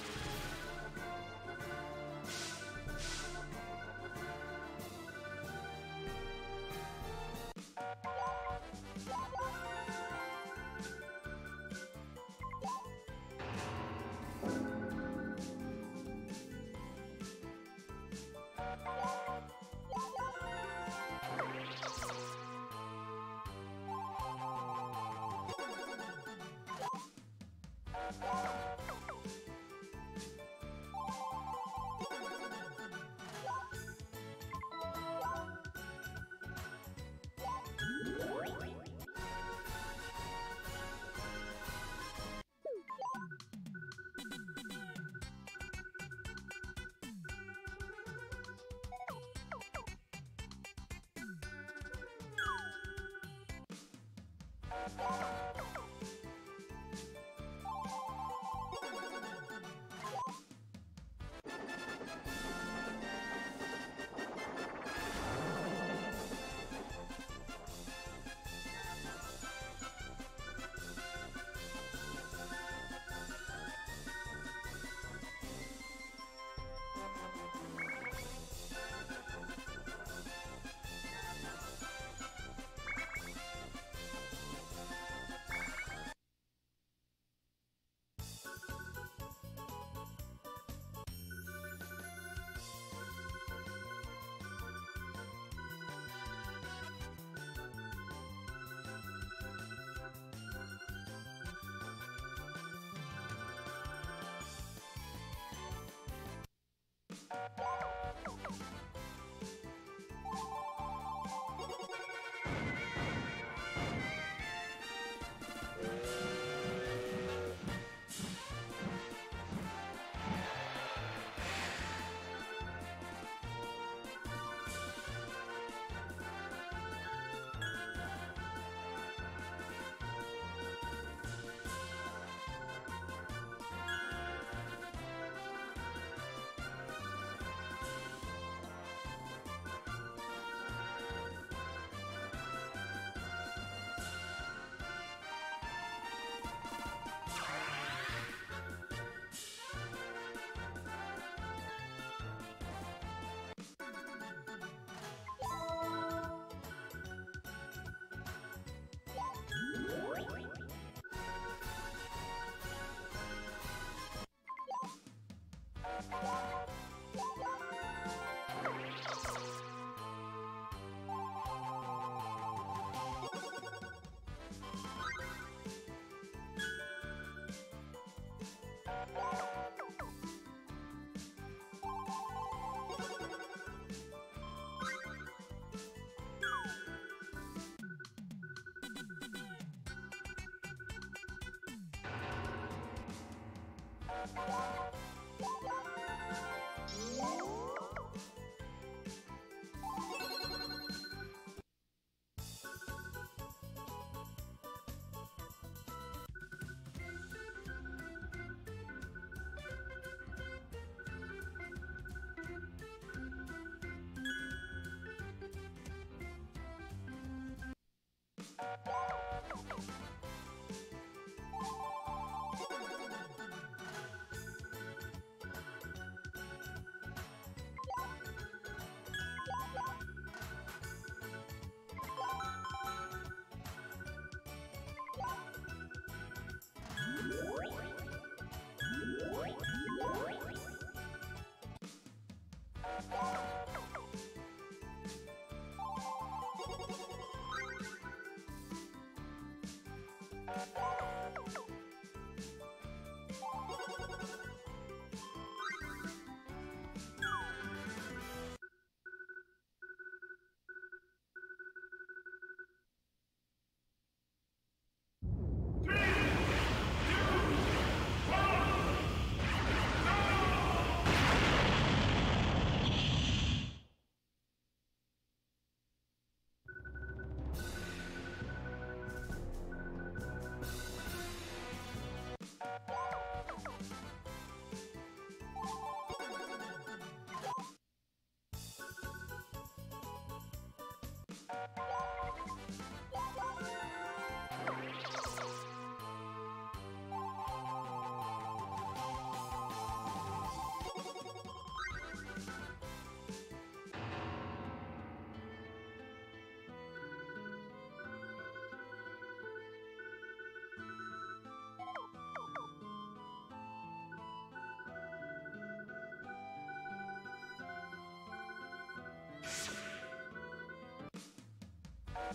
Speaker 1: Thank you. Bye.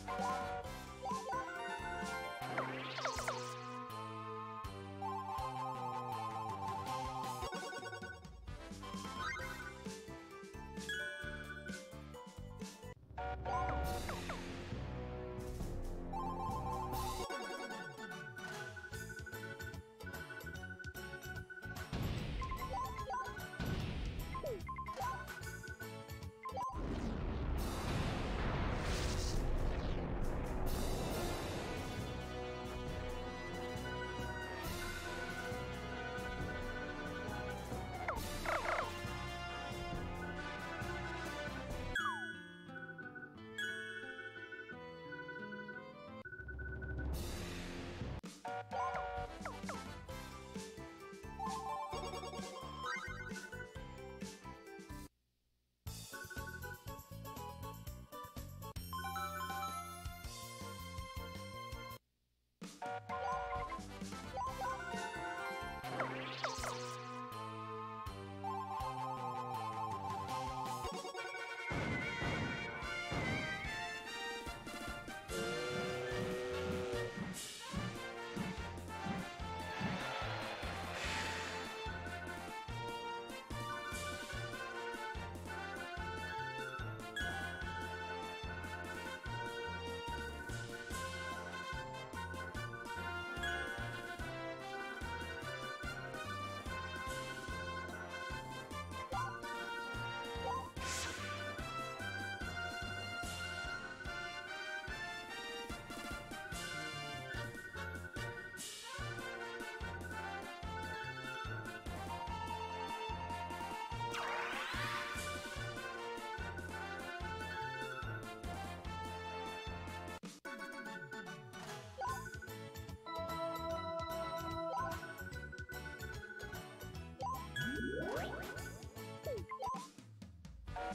Speaker 1: Thank you.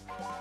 Speaker 1: Thank you.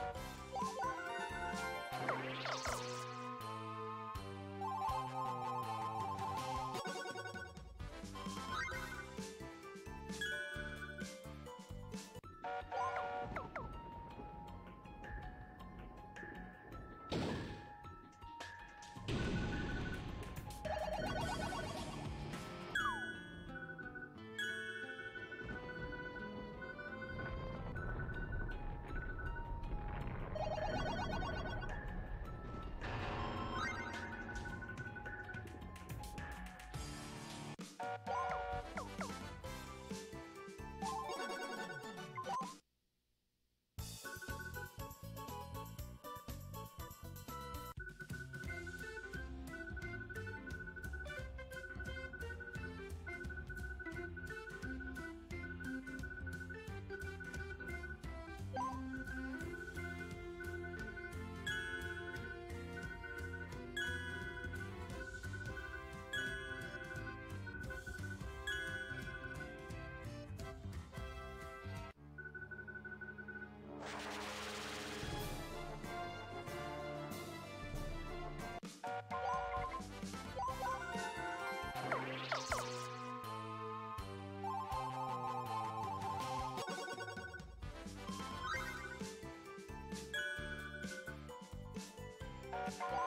Speaker 1: you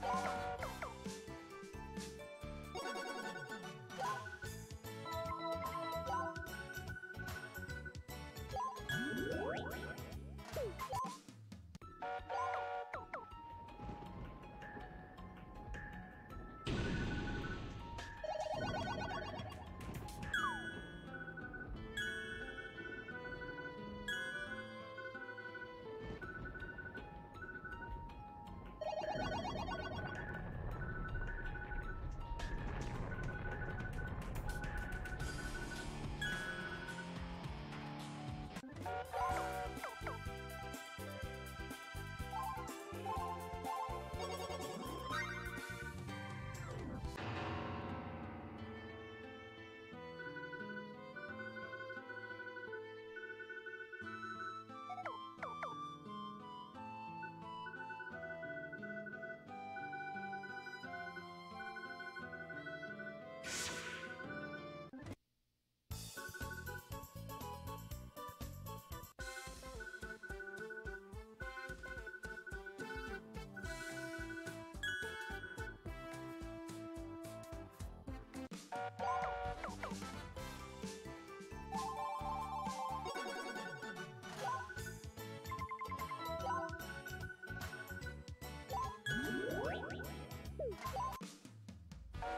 Speaker 1: Bye.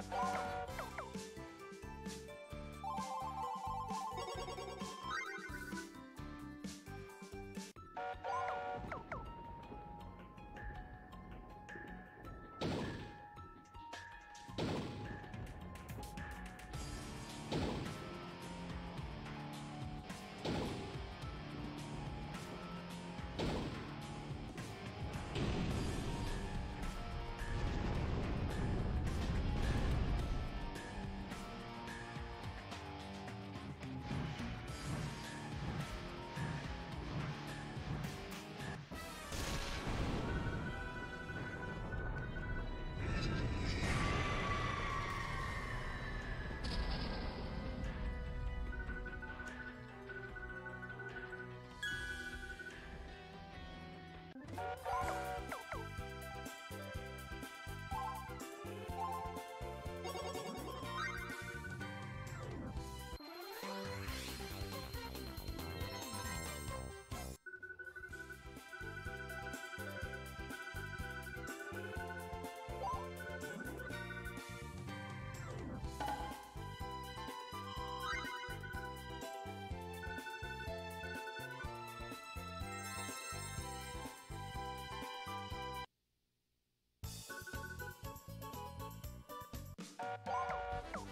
Speaker 1: you Woo!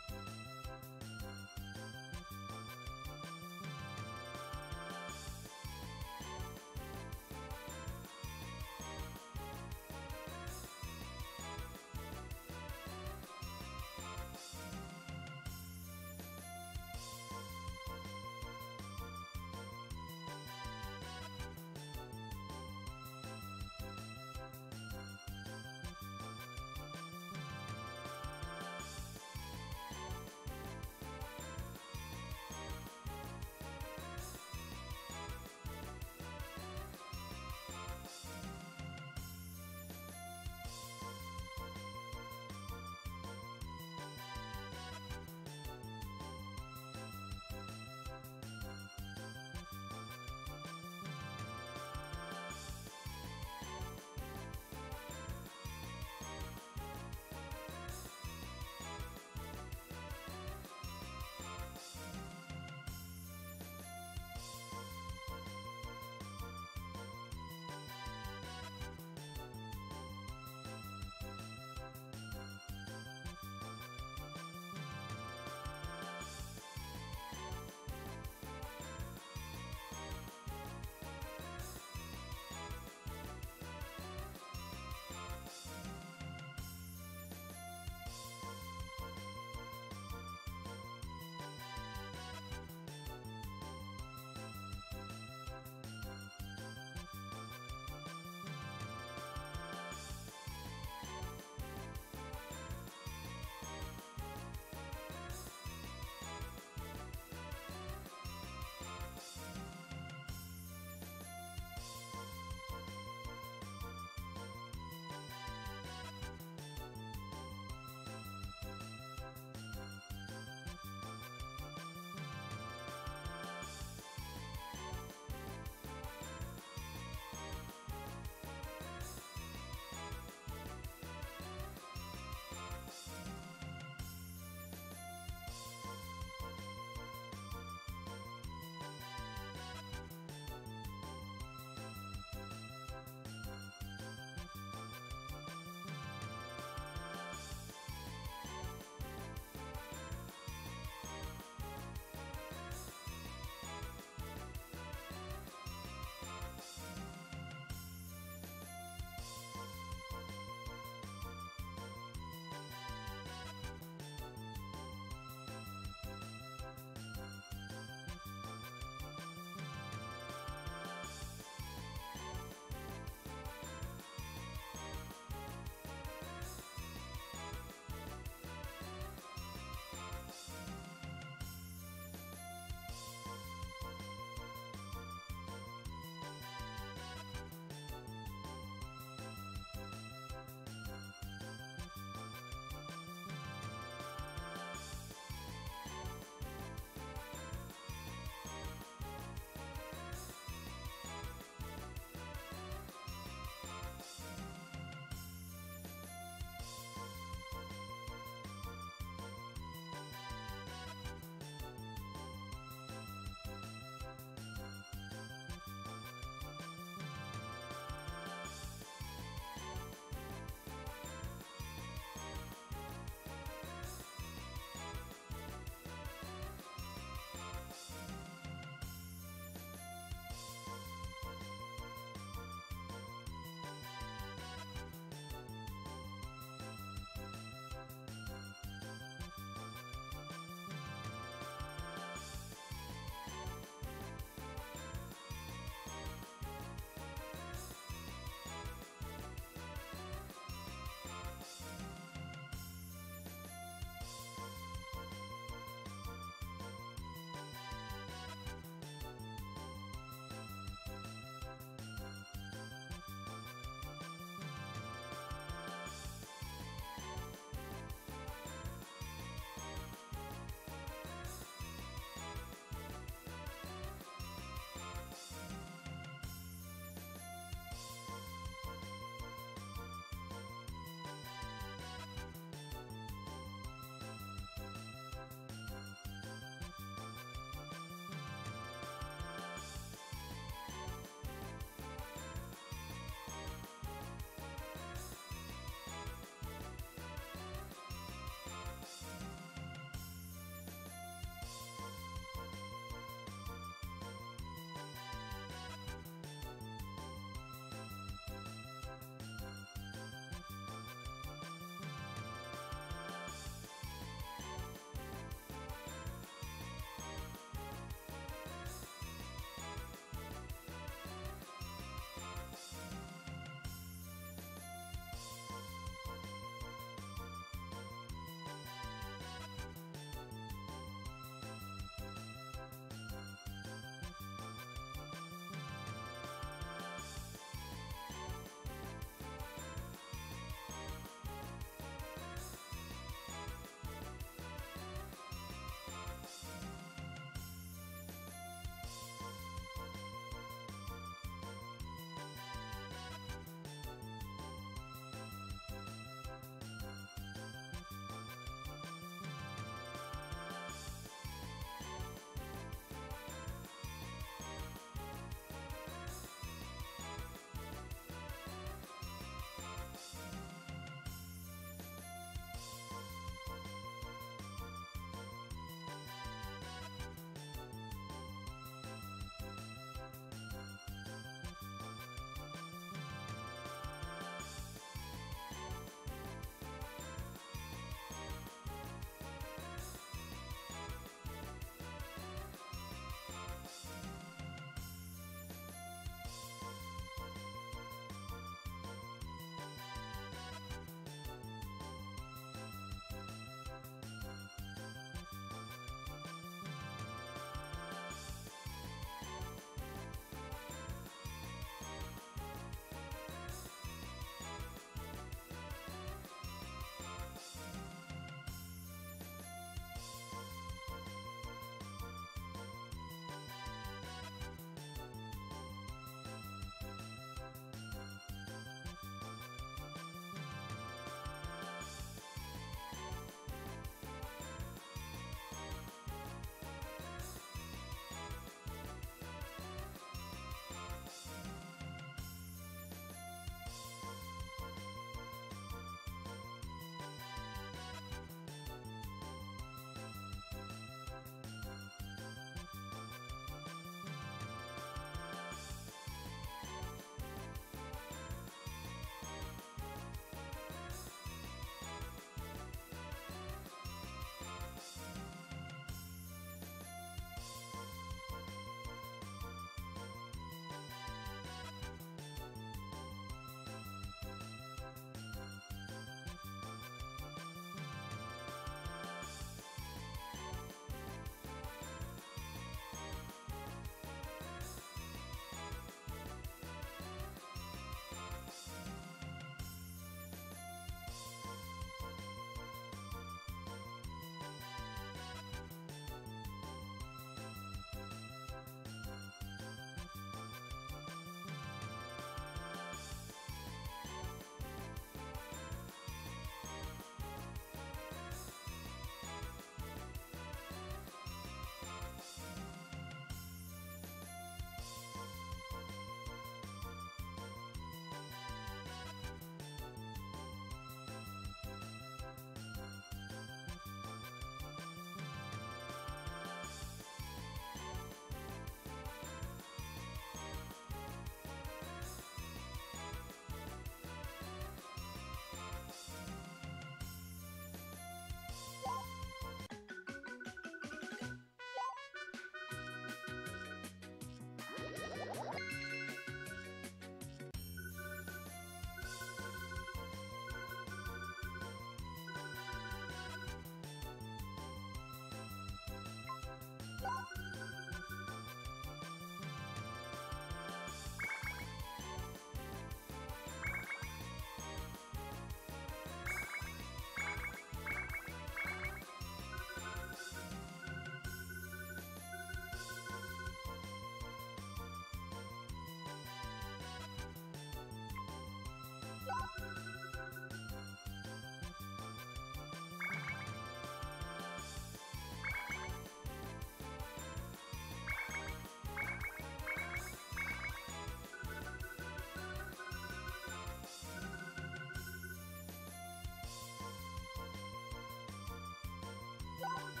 Speaker 1: Bye.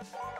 Speaker 1: Bye.